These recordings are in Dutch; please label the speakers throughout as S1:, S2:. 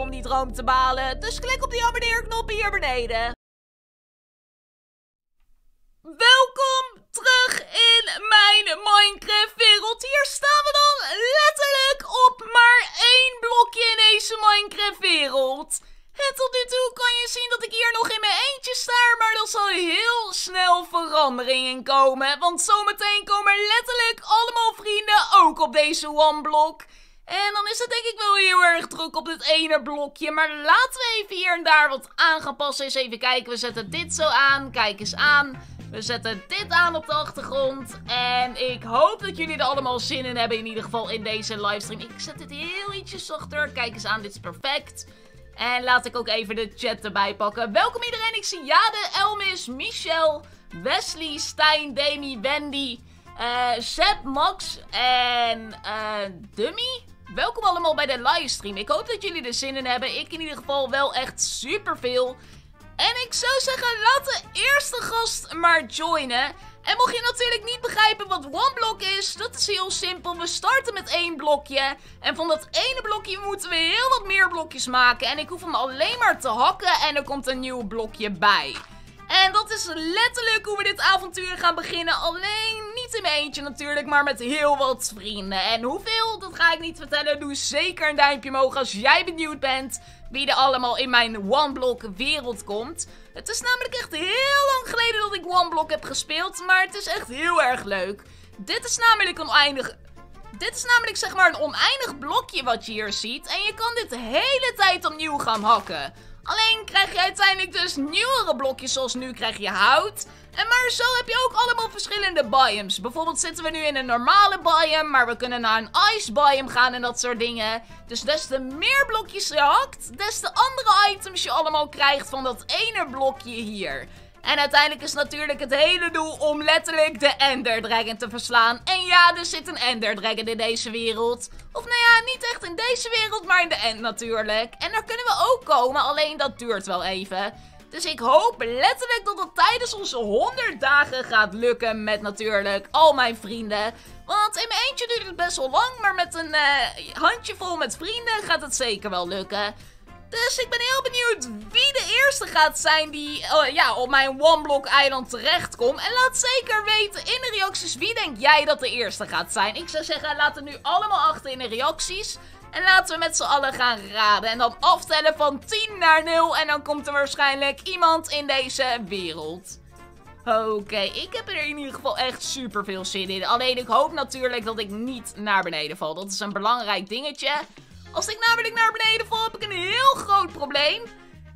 S1: om die droom te balen. Dus klik op die abonneerknop hier beneden. Welkom terug in mijn Minecraft-wereld. Hier staan we dan letterlijk op maar één blokje in deze Minecraft-wereld. En tot nu toe kan je zien dat ik hier nog in mijn eentje sta, maar er zal heel snel verandering in komen. Want zometeen komen letterlijk allemaal vrienden ook op deze one-blok. En dan is het denk ik wel heel erg druk blokje. Maar laten we even hier en daar wat aan gaan passen. Eens even kijken, we zetten dit zo aan. Kijk eens aan. We zetten dit aan op de achtergrond. En ik hoop dat jullie er allemaal zin in hebben. In ieder geval in deze livestream. Ik zet dit heel ietsjes zachter. Kijk eens aan, dit is perfect. En laat ik ook even de chat erbij pakken. Welkom iedereen. Ik zie Jade, Elmis, Michel, Wesley, Stijn, Demi, Wendy, uh, Max en uh, Dummy. Welkom allemaal bij de livestream. Ik hoop dat jullie er zin in hebben. Ik in ieder geval wel echt super veel. En ik zou zeggen, laat de eerste gast maar joinen. En mocht je natuurlijk niet begrijpen wat one block is, dat is heel simpel. We starten met één blokje. En van dat ene blokje moeten we heel wat meer blokjes maken. En ik hoef hem alleen maar te hakken en er komt een nieuw blokje bij. En dat is letterlijk hoe we dit avontuur gaan beginnen. Alleen in mijn eentje natuurlijk, maar met heel wat vrienden. En hoeveel, dat ga ik niet vertellen. Doe zeker een duimpje omhoog als jij benieuwd bent wie er allemaal in mijn one-block wereld komt. Het is namelijk echt heel lang geleden dat ik one-block heb gespeeld, maar het is echt heel erg leuk. Dit is namelijk een oneindig... Dit is namelijk zeg maar een oneindig blokje wat je hier ziet. En je kan dit de hele tijd opnieuw gaan hakken. Alleen krijg je uiteindelijk dus nieuwere blokjes zoals nu krijg je hout. En maar zo heb je ook allemaal verschillende biomes. Bijvoorbeeld zitten we nu in een normale biome, maar we kunnen naar een ice biome gaan en dat soort dingen. Dus des te meer blokjes je hakt, des te andere items je allemaal krijgt van dat ene blokje hier. En uiteindelijk is natuurlijk het hele doel om letterlijk de Ender Dragon te verslaan. En ja, er zit een Ender Dragon in deze wereld. Of nou ja, niet echt in deze wereld, maar in de End natuurlijk. En daar kunnen we ook komen, alleen dat duurt wel even. Dus ik hoop letterlijk dat het tijdens onze 100 dagen gaat lukken met natuurlijk al mijn vrienden. Want in mijn eentje duurt het best wel lang, maar met een uh, handjevol met vrienden gaat het zeker wel lukken. Dus ik ben heel benieuwd wie de eerste gaat zijn die uh, ja, op mijn One Block eiland terechtkomt. En laat zeker weten in de reacties wie denk jij dat de eerste gaat zijn. Ik zou zeggen, laat het nu allemaal achter in de reacties. En laten we met z'n allen gaan raden. En dan aftellen van 10 naar 0. En dan komt er waarschijnlijk iemand in deze wereld. Oké, ik heb er in ieder geval echt super veel zin in. Alleen ik hoop natuurlijk dat ik niet naar beneden val. Dat is een belangrijk dingetje. Als ik namelijk naar beneden val, heb ik een heel groot probleem.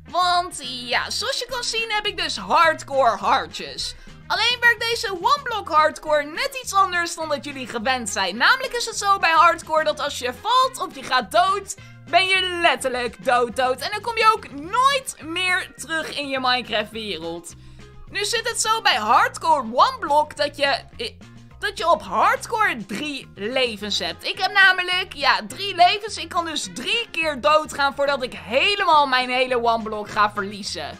S1: Want ja, zoals je kan zien heb ik dus hardcore hartjes. Alleen werkt deze one block hardcore net iets anders dan dat jullie gewend zijn. Namelijk is het zo bij hardcore dat als je valt of je gaat dood, ben je letterlijk dood dood. En dan kom je ook nooit meer terug in je Minecraft wereld. Nu zit het zo bij hardcore one block dat je dat je op hardcore drie levens hebt. Ik heb namelijk, ja, drie levens. Ik kan dus drie keer doodgaan voordat ik helemaal mijn hele one block ga verliezen.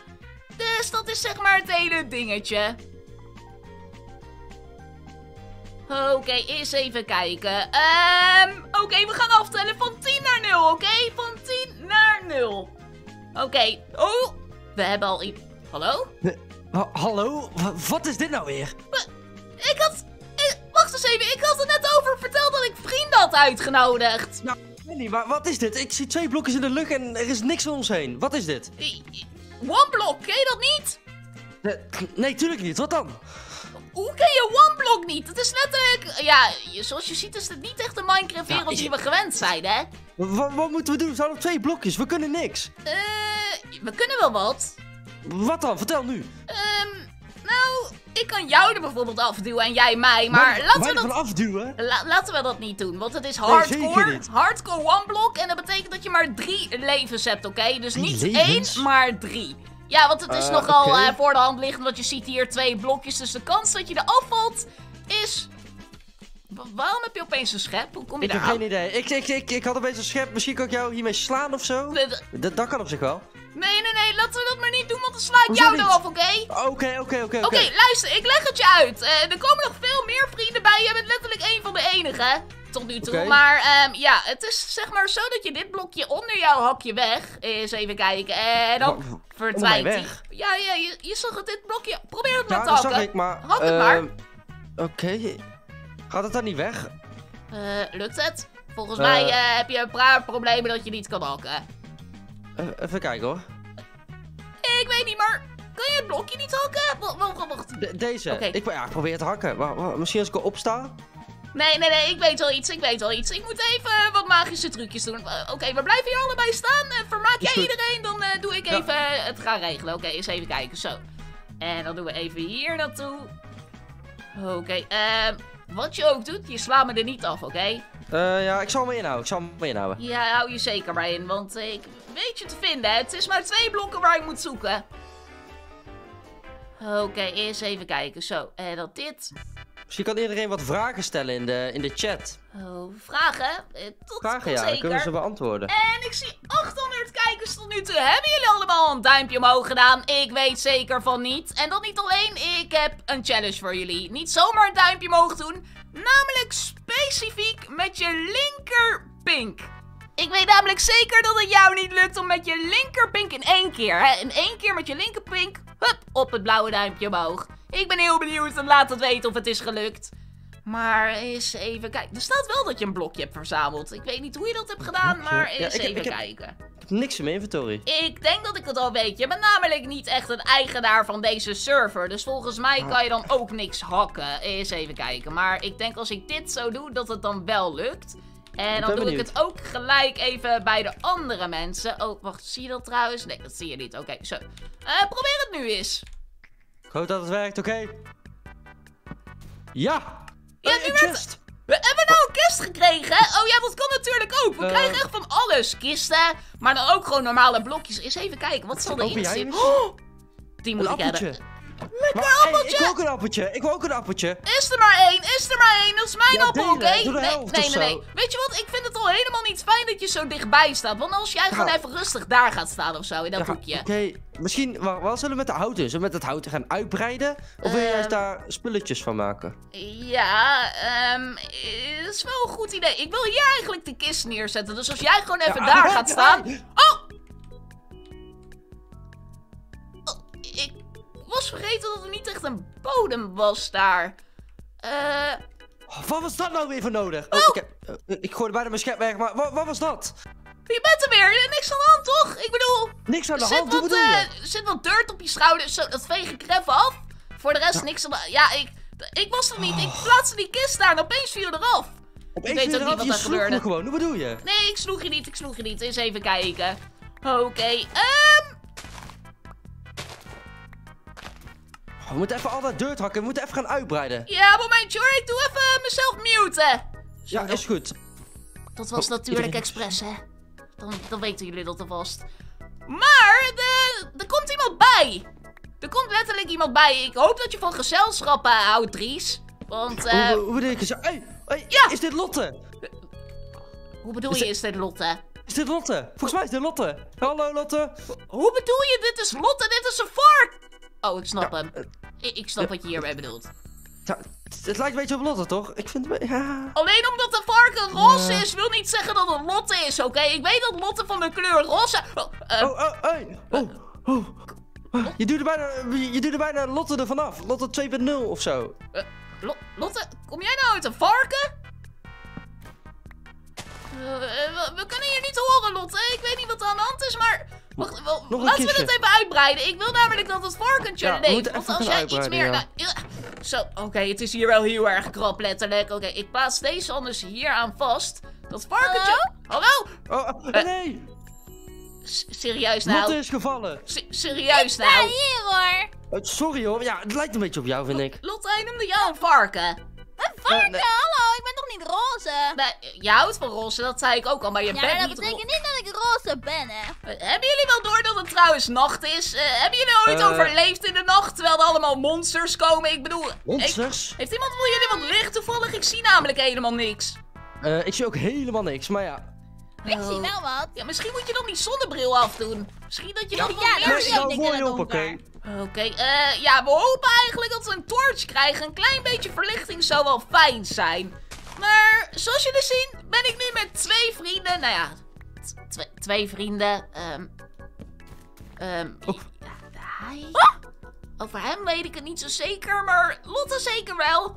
S1: Dus dat is zeg maar het hele dingetje. Oké, okay, eens even kijken. Um, Oké, we gaan aftellen van 10 naar 0, oké? Van 10 naar 0. Oké. Oh, we hebben al iets. Hallo?
S2: hallo? wat is dit nou weer?
S1: Ik had wacht eens even. Ik had er net over verteld dat ik vrienden had uitgenodigd.
S2: Nou, Wendy, wat is dit? Ik zie twee blokjes in de lucht en er is niks om ons heen. Wat is dit?
S1: One block, ken je dat niet?
S2: Nee, tuurlijk niet. Wat dan?
S1: Hoe ken je One Block niet? Het is letterlijk... Ja, zoals je ziet is het niet echt de Minecraft-wereld die we gewend zijn, hè?
S2: Wat, wat, moeten we doen? We zijn op twee blokjes. We kunnen niks.
S1: Eh, we kunnen wel wat.
S2: Wat dan? Vertel nu.
S1: Ehm, nou, ik kan jou er bijvoorbeeld afduwen en jij mij, maar, laten we dat...
S2: afduwen?
S1: laten we dat niet doen, want het is hardcore. hardcore one block en dat betekent dat je maar drie levens hebt, oké? Dus niet één, maar drie. Ja, want het is
S2: Eh,
S1: nogal eh, voor de hand liggend, want je ziet hier twee blokjes. Dus de kans dat je er afvalt is... Wa- waarom heb je opeens een schep? Hoe kom je
S2: Ik heb
S1: daar
S2: geen idee. Ik, ik, ik, ik had opeens een schep. Misschien kan ik jou hiermee slaan of zo. Dat, dat kan op zich wel.
S1: Nee, nee, nee, laten we dat maar niet doen, want dan sla ik
S2: Hoezo
S1: jou
S2: niet?
S1: eraf, oké?
S2: Oké, oké, oké.
S1: Oké, luister, ik leg het je uit. Eh, er komen nog veel meer vrienden bij. Jij bent letterlijk één van de enige. Tot nu toe. Maar ehm, ja, het is zeg maar zo dat je dit blokje onder jouw hakje weg. Eens even kijken. En dan
S2: Wa-
S1: verdwijnt hij. Ja, ja, je, je zag het, dit blokje. Probeer het maar
S2: Ja,
S1: te hakken.
S2: ik, maar...
S1: Hak het maar.
S2: ehm, Oké. Gaat het dan niet weg?
S1: Eh, lukt het? Volgens
S2: Eh.
S1: mij eh, heb je een paar problemen dat je niet kan hakken.
S2: Even kijken hoor.
S1: Ik weet niet, maar kan je het blokje niet hakken? Wacht, wacht, wacht.
S2: De- deze.
S1: Oké.
S2: Ik, ja, ik probeer te hakken. Misschien als ik erop sta?
S1: Nee, nee, nee, ik weet wel iets, ik weet wel iets. Ik moet even wat magische trucjes doen. Oké, we blijven hier allebei staan. Vermaak jij iedereen, dan doe ik even het gaan regelen. Oké, eens even kijken, zo. En dan doen we even hier naartoe. Oké, ehm, wat je ook doet, je slaat me er niet af, oké?
S2: Eh, ja, ik zal me inhouden. Ik zal me inhouden.
S1: Ja, hou je zeker maar in, want eh, ik weet je te vinden. Het is maar twee blokken waar ik moet zoeken. Oké, eerst even kijken. Zo, en dan dit.
S2: Misschien kan iedereen wat vragen stellen in de, in de chat.
S1: Oh, vragen? Eh, tot
S2: Vragen, ja. Dan kunnen ze beantwoorden.
S1: En ik zie 800 kijkers tot nu toe. Hebben jullie allemaal een duimpje omhoog gedaan? Ik weet zeker van niet. En dat niet alleen, ik heb een challenge voor jullie. Niet zomaar een duimpje omhoog doen, namelijk specifiek met je linkerpink. Ik weet namelijk zeker dat het jou niet lukt om met je linkerpink in één keer, hè, in één keer met je linkerpink, hup, op het blauwe duimpje omhoog. Ik ben heel benieuwd en laat het weten of het is gelukt. Maar eens even kijken. Er staat wel dat je een blokje hebt verzameld. Ik weet niet hoe je dat hebt gedaan, maar eens
S2: heb-
S1: even
S2: ik heb-
S1: kijken.
S2: Ik heb niks in mijn inventory.
S1: Ik denk dat ik het al weet. Je bent namelijk niet echt een eigenaar van deze server. Dus volgens mij kan je dan ook niks hakken. Eens even kijken. Maar ik denk als ik dit zo doe, dat het dan wel lukt. En dan doe ik het ook gelijk even bij de andere mensen. Oh, wacht. Zie je dat trouwens? Nee, dat zie je niet. Oké, zo. Eh, probeer het nu eens.
S2: Ik hoop dat het werkt, oké? Ja!
S1: Ja,
S2: Eh,
S1: nu
S2: een
S1: werd-
S2: chest!
S1: We hebben nou een kist gekregen. Oh ja, dat kan natuurlijk ook. We
S2: Eh.
S1: krijgen echt van alles. Kisten, maar dan ook gewoon normale blokjes. Eens even kijken, wat zal erin zitten? Oh, die moet ik hebben.
S2: Lekker
S1: appeltje!
S2: ik wil ook een appeltje. Ik wil ook een appeltje.
S1: Is er maar één, is er maar één. Dat is mijn
S2: Ja,
S1: appel, oké? Nee, nee, nee. Weet je wat? Ik vind het al helemaal niet fijn dat je zo dichtbij staat. Want als jij gewoon even rustig daar gaat staan of zo, in dat
S2: Ja,
S1: hoekje.
S2: Oké, misschien, wa- wat zullen we met de hout doen? Zullen we met het hout gaan uitbreiden? Of wil je juist
S1: Ehm.
S2: daar spulletjes van maken?
S1: Ja, ehm, dat is wel een goed idee. Ik wil hier eigenlijk de kist neerzetten. Dus als jij gewoon even daar gaat staan. Oh, was vergeten dat er niet echt een bodem was daar. Eh,
S2: Oh, wat was dat nou weer voor nodig? Oh, ik, heb, eh, ik gooide bijna mijn schep weg, maar wat, wat was dat?
S1: je bent er weer. Niks aan de hand, toch? Ik bedoel,
S2: Niks aan de hand, hoe
S1: wat,
S2: bedoel je?
S1: eh, er zit wat dirt op je schouder. Zo, dat veeg ik er even af. Voor de rest niks aan de Ja, ik, ik was er niet. Ik plaatste die kist daar en opeens viel je eraf.
S2: Opeens
S1: weet
S2: weer
S1: ook niet wat er gebeurde.
S2: gewoon, hoe bedoel je?
S1: Nee, ik sloeg je niet, ik sloeg je niet. Eens even kijken. Oké, ehm...
S2: Oh, we moeten even al dat dirt hakken, we moeten even gaan uitbreiden.
S1: Ja, momentje hoor. Ik doe even mezelf muten.
S2: Ja, is goed.
S1: Dat was
S2: Oh,
S1: natuurlijk
S2: iedereen-
S1: expres, hè. Dan, dan weten jullie dat alvast. Maar, de, er komt iemand bij. Er komt letterlijk iemand bij. Ik hoop dat je van gezelschappen houdt, Dries. Want,
S2: Hoe,
S1: eh,
S2: hoe, hoe bedoel je? Hey, hey,
S1: Ja.
S2: Is dit Lotte?
S1: hoe bedoel
S2: is
S1: je, is dit Lotte?
S2: Is dit Lotte? Volgens mij is dit Lotte. Hallo Lotte.
S1: Hoe bedoel je, dit is Lotte, dit is een vark? Oh, ik snap
S2: Ja,
S1: hem. Ik, ik snap wat je hierbij bedoelt.
S2: Ja, het, lijkt een beetje op Lotte, toch? Ik vind het... Ja...
S1: Alleen omdat de varken roze is, wil niet zeggen dat het Lotte is, oké? Ik weet dat Lotte van de kleur roze... Oh, eh,
S2: Oh, oh, hey. Oh, oh. Je er bijna, je er bijna Lotte ervan af. Lotte 2.0 of zo.
S1: eh, Lo- Lotte, kom jij nou uit een varken? Eh, we, we kunnen hier niet horen, Lotte. Ik weet niet wat er aan de hand is, maar... Wacht, wel,
S2: Nog een
S1: laten we het even uitbreiden. Ik wil namelijk dat het varkentje
S2: Ja, moeten
S1: Want
S2: even
S1: als jij iets meer...
S2: ja.
S1: nou, ja. Zo, oké, het is hier wel heel erg krap, letterlijk. Oké, ik plaats deze anders hier aan vast. Dat varkentje... Hallo?
S2: Oh, oh,
S1: Eh,
S2: nee.
S1: S- serieus nou?
S2: Lotte is gevallen.
S1: S- serieus nou?
S3: hier hoor.
S2: Eh, sorry hoor, ja, het lijkt een beetje op jou, vind ik.
S1: Lotte, hij noemde jou een varken.
S3: Een varken,
S2: nee.
S3: hallo, ik ben toch niet roze.
S1: Nee, je houdt van roze, dat zei ik ook al, maar je
S3: Ja,
S1: bent
S3: maar dat
S1: niet
S3: betekent niet dat ik roze ben, hè.
S1: Eh, Hebben jullie wel door dat het trouwens nacht is? Eh, hebben jullie ooit
S2: Eh.
S1: overleefd in de nacht terwijl er allemaal monsters komen? Ik bedoel, ik-
S2: Monsters?
S1: heeft iemand van jullie wat licht toevallig? Ik zie namelijk helemaal niks.
S2: Eh, ik zie ook helemaal niks, maar ja.
S3: Ik zie wel wat.
S1: Ja, misschien moet je dan die zonnebril afdoen. Misschien dat je dan
S3: Ja,
S1: wat
S3: ja,
S1: meer
S3: dat
S1: ziet.
S3: ik denk in
S2: mooi
S3: het
S2: op, oké.
S1: Oké, eh, ja, we hopen eigenlijk dat we een torch krijgen. Een klein beetje verlichting zou wel fijn zijn. Maar zoals jullie zien, ben ik nu met twee vrienden. Nou ja, twee vrienden. Ehm. ehm.
S2: Oh.
S1: ja. Over hem weet ik het niet zo zeker, maar Lotte zeker wel.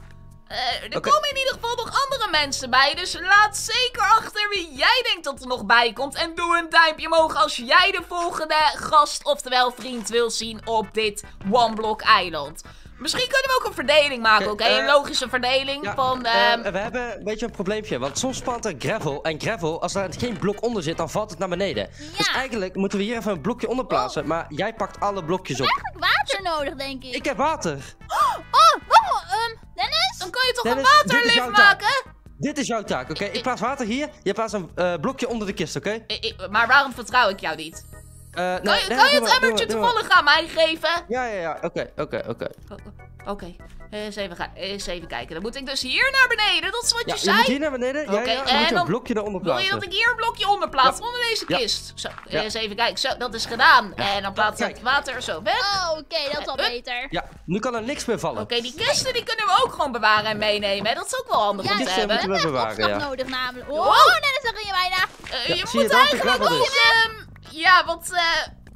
S1: Eh, er komen in ieder geval nog andere mensen bij, dus laat zeker achter wie jij denkt dat er nog bij komt. En doe een duimpje omhoog als jij de volgende gast, oftewel vriend, wil zien op dit One Block eiland. Misschien kunnen we ook een verdeling maken, oké? Een
S2: eh,
S1: logische verdeling
S2: Ja,
S1: van...
S2: eh,
S1: ehm,
S2: we hebben een beetje een probleempje, want soms spant er gravel. En gravel, als daar geen blok onder zit, dan valt het naar beneden. Dus eigenlijk moeten we hier even een blokje onder plaatsen. Maar jij pakt alle blokjes op.
S3: Eigenlijk water nodig, denk ik.
S2: Ik heb water.
S3: Oh, wacht, ehm, Dennis?
S1: dan kan je toch
S2: Dennis,
S1: een waterlift maken?
S2: Dit is jouw taak, oké? Ik plaats water hier. Je plaatst een eh, blokje onder de kist, oké?
S1: Maar waarom vertrouw ik jou niet?
S2: Eh,
S1: Kan
S2: nee,
S1: je,
S2: nee,
S1: kan je
S2: doe
S1: het emmertje toevallig aan mij geven?
S2: Ja, ja, ja. Oké, oké, oké.
S1: Oh, oh, Oké, eens, even gaan, eens even kijken. Dan moet ik dus hier naar beneden, dat is wat
S2: Ja,
S1: je
S2: je
S1: zei.
S2: moet hier naar beneden. Ja,
S1: Oké,
S2: ja, dan
S1: en
S2: moet je een blokje eronder
S1: Wil je
S2: plaatsen.
S1: dat ik hier een blokje onder plaats,
S2: Ja.
S1: onder deze
S2: Ja.
S1: kist? Zo,
S2: Ja.
S1: eens even kijken. Zo, dat is gedaan. En dan plaats ik het water zo weg.
S3: Oh, oké, dat is al
S1: Eh,
S3: beter.
S2: Ja, nu kan er niks meer vallen.
S1: Oké, die kisten die kunnen we ook gewoon bewaren en meenemen. Dat is ook wel handig
S3: Ja,
S1: om te hebben.
S2: we
S3: We hebben echt
S2: bewaren, ja.
S3: nodig namelijk. Oh. Dennis, dan ging je bijna.
S1: Eh,
S2: Ja,
S1: je moet
S2: dat?
S1: eigenlijk ook... ja, want... eh,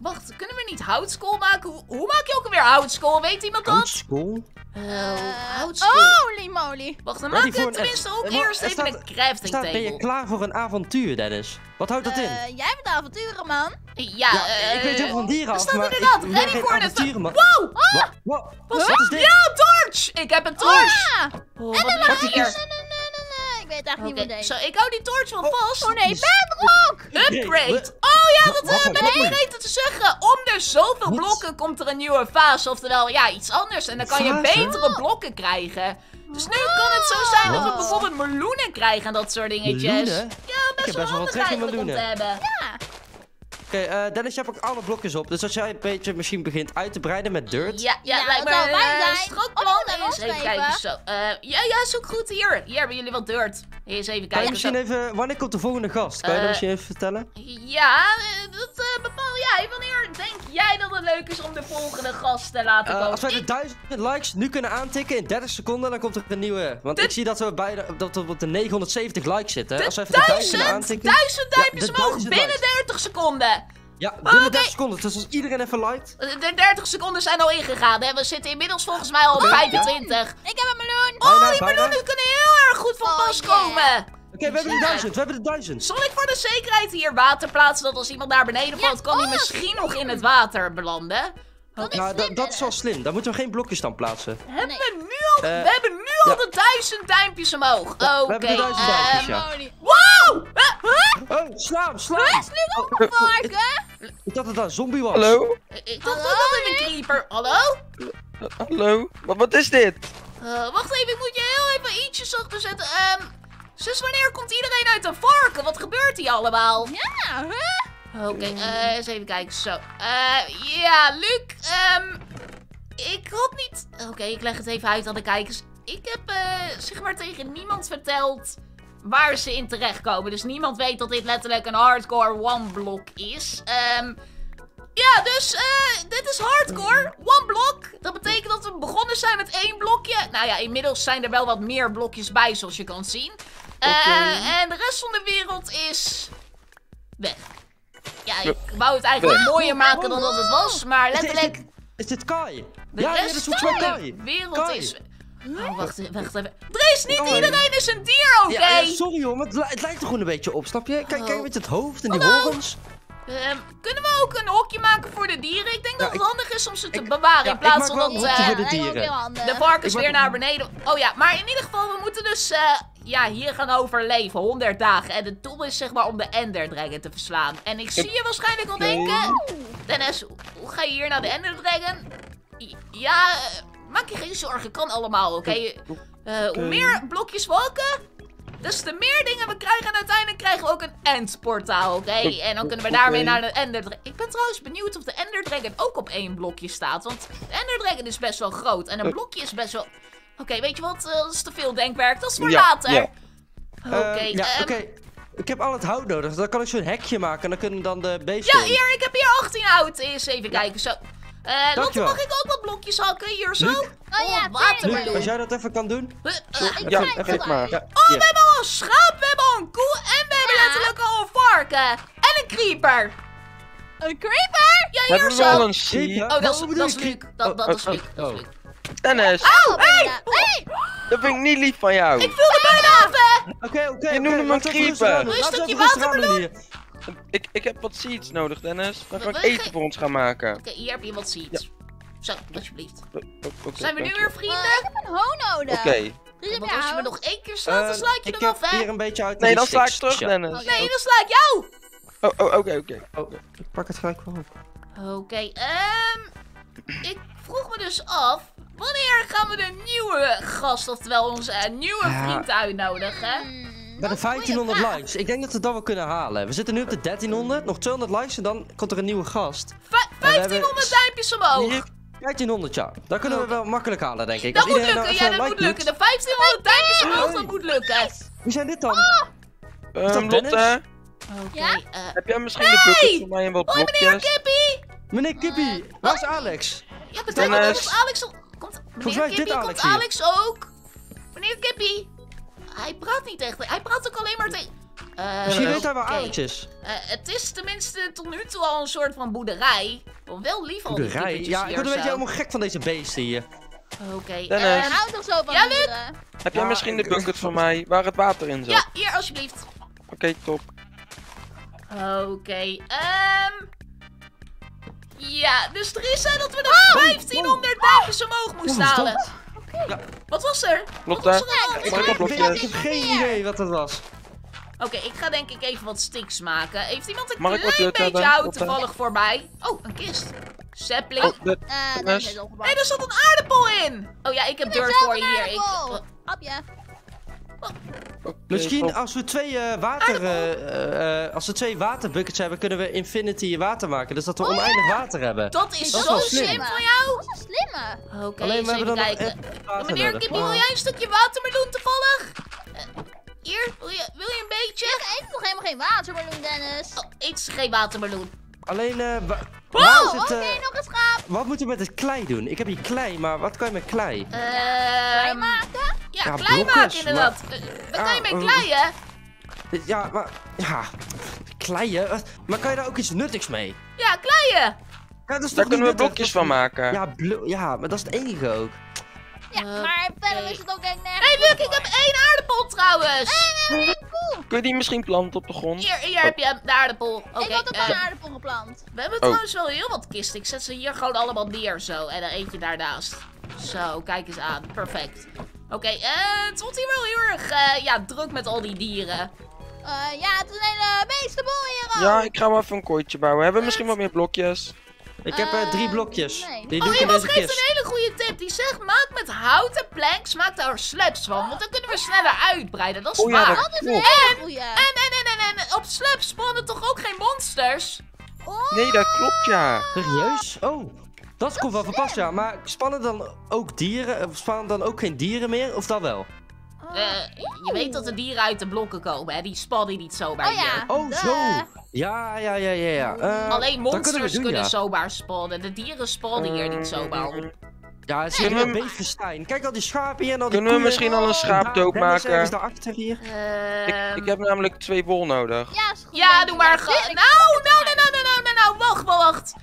S1: wacht, kunnen we niet houtskool maken? Hoe, hoe maak je ook alweer houtskool? Weet iemand dat? Houtskool.
S3: Holy moly.
S1: Wacht, dan
S2: voor een
S1: tenminste ook
S2: eh, maar
S1: eerst
S2: er
S1: even
S2: staat-
S1: een crafting
S2: Staat, ben je klaar voor een avontuur, Dennis? Wat houdt dat in?
S3: Eh, jij bent de avonturenman.
S1: Ja,
S2: Ja,
S1: eh,
S2: ik weet heel veel van dieren
S1: er
S2: af,
S1: staat
S2: maar
S1: inderdaad
S2: ik ben
S1: ready voor
S2: avonturenman.
S1: Wow!
S2: Wat, wat,
S1: Wat
S2: wat is dit?
S1: Ja, torch! Ik heb een torch!
S3: Ja.
S1: Oh, wat ligt
S3: Nee, weet echt niet
S1: Oké,
S3: wat deze.
S1: zo, ik hou die torch wel vast.
S3: Oh nee, bedrock!
S1: Upgrade! Oh ja, dat
S2: Wat
S1: eh,
S2: een
S1: ben ik vergeten te zeggen. Om de zoveel blokken komt er een nieuwe fase. Oftewel, ja, iets anders. En dan kan je betere blokken krijgen. Dus nu kan het zo zijn dat we bijvoorbeeld meloenen krijgen en dat soort dingetjes.
S2: Meloenen?
S1: Ja, best
S2: heb
S1: wel
S2: best wel wat
S1: handig eigenlijk om te
S2: meloenen.
S1: hebben.
S3: Ja.
S2: Oké, eh, Dennis, je hebt ook alle blokjes op. Dus als jij een beetje misschien begint uit te breiden met dirt.
S1: Ja, ja,
S3: Ja,
S1: lijkt me
S3: dat zou
S1: een
S3: fijn
S1: eh,
S3: zijn.
S1: strak
S3: Oh,
S1: plan.
S3: dan
S1: Eens even kijken. Zo, eh, ja, ja, is ook goed. Hier, hier hebben jullie wat dirt. Eens even
S2: Kan je
S1: kijken. Zo.
S2: misschien even, wanneer komt de volgende gast? Kan je dat
S1: Eh,
S2: misschien even vertellen?
S1: Ja, dat eh, bepaal jij. Wanneer denk jij dat het leuk is om de volgende gast te laten komen?
S2: als wij de
S1: Ik-
S2: 1000 likes nu kunnen aantikken in 30 seconden, dan komt er een nieuwe. Want
S1: De-
S2: ik zie dat we, bij de, dat we op de 970 likes zitten.
S1: De
S2: als we even de 1000 kunnen
S1: duizend,
S2: aantikken.
S1: duizend duimpjes
S2: de
S1: omhoog
S2: 1000
S1: binnen
S2: likes.
S1: 30 seconden.
S2: Ja, binnen
S1: Oké.
S2: 30 seconden. Dus als iedereen even liked.
S1: Eh, De 30 seconden zijn al ingegaan. Hè? We zitten inmiddels volgens mij al op 25.
S3: Ik heb een meloen.
S2: Bijna,
S1: Oh, die
S2: bijna.
S1: meloenen kunnen heel erg goed van
S3: Oh,
S1: pas
S3: yeah.
S1: komen.
S2: Oké, we hebben de 1000. We hebben de 1000.
S1: Zal ik voor de zekerheid hier water plaatsen? Dat als iemand naar beneden valt, kan hij
S3: oh.
S1: misschien nog in het water belanden.
S3: Dat is
S2: Nou,
S3: slim,
S2: dat, dat is wel slim. Dan moeten we geen blokjes dan plaatsen.
S1: Hebben we nu al,
S2: Eh,
S1: we hebben nu al
S2: ja.
S1: de duizend duimpjes omhoog.
S2: Ja, we
S1: Oké.
S2: hebben de duizend
S1: ehm,
S2: duimpjes, ja.
S3: Holy.
S1: Huh?
S2: Oh, slaan, slaan! Oh,
S3: Varken?
S2: ik dacht dat dat een zombie was.
S4: Hallo?
S1: Ik dacht dat het een creeper. Hallo?
S4: Hallo? Wat, wat is dit?
S1: Eh, wacht even, ik moet je heel even ietsjes zachter zetten. Ehm, zus, wanneer komt iedereen uit een varken? Wat gebeurt hier allemaal?
S3: Ja, huh?
S1: Oké, eh, eens even kijken. Zo. Eh, ja, Luc. ehm, ik had niet... Oké, ik leg het even uit aan de kijkers. Ik heb, eh, zeg maar, tegen niemand verteld waar ze in terechtkomen. Dus niemand weet dat dit letterlijk een hardcore one-block is. Ehm... Ja, dus eh, dit is hardcore. One block. Dat betekent dat we begonnen zijn met één blokje. Nou ja, inmiddels zijn er wel wat meer blokjes bij, zoals je kan zien. Eh. En de rest van de wereld is weg. Ja, ik wou het eigenlijk mooier maken dan dat het was, maar
S2: Is dit, is
S1: letterlijk...
S2: dit, is dit Kai?
S1: De
S2: ja, ja, dat
S1: rest
S2: is
S1: van
S2: Kai.
S1: de wereld
S2: Kai.
S1: is... Oh, wacht, even, wacht even. Is niet
S2: Kai.
S1: iedereen is een dier, oké?
S2: Ja, ja, sorry hoor, maar het, li- het lijkt er gewoon een beetje op, snap je? Kijk,
S1: Oh.
S2: kijk met het hoofd en die horens.
S1: Ehm, kunnen we ook een hokje maken voor de dieren? Ik denk dat het
S2: ik-
S1: handig is om ze te
S2: ik-
S1: bewaren
S2: ja,
S1: in plaats van dat
S2: wel een hokje voor de dieren.
S3: heel handig.
S1: de varkens weer naar beneden... Oh ja, maar in ieder geval, we moeten dus eh, ja, hier gaan overleven. 100 dagen. En het doel is zeg maar om de Ender Dragon te verslaan. En ik zie je waarschijnlijk al denken... Dennis, hoe- ga je hier naar de Ender Dragon? Ja, eh, maak je geen zorgen. Kan allemaal, oké? Eh, Hoe meer blokjes wolken, des te meer dingen we krijgen en uiteindelijk krijgen we ook een endportaal, oké? En dan kunnen we daarmee naar de Ender Dragon. Ik ben trouwens benieuwd of de Ender Dragon ook op één blokje staat. Want de Ender Dragon is best wel groot en een
S4: Eh.
S1: blokje is best wel... Oké, weet je wat? Eh, dat is te veel denkwerk. Dat is voor
S4: Ja,
S1: later.
S4: ja.
S1: Oké,
S2: ja, oké. Ik heb al het hout nodig. Dan kan ik zo'n hekje maken en dan kunnen dan de beesten
S1: Ja, hier, ik heb hier 18 hout. Eens even kijken, zo. Eh Lotte,
S2: Dankjewel.
S1: mag ik ook wat blokjes hakken? Hier zo.
S2: Luc?
S3: Oh ja,
S1: watermeloen.
S2: Luc, als jij dat even kan doen.
S1: Huh, eh,
S3: Ik
S4: Ja,
S3: het
S4: maar.
S2: Ja,
S1: Oh, we hebben al een schaap, we hebben al een koe en we hebben
S3: Ja.
S1: letterlijk al een varken. En een creeper.
S3: Een creeper?
S1: Ja, hier
S4: Hebben we al
S1: zo.
S4: een?
S1: Oh, dat is, dat is
S2: je
S1: Luc. Dat, dat
S2: Oh,
S1: is
S2: oh,
S1: Luc. Dat is
S2: oh.
S1: Luc.
S4: Dennis,
S3: Oh,
S1: hey!
S3: bijna. Hey!
S4: dat vind ik niet lief van jou.
S1: Ik viel er bijna af, hè.
S2: Oké, oké.
S4: Je noemde me een
S2: even
S4: creeper.
S1: Een
S2: we
S1: stukje
S2: even rustig
S4: Ik, ik heb wat seeds nodig, Dennis. Dan kan
S1: We-
S4: ik eten voor ons gaan maken.
S1: Oké, hier heb je wat seeds. Zo, alsjeblieft.
S4: O- o- oké,
S1: Zijn we nu weer vrienden?
S3: ik heb een ho nodig.
S4: Oké.
S3: Dus heb
S1: Want
S3: je
S1: als je me nog één keer slaat, dan
S2: Eh,
S1: sla ik je
S2: ik
S1: af,
S2: heb
S1: hè.
S2: hier een beetje uit.
S4: Nee, dan sla ik terug,
S2: Ja.
S4: Dennis.
S1: Nee, dan sla ik jou.
S4: Oh, oh, oké, oké.
S2: Oh, ik pak het gelijk wel op.
S1: Oké, ehm... Ik vroeg me dus af... Wanneer gaan we de nieuwe gast, oftewel onze eh, nieuwe
S2: Ja.
S1: vriend uitnodigen?
S2: Bij
S3: dat
S2: de
S3: is een goeie
S2: 1500
S3: vraag.
S2: likes. Ik denk dat we dat wel kunnen halen. We zitten nu op de 1300. Nog 200 likes en dan komt er een nieuwe gast.
S1: Vij-
S2: we hebben-
S1: 1500 duimpjes omhoog.
S2: Hier, 1500 ja. Dat kunnen we wel makkelijk halen, denk ik.
S1: Dat moet lukken,
S2: nou
S1: ja, dat moet lukken. De 1500 duimpjes omhoog, dat moet lukken.
S2: Wie zijn dit dan? Dennis?
S4: Lotte,
S1: Oké,
S3: Ja?
S1: eh...
S4: heb jij misschien de bucket voor mij en wat
S1: Hoi meneer? Kippie!
S2: Meneer Kippie, waar is Alex?
S1: Ja, betekent dat Alex... al- Komt, meneer
S2: mij is dit
S1: Kippie,
S2: Alex
S1: komt. Alex ook? Meneer Kippie? Hij praat niet echt, hij praat ook alleen maar tegen... Eh,
S2: Misschien weet hij waar
S1: oké.
S2: Alex is.
S1: Eh, het is tenminste tot nu toe al een soort van boerderij. Oh, wel lief al
S2: Boerderij. Ja, ik word een beetje helemaal gek van deze beesten hier.
S1: Oké,
S4: Dennis.
S1: eh,
S3: Ik hou toch zo van
S1: Ja.
S4: Heb jij
S2: Ja,
S4: misschien de bucket voor mij waar het water in zat?
S1: ja, hier alsjeblieft.
S4: Oké, top.
S1: Oké, ehm... Ja, dus er is hè, dat we de 1500 duimpjes omhoog moesten
S2: Wat is
S1: halen.
S2: Ja.
S1: Wat was er? Wat
S4: Lotte,
S1: was er aan de
S2: Ik,
S4: ik
S2: heb geen idee wat dat was.
S1: Oké, ik ga denk ik even wat sticks maken. Heeft iemand een
S4: Mag
S1: klein beetje
S4: hebben?
S1: hout
S4: Lotte?
S1: toevallig voorbij? Oh, een kist. Sapling.
S4: Oh, de-
S3: Eh, net opgebouwd.
S1: Hé, er zat een aardappel in! Oh ja, ik heb dirt voor je hier. Ik,
S3: aardappel.
S1: oh,
S2: Misschien als we twee eh, water, eh, eh, als we twee waterbuckets hebben, kunnen we infinity water maken. Dus dat we oneindig water hebben.
S1: dat is
S2: Dat is
S1: zo
S2: wel
S1: slim.
S2: slim.
S1: van jou.
S3: Dat is een slimme.
S1: Oké,
S2: Alleen we hebben
S1: even
S2: dan nog
S1: kijken.
S2: water
S1: Meneer. Kippie, wil jij een stukje watermeloen toevallig? Hier, wil je, wil je een beetje?
S3: Ik eet nog helemaal geen watermeloen, Dennis.
S1: Oh, eet ze geen watermeloen.
S2: Alleen, eh,
S3: Oh,
S2: is
S3: oké,
S2: het, eh,
S3: nog een schaap.
S2: wat moeten we met het klei doen? Ik heb hier klei, maar wat kan je met klei?
S3: Klei
S1: Ehm
S3: maken?
S1: ja,
S2: Ja,
S1: klei
S2: blokjes,
S1: maken inderdaad. Eh, Wat kan je mee
S2: eh,
S1: kleien?
S2: Ja, maar, ja, kleien? Maar kan je daar ook iets nuttigs mee?
S1: Ja, kleien.
S2: Ja, dat is
S4: Daar
S2: toch
S4: kunnen we blokjes van maken.
S2: Ja, blo- ja, maar dat is het enige ook.
S3: Ja,
S1: Eh,
S3: maar verder is het ook echt nergens.
S1: Hé, hey, Luc, ik heb één aardappel trouwens.
S4: Kun je die misschien planten op de grond?
S1: Hier, hier heb je de aardappel. Oké,
S3: ik had ook
S1: eh,
S3: een aardappel geplant.
S1: we hebben
S4: Oh.
S1: trouwens wel heel wat kisten. Ik zet ze hier gewoon allemaal neer zo. En dan eet je daarnaast. Zo, kijk eens aan. Perfect. Oké, eh, het wordt hier wel heel erg eh, ja, druk met al die dieren.
S3: Eh, ja, het is een hele beestenboel hier
S4: Ja,
S3: ook.
S4: ik ga wel even een kooitje bouwen. Hebben we misschien wat meer blokjes?
S2: Ik heb eh, drie
S3: Eh,
S2: blokjes.
S3: nee.
S2: Die
S1: Oh,
S2: doe ik in
S1: iemand
S2: deze
S1: geeft
S2: kist.
S1: een hele goede tip. Die zegt, maak met houten planks, maak daar slabs van. Want dan kunnen we sneller uitbreiden. Dat is
S4: Oh ja,
S1: waar.
S4: dat
S3: Dat is een
S4: klopt.
S3: hele goeie.
S1: En, en, en, en, en op slabs spawnen toch ook geen monsters?
S3: Oh,
S4: Nee, dat klopt ja.
S2: Serieus? Oh, dat komt wel van pas, ja. Maar spannen dan ook dieren? Of spannen dan ook geen dieren meer? Of dat wel?
S1: Eh, je weet dat de dieren uit de blokken komen, hè? Die spannen niet zomaar
S3: Oh
S1: hier.
S3: ja.
S2: Oh, zo. Ja, ja, ja, ja, ja. Eh,
S1: Alleen monsters
S2: kunnen
S1: kunnen,
S2: doen, ja.
S1: zomaar spannen. De dieren spannen hier niet zomaar op.
S2: Ja, het is
S4: Kunnen
S2: hier
S4: we-
S2: een beestenstein. Kijk al die schapen hier en al die
S4: Kunnen we misschien al een schaap doodmaken?
S2: daarachter hier.
S4: Ik,
S1: Ehm,
S4: ik heb namelijk twee wol nodig.
S3: Ja, is goed.
S1: Ja, doe
S3: ik.
S1: maar. Nou, nou, nou, nou, nou, nou, nou, nou, wacht, wacht.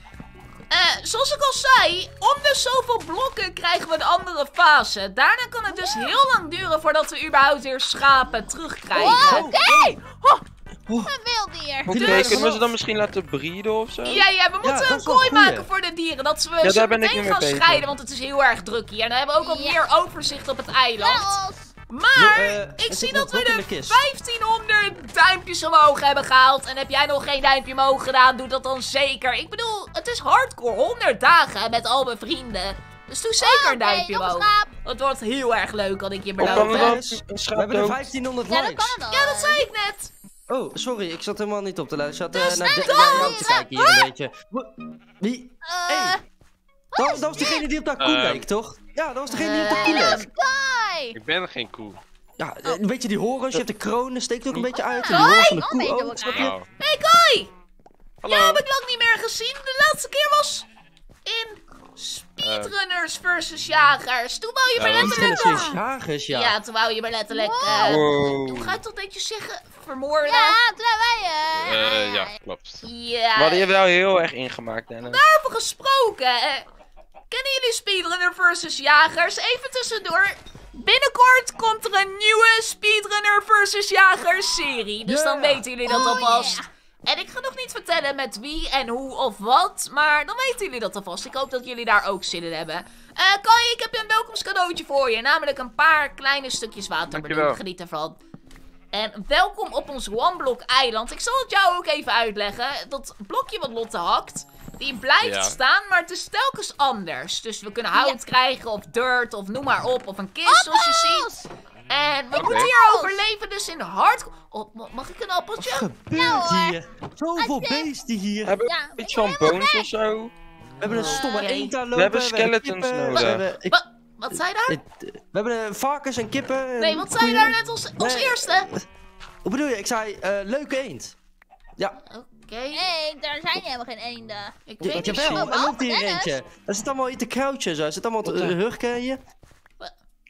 S1: Eh, zoals ik al zei, om de zoveel blokken krijgen we een andere fase. Daarna kan het dus heel lang duren voordat we überhaupt weer schapen terugkrijgen.
S2: Oh,
S3: Oké.
S2: oh.
S3: Een wild dier.
S4: Oké,
S2: Die waren
S4: kunnen we ze dan misschien laten breeden of zo?
S1: Ja, ja, we moeten een kooi
S2: een goeie.
S1: maken voor de dieren. Dat we ze
S4: ben ik
S1: meteen gaan scheiden, want het is heel erg druk hier. En dan hebben we ook wat
S3: Ja.
S1: meer overzicht op het eiland. Maar
S2: Jo, eh,
S1: ik zie dat we de
S2: de kist.
S1: 1500 duimpjes omhoog hebben gehaald. En heb jij nog geen duimpje omhoog gedaan, doe dat dan zeker. Ik bedoel, het is hardcore, 100 dagen met al mijn vrienden. Dus doe zeker een
S3: Oké,
S1: duimpje
S3: een
S1: omhoog. Het wordt heel erg leuk, kan ik je beloven.
S4: Een
S2: We hebben er
S4: dood.
S2: 1500
S3: Ja, dat
S2: likes.
S3: kan.
S1: Ja, dat zei ik net.
S2: Oh, sorry, ik zat helemaal niet op te luisteren. Ik
S1: Dus
S2: zat eh, naar de- naar te kijken hier een beetje. Wa- Wie?
S3: Eh,
S2: Hey, dat, dat was degene die op dat koe leek, toch? Ja, dat was degene die op dat
S1: Eh,
S2: koe
S3: dat
S2: leek.
S3: is Kai.
S5: Ik ben geen koe.
S2: Ja, eh, een beetje die horens, je hebt de kroon, steekt ook een beetje uit. En die horens van de
S3: een
S2: koe ook, snap je?
S5: Oh.
S1: Hey Kai!
S5: Hallo.
S1: Jou heb ik lang niet meer gezien. De laatste keer was in Speedrunners versus Jagers. Toen wou je
S5: was
S2: van
S1: letterlijk...
S2: de Sint-Jagers, ja.
S1: Ja, toen wou je me letterlijk... Eh, hoe ga ik dat netjes zeggen? Vermoorden?
S3: Ja, wij... eh,
S5: Eh, ja, klopt.
S1: Ja.
S4: We hadden je wel heel erg ingemaakt, Dennis.
S1: Daarover gesproken. Kennen jullie Speedrunner versus Jagers? Even tussendoor. Binnenkort komt er een nieuwe Speedrunner versus Jagers serie. Dus dan weten jullie dat
S3: Oh,
S1: alvast.
S3: yeah.
S1: En ik ga nog niet vertellen met wie en hoe of wat. Maar dan weten jullie dat alvast. Ik hoop dat jullie daar ook zin in hebben. Eh Kai, ik heb je een welkomstcadeautje voor je. Namelijk een paar kleine stukjes waterballon.
S5: Dankjewel.
S1: Geniet ervan. En welkom op ons One Block eiland. Ik zal het jou ook even uitleggen. Dat blokje wat Lotte hakt, die blijft
S5: Ja.
S1: staan, maar het is telkens anders. Dus we kunnen hout krijgen, of dirt, of noem maar op. Of een kist, zoals je ziet. En we moeten hier overleven, dus in hard... Oh, ma- mag ik een appeltje?
S2: gebeurt
S3: hoor.
S2: hier? Zoveel beesten hier.
S4: Hebben we
S3: Ja,
S4: iets van bones of zo?
S2: We hebben een stomme
S1: Oké.
S2: eend daar lopen.
S4: We hebben skeletons nodig.
S2: We hebben, ik-
S1: Wa- wat zei je daar?
S2: ik- we hebben eh, varkens en kippen. en
S1: Nee, wat zei je daar net als, als
S2: Nee.
S1: eerste?
S2: Hoe bedoel je? Ik zei eh, leuke eend. Ja,
S1: Oké,
S3: Nee, daar zijn helemaal geen eenden.
S1: ik
S2: ja,
S1: weet niet.
S2: jawel.
S3: wel.
S2: Er loopt hier eentje. Er zit allemaal in te crouchen zo. Er zit allemaal te hurken hier.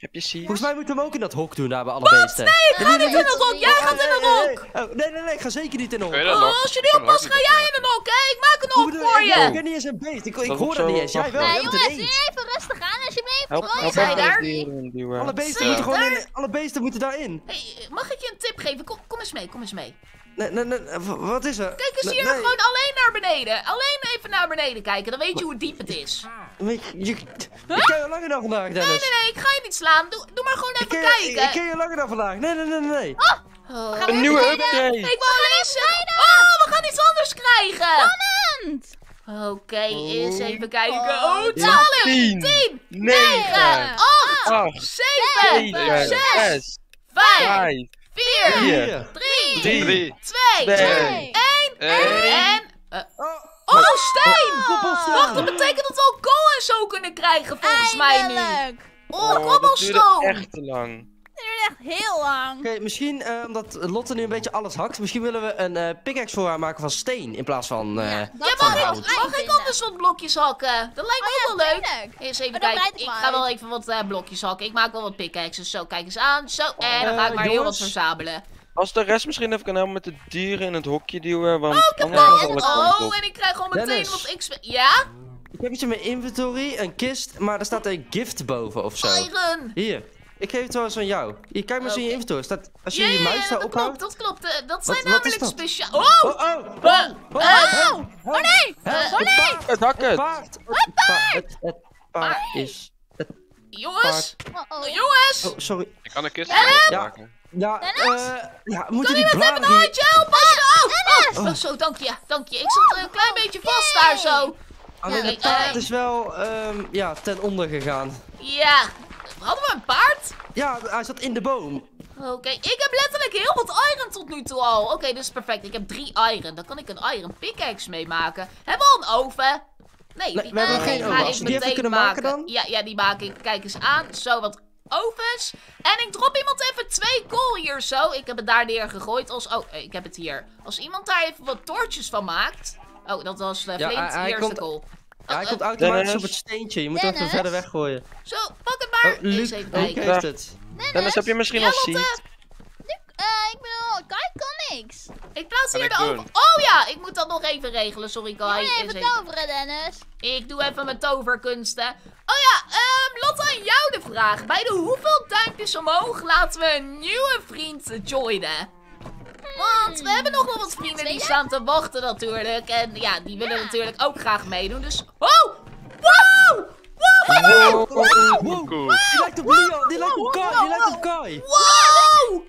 S4: Heb je?
S2: Volgens mij moeten we hem ook in dat hok doen daar bij alle beesten.
S1: Nee, ik ga niet in het hok. Jij gaat in het hok.
S2: Oh, nee, nee, nee, ik ga zeker niet in een hok.
S5: Dat
S1: Oh, als je niet oppast, ga jij in een hok, hè? Ik maak een hok voor
S2: je? Ik ben niet eens een beest. Ik, ik
S4: Dat
S2: hoor dat niet eens. Jij wel.
S3: Nee,
S2: een
S3: jongens, even rustig aan alsjeblieft.
S4: Help, help
S3: je
S4: mij
S1: daar?
S2: Alle beesten
S1: Ja.
S2: moeten gewoon in. Alle beesten moeten daarin.
S1: Hey, mag ik je een tip geven? Kom, kom eens mee, kom eens mee.
S2: Nee, nee, Wat is er?
S1: Kijk eens hier
S2: nee.
S1: gewoon alleen naar beneden. Alleen even naar beneden kijken, dan weet je hoe diep het is.
S2: Weet je, je, ik ken je langer dan vandaag, Dennis.
S1: Nee, nee, nee, ik ga je niet slaan. Doe, doe maar gewoon
S2: Ik
S1: even
S2: ken, je- ik, ik
S1: kijken.
S2: ken je langer dan vandaag. Nee, nee, nee, nee.
S1: Oh,
S4: Een nieuwe upgrade!
S1: Ik wou alleen zeggen... Oh, we gaan iets anders krijgen.
S3: Spannend.
S1: Oké, eens even kijken.
S3: Oh,
S1: Oh, twaalf,
S4: tien,
S1: tien,
S4: negen,
S1: acht,
S4: acht,
S1: zeven,
S4: zeven,
S1: zes,
S4: zes,
S1: vijf,
S4: vijf,
S1: vier,
S4: vier,
S1: drie,
S4: drie,
S5: Drie.
S1: twee,
S4: twee,
S1: één,
S5: Eén.
S1: en... eh,
S2: Oh,
S1: oh, steen!
S2: koppelsteen.
S1: Wacht, dat betekent dat we ook kool en zo kunnen krijgen volgens mij nu. Oh,
S4: Oh,
S1: cobblestone!
S4: echt te lang.
S3: Het duurt echt heel lang.
S2: Oké, misschien eh, omdat Lotte nu een beetje alles hakt. Misschien willen we een eh pickaxe voor haar maken van steen in plaats van. eh,
S3: Ja, dat
S1: Ja, mag
S3: ik
S1: mag ik anders wat blokjes hakken? Dat lijkt me
S3: Oh ja,
S1: wel leuk.
S3: tuurlijk.
S1: Eens even
S3: dan
S1: kijken.
S3: ik
S1: ga wel even wat eh, blokjes hakken. Ik maak wel wat pickaxes. Zo, kijk eens aan. Zo, en dan ga ik maar heel wat verzamelen.
S4: Als de rest misschien even kan helpen met de dieren in het hokje duwen, want
S1: Oh, ik Oh, en ik krijg gewoon meteen
S2: Dennis.
S1: wat XP. Ja?
S2: Ik heb iets in mijn inventory, een kist, maar er staat een gift boven of zo.
S1: Iron.
S2: Hier, ik geef het wel eens aan jou. Hier, kijk maar eens in je inventory. Staat, als je
S1: Ja,
S2: je
S1: ja,
S2: muis daar
S1: dat
S2: ophoudt.
S1: klopt. Dat klopt. Eh, Dat zijn namelijk
S2: dat?
S1: speciaal...
S2: Oh,
S1: Oh!
S2: oh,
S1: Eh,
S2: oh, oh, nee!
S1: Eh,
S2: Het paard,
S4: Het hak
S2: het
S4: het!
S2: paard, het paard, het, het paard is... Het
S1: Jongens!
S3: Oh, oh.
S1: Jongens!
S2: Oh, sorry.
S5: Ik kan een kist maken.
S2: Ja, eh, ja, moeten die
S1: Iemand even een handje helpen! Als je... Oh, oh, oh, zo, dank je. Dank je. Ik zat een klein beetje vast daar zo.
S2: Alleen
S1: Ja,
S2: het paard is wel, ehm, ja, ten onder gegaan.
S1: Ja. Hadden we een paard?
S2: Ja, hij zat in de boom.
S1: Oké, ik heb letterlijk heel wat iron tot nu toe al. Oké, dat is perfect. Ik heb drie iron. Dan kan ik een iron pickaxe mee maken. Hebben we al een oven? Nee,
S2: Nee,
S1: die
S2: we hebben
S1: ga
S2: geen oven. Als we die even
S1: meteen
S2: kunnen maken dan?
S1: Ja, ja, die maak ik. Kijk eens aan. Zo, wat ovens. En ik drop iemand even twee kool hier zo. Ik heb het daar neer gegooid. Als, oh, eh, ik heb het hier. Als iemand daar even wat toortjes van maakt. Oh, dat was de
S2: Ja,
S1: flint.
S2: hij
S1: hier is de kool.
S2: Ja, hij
S1: Oh,
S2: komt
S1: oh,
S2: automatisch
S4: Dennis?
S2: op het steentje. Je moet hem even verder weggooien.
S1: Zo, pak het maar.
S2: Oh, Luc,
S1: even
S2: Luc heeft het.
S4: Dennis, heb je misschien
S1: Ja,
S4: al seed?
S3: Eh, ik bedoel, kijk, kan niks.
S1: Ik plaats hier
S5: ik
S1: de
S5: doen?
S1: oven. Oh ja, ik moet dat nog even regelen. Sorry, Kai.
S3: Ga even toveren, Dennis.
S1: Ik doe even mijn toverkunsten. Oh ja, ehm Lotte, aan jou de vraag. Bij de hoeveel duimpjes omhoog laten we een nieuwe vriend joinen? Want we hebben nog wel wat vrienden die staan te wachten natuurlijk. En ja, die willen natuurlijk ook graag meedoen. Dus... Oh! Wow! Wow! Wow!
S2: Wow,
S5: Cool.
S2: die lijkt op Leon, die lijkt op Kai, die lijkt op Kai.
S1: Wow!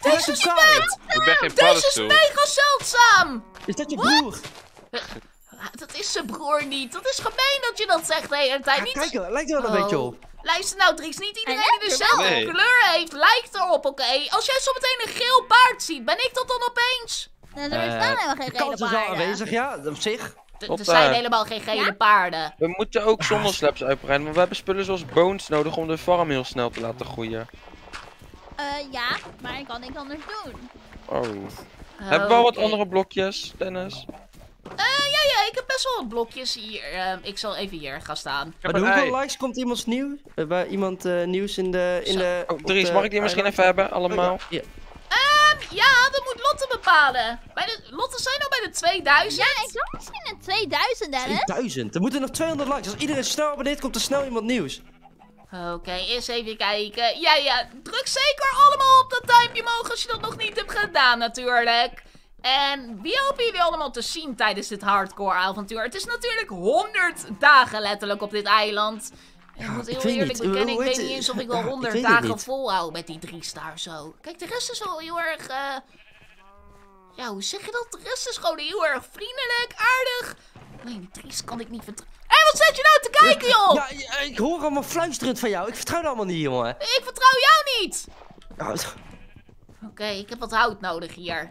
S2: Lijkt
S1: Deze is vet!
S5: Ik ben geen
S1: Deze is mega zeldzaam!
S2: Is dat je broer?
S1: Dat is zijn broer niet. Dat is gemeen dat je dat zegt de hele tijd.
S2: Ja,
S1: Niet...
S2: kijk, lijkt er wel een
S1: Oh.
S2: beetje op.
S1: Luister nou, Dries, niet iedereen die dezelfde
S5: wel
S1: kleur heeft, lijkt erop, oké? Als jij zo meteen een geel paard ziet, ben ik dat dan opeens?
S3: Nou, er
S2: Eh,
S3: staan helemaal geen
S2: De kans
S3: gele
S2: is wel
S3: paarden.
S2: aanwezig, ja, op zich.
S1: Er zijn
S4: daar.
S1: helemaal geen gele
S3: Ja?
S1: paarden.
S4: We moeten ook zonder slaps uitbreiden, want we hebben spullen zoals bones nodig om de farm heel snel te laten groeien.
S3: Eh, ja, maar ik kan niks anders doen.
S4: Oh. Hebben we al wat andere blokjes, Dennis?
S1: Eh, ja, ja, ik heb best wel wat blokjes hier. Eh, ik zal even hier gaan staan.
S5: Heb
S2: Maar
S5: een
S2: hoeveel
S5: ei.
S2: likes komt iemands nieuw? Eh, bij iemand eh, nieuws in de... In
S1: Zo.
S2: de
S4: Oh,
S2: op
S4: Dries,
S2: de
S4: mag ik die misschien even hebben, allemaal?
S2: Ja.
S1: Ja, dat moet Lotte bepalen. Bij de, Lotte zijn al bij de 2000.
S3: Ja, ik dacht misschien een 2000, Dennis.
S2: 2000. Er moeten nog 200 likes. Als iedereen snel abonneert, komt er snel iemand nieuws.
S1: Oké, eens even kijken. Ja, ja, druk zeker allemaal op dat duimpje omhoog als je dat nog niet hebt gedaan natuurlijk. En wie hopen jullie allemaal te zien tijdens dit hardcore avontuur? Het is natuurlijk 100 dagen letterlijk op dit eiland. ik moet heel eerlijk bekennen, ik weet niet eens of ik wel
S2: Ja, ik
S1: 100
S2: weet het
S1: dagen volhoud met die drie star zo. Kijk, de rest is wel heel erg... eh, Ja, hoe zeg je dat? De rest is gewoon heel erg vriendelijk, aardig. Nee, die Dries kan ik niet vertrouwen. Hé, wat zit je nou te kijken, joh?
S2: Ja, ja, ik hoor allemaal fluisterend van jou. Ik vertrouw dat allemaal niet, jongen.
S1: Ik vertrouw jou niet! Oké, ik heb wat hout nodig hier.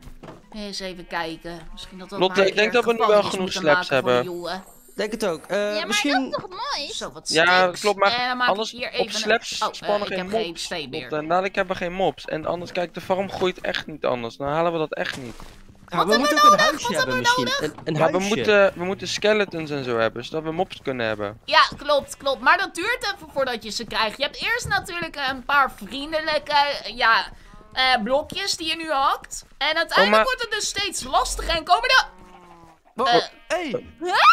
S1: Eens even kijken. Misschien dat we
S4: Lotte,
S1: maar
S4: ik denk dat we nu wel genoeg slaps hebben.
S1: jongen.
S2: denk het ook. Eh,
S3: ja, maar
S2: misschien...
S3: dat is toch mooi?
S1: Zo, wat
S4: Ja, klopt, maar
S1: dan maak ik
S4: anders
S1: hier
S4: op
S1: even een-
S4: slaps
S1: Oh, eh,
S4: spannen
S1: ik
S4: geen
S1: heb geen
S4: mobs.
S1: meer.
S4: Lotte, dadelijk hebben we geen mobs. En anders, kijk, de farm groeit echt niet anders. Dan halen we dat echt niet.
S2: Ja, we
S1: hebben
S2: moeten
S1: we
S2: ook een
S1: nodig?
S2: huisje
S1: Wat
S2: hebben
S1: hebben we
S2: misschien. Een, een
S4: Maar we moeten, we moeten skeletons en zo hebben, zodat we mobs kunnen hebben.
S1: Ja, klopt, klopt. Maar dat duurt even voordat je ze krijgt. Je hebt eerst natuurlijk een paar vriendelijke, ja, eh, blokjes die je nu hakt. En uiteindelijk
S4: Oh,
S1: wordt het dus steeds lastiger en komen de...
S2: Wa-
S1: Eh.
S2: hey,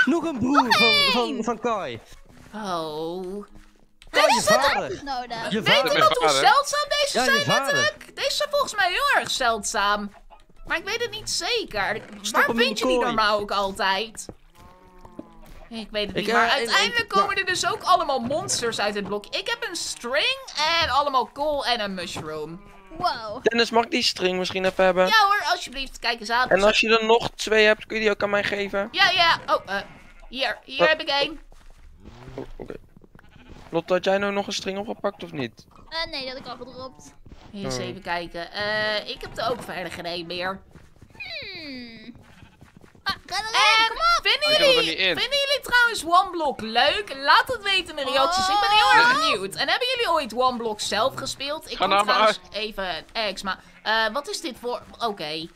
S2: nog een broer van, van, van Kai.
S1: Oh.
S2: Kai, je vader.
S3: Is nodig.
S2: Je
S1: Weet
S2: vader.
S1: iemand hoe zeldzaam deze
S2: Ja, je
S1: zijn letterlijk? Deze zijn volgens mij heel erg zeldzaam. Maar ik weet het niet zeker. Waar vind je die normaal ook altijd? Ik weet het
S2: Ik,
S1: niet,
S2: eh,
S1: maar
S2: ik-
S1: uiteindelijk
S2: ik- ja.
S1: komen er dus ook allemaal monsters uit het blok. Ik heb een string en allemaal kool en een mushroom.
S3: Wow.
S4: Dennis, mag ik die string misschien even hebben?
S1: Ja hoor, alsjeblieft, kijk eens aan.
S4: En als je er nog twee hebt, kun je die ook aan mij geven?
S1: Ja, ja, oh, eh, hier, hier
S4: Oh.
S1: heb ik één.
S4: Oh, Oké. Lotte, had jij nou nog een string opgepakt of niet?
S3: Eh, nee, dat ik al gedropt.
S1: Eens
S4: Oh.
S1: even kijken. Eh, ik heb er ook verder geen meer.
S3: Hmm. Ga erin,
S1: En
S3: kom op.
S1: vinden
S5: er
S1: jullie, vinden jullie trouwens One Block leuk? Laat het weten in de reacties. Ik ben heel erg benieuwd. En hebben jullie ooit One Block zelf gespeeld? Ik
S5: Ga nou
S1: trouwens even X, maar eh, wat is dit voor? Oké.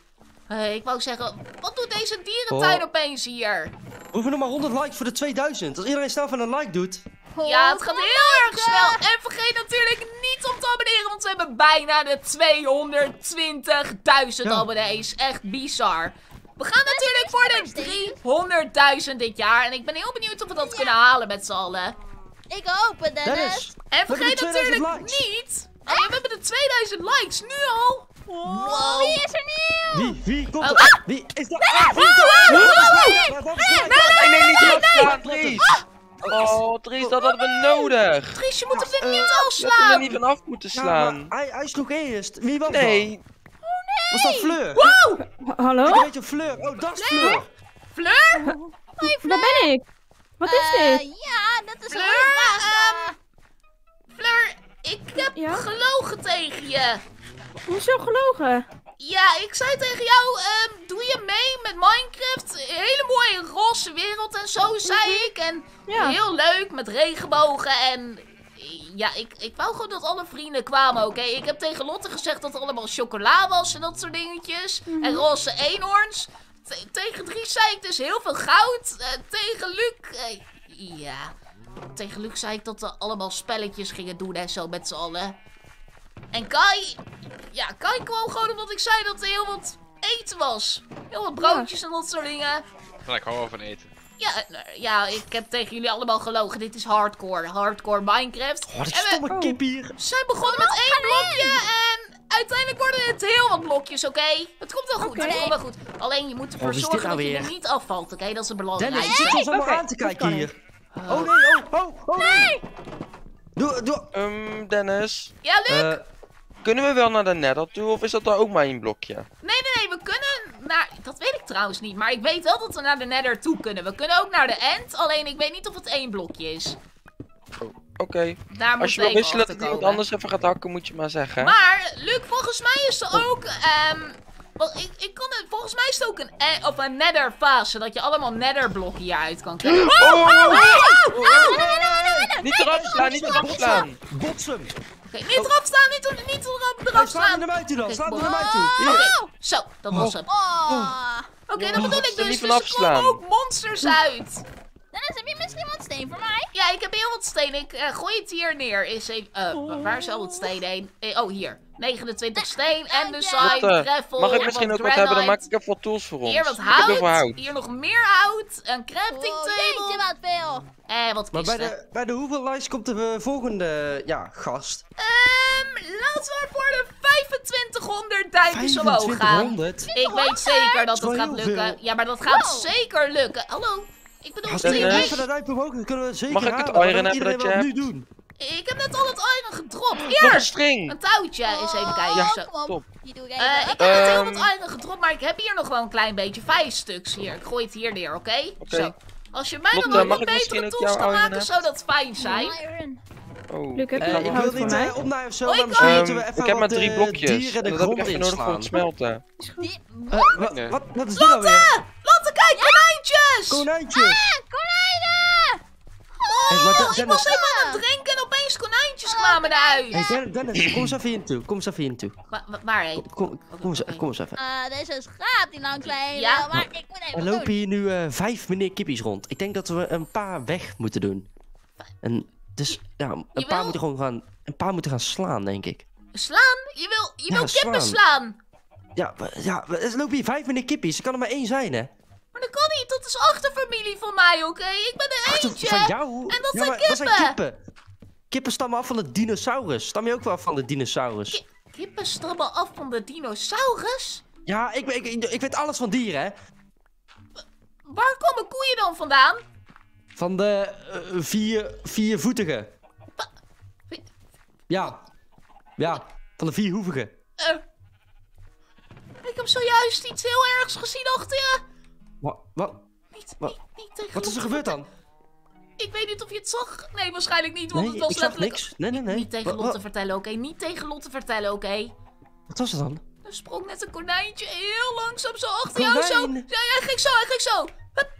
S1: Eh, ik wou zeggen, wat doet deze dierentuin
S2: Oh.
S1: opeens hier?
S2: We hoeven nog maar 100 likes voor de 2000. Als iedereen snel van een like doet.
S1: Ja, het gaat
S3: Oh,
S1: heel erg snel. En vergeet natuurlijk niet om te abonneren, want we hebben bijna de 220.000
S2: Ja.
S1: abonnees. Echt bizar. We gaan natuurlijk voor de 300.000 dit jaar. En ik ben heel benieuwd of we dat kunnen halen met z'n allen.
S3: Ik hoop het, Dennis.
S2: Dennis.
S1: En vergeet
S2: de 2000
S1: natuurlijk
S2: likes.
S1: niet. Oh, ja, we hebben de 2000 likes nu al.
S3: Wow. Wie is er nieuw?
S2: Wie? Wie komt
S1: Oh,
S2: er?
S1: ah!
S2: Wie is dat? Ah, is dat? Is dat? Dat is gelijk.
S4: Nee, nee,
S2: nee,
S4: afslaan,
S2: nee.
S4: Dries! Oh, Dries, dat hadden we nodig!
S1: Dries, je moet er
S2: eh,
S1: niet
S4: Je had hem er
S1: afslaan.
S4: niet vanaf moeten
S2: Ja,
S4: slaan.
S2: maar hij, hij sloeg eerst. Wie was dat?
S4: Nee,
S2: Was dat Fleur?
S1: Wow,
S6: Hallo?
S2: Ik weet je Fleur. Oh, dat is Fleur.
S1: Fleur.
S6: Waar ben ik? Wat is
S3: Eh,
S6: dit?
S3: ja, dat is een
S1: Fleur, ehm,
S3: Eh,
S1: Fleur, ik heb
S6: Ja?
S1: gelogen tegen je.
S6: Hoezo gelogen?
S1: Ja, ik zei tegen jou, ehm, doe je mee met Minecraft? Een hele mooie roze wereld en zo, zei ik. En
S6: Ja.
S1: heel leuk met regenbogen en... Ja, ik, ik wou gewoon dat alle vrienden kwamen, oké? Ik heb tegen Lotte gezegd dat er allemaal chocola was en dat soort dingetjes. En roze eenhoorns. Te- tegen Dries zei ik dus heel veel goud. Eh, tegen Luc... eh, ja... Tegen Luc zei ik dat we allemaal spelletjes gingen doen en zo met z'n allen. En Kai... Ja, Kai kwam gewoon omdat ik zei dat er heel wat eten was. Heel wat broodjes en dat soort dingen.
S5: Ik hou wel van eten.
S1: Ja, eh, ja, ik heb tegen jullie allemaal gelogen. Dit is hardcore. Hardcore Minecraft.
S2: Oh, die
S1: En we
S2: stomme kip hier.
S1: zijn begonnen met één blokje en uiteindelijk worden het heel wat blokjes, oké? Het komt wel goed, het komt wel goed. Alleen je moet ervoor
S2: Oh, is
S1: zorgen
S2: nou
S1: dat je er niet afvalt, oké? Dat is het
S2: Dennis, zit ons allemaal aan te kijken hier. Oh nee, oh, oh, oh nee. Doe, doe.
S4: Ehm, Dennis.
S1: Ja, Luc?
S2: Eh,
S4: Kunnen we wel naar de nether toe of is dat daar ook maar één blokje?
S1: Nee, nee, nee, we kunnen naar... Dat weet ik trouwens niet, maar ik weet wel dat we naar de nether toe kunnen. We kunnen ook naar de end, alleen ik weet niet of het één blokje is.
S4: Oké. Als je wil wisselen dat iemand anders even gaat hakken, moet je maar zeggen.
S1: Maar, Luc, volgens mij is er ook... ehm ik, ik kan het, volgens mij is het ook een, e- of een nether fase, dat je allemaal nether blokken hieruit kan krijgen.
S4: Oh, oh, oh,
S1: Oh, oh,
S4: Niet eraf slaan, niet eraf slaan.
S2: Botsum!
S1: Oké, niet erop staan, niet, niet erop,
S2: Hey,
S1: eraf
S2: sla
S1: slaan.
S2: naar mij toe dan, sla
S1: bo-
S2: naar mij toe. Hier.
S1: zo, dat was hem.
S3: Oh.
S1: Oké,
S4: Ja,
S1: dat bedoel ik
S4: er
S1: dus.
S4: niet
S1: Dus er komen ook monsters uit.
S3: Dennis, heb je misschien wat steen voor mij?
S1: Ja, ik heb heel wat steen. Ik eh, gooi het hier neer. Is even, eh, wa- waar is al het steen heen? Eh, oh, hier. 29 steen en de side, gravel.
S4: mag ik
S1: en
S4: misschien
S1: wat
S4: ook wat hebben? Dan maak ik even wat tools voor ons.
S1: Hier wat hout.
S4: hout.
S1: Hier nog meer hout. Een crafting
S3: Oh, jeetje,
S1: table.
S3: wat veel.
S1: En wat
S2: Maar bij
S1: kisten.
S2: de, bij de hoeveel likes komt de eh, volgende ja, gast?
S1: Ehm, laten we voor de 2500 duimpjes omhoog gaan.
S2: 2500?
S1: Ik weet zeker dat het gaat lukken. Ja, maar dat gaat
S3: Wow.
S1: zeker lukken. Hallo? Ik bedoel,
S2: Als even dan kunnen we zeker
S4: Mag ik het
S2: halen,
S4: iron hebben dat je hebt?
S2: nu doen.
S1: Ik heb net al het iron gedropt.
S4: Nog
S1: Hier!
S4: een string.
S1: Een touwtje. Eens even kijken.
S3: Oh,
S1: Zo.
S4: top.
S3: Ik
S1: Eh,
S3: even.
S1: ik heb net heel
S4: Ehm.
S1: wat iron gedropt, maar ik heb hier nog wel een klein beetje. Vijf stuks hier. Ik gooi het hier neer, oké? Zo. Als je mij
S4: Lotte,
S1: dan
S4: misschien
S1: betere tools kan maken, zou dat fijn zijn.
S4: Oh,
S6: Luc, heb
S2: Eh, ik wil niet
S6: mij?
S2: eh, opnaaien of zo,
S1: Oh, ik
S2: maar misschien
S1: kan.
S2: moeten we even
S4: ik heb maar drie
S2: eh,
S4: blokjes. dat heb ik
S2: grond
S4: even nodig voor het smelten.
S2: Eh, wat, wat is dit nou weer?
S1: Lotte, kijk, konijntjes!
S2: Konijntjes!
S3: Konijnen!
S2: Hey, maar
S1: Oh,
S2: Den-
S1: ik was
S2: Dennis,
S1: even aan het drinken en opeens konijntjes kwamen eruit.
S2: hey, Den- Dennis, kom eens even hier toe. Kom eens even hier toe.
S1: Wa- wa- Waarheen?
S2: Kom, kom, eens,
S1: oké.
S2: kom eens even.
S3: Eh, deze schaap die langs lijnen.
S1: Ja.
S3: Maar ik moet even
S2: Er lopen
S3: doen.
S2: hier nu eh, vijf meneer kippies rond. Ik denk dat we een paar weg moeten doen. En dus, ja, een
S1: Je
S2: paar
S1: wil-
S2: moeten gewoon gaan, een paar moeten gaan slaan, denk ik.
S1: Slaan? Je wil, je
S2: Ja,
S1: wil kippen
S2: slaan.
S1: slaan.
S2: Ja, ja, we- er lopen hier vijf meneer kippies. Er kan er maar één zijn, hè?
S1: Maar dat kan niet, dat is achterfamilie van mij, oké? Ik ben er eentje.
S2: Van jou?
S1: En dat
S2: ja,
S1: zijn
S2: maar wat zijn
S1: kippen.
S2: kippen? Kippen stammen af van de dinosaurus. Stam je ook wel af van de dinosaurus?
S1: Ki- kippen stammen af van de dinosaurus?
S2: Ja, ik, ik, ik, ik weet alles van dieren, hè?
S1: Waar komen koeien dan vandaan?
S2: Van de eh, vier, viervoetige. Ja. Ja, van de vierhoevige.
S1: Eh, ik heb zojuist iets heel ergs gezien achter je.
S2: Wat? Wat,
S1: Niet,
S2: Wat-
S1: niet, niet tegen
S2: wat is er gebeurd dan?
S1: Ik weet niet of je het zag. Nee, waarschijnlijk niet, want
S2: Nee,
S1: het was
S2: ik zag
S1: letterlijk...
S2: niks. Nee, nee, nee.
S1: Niet tegen
S2: Wat-
S1: Lotte
S2: wat-
S1: vertellen, oké? Niet tegen Lotte vertellen, oké?
S2: Wat was het dan?
S1: Er sprong net een konijntje heel langzaam zo achter jou, zo. Ja, hij ging zo, hij ging zo. Hup,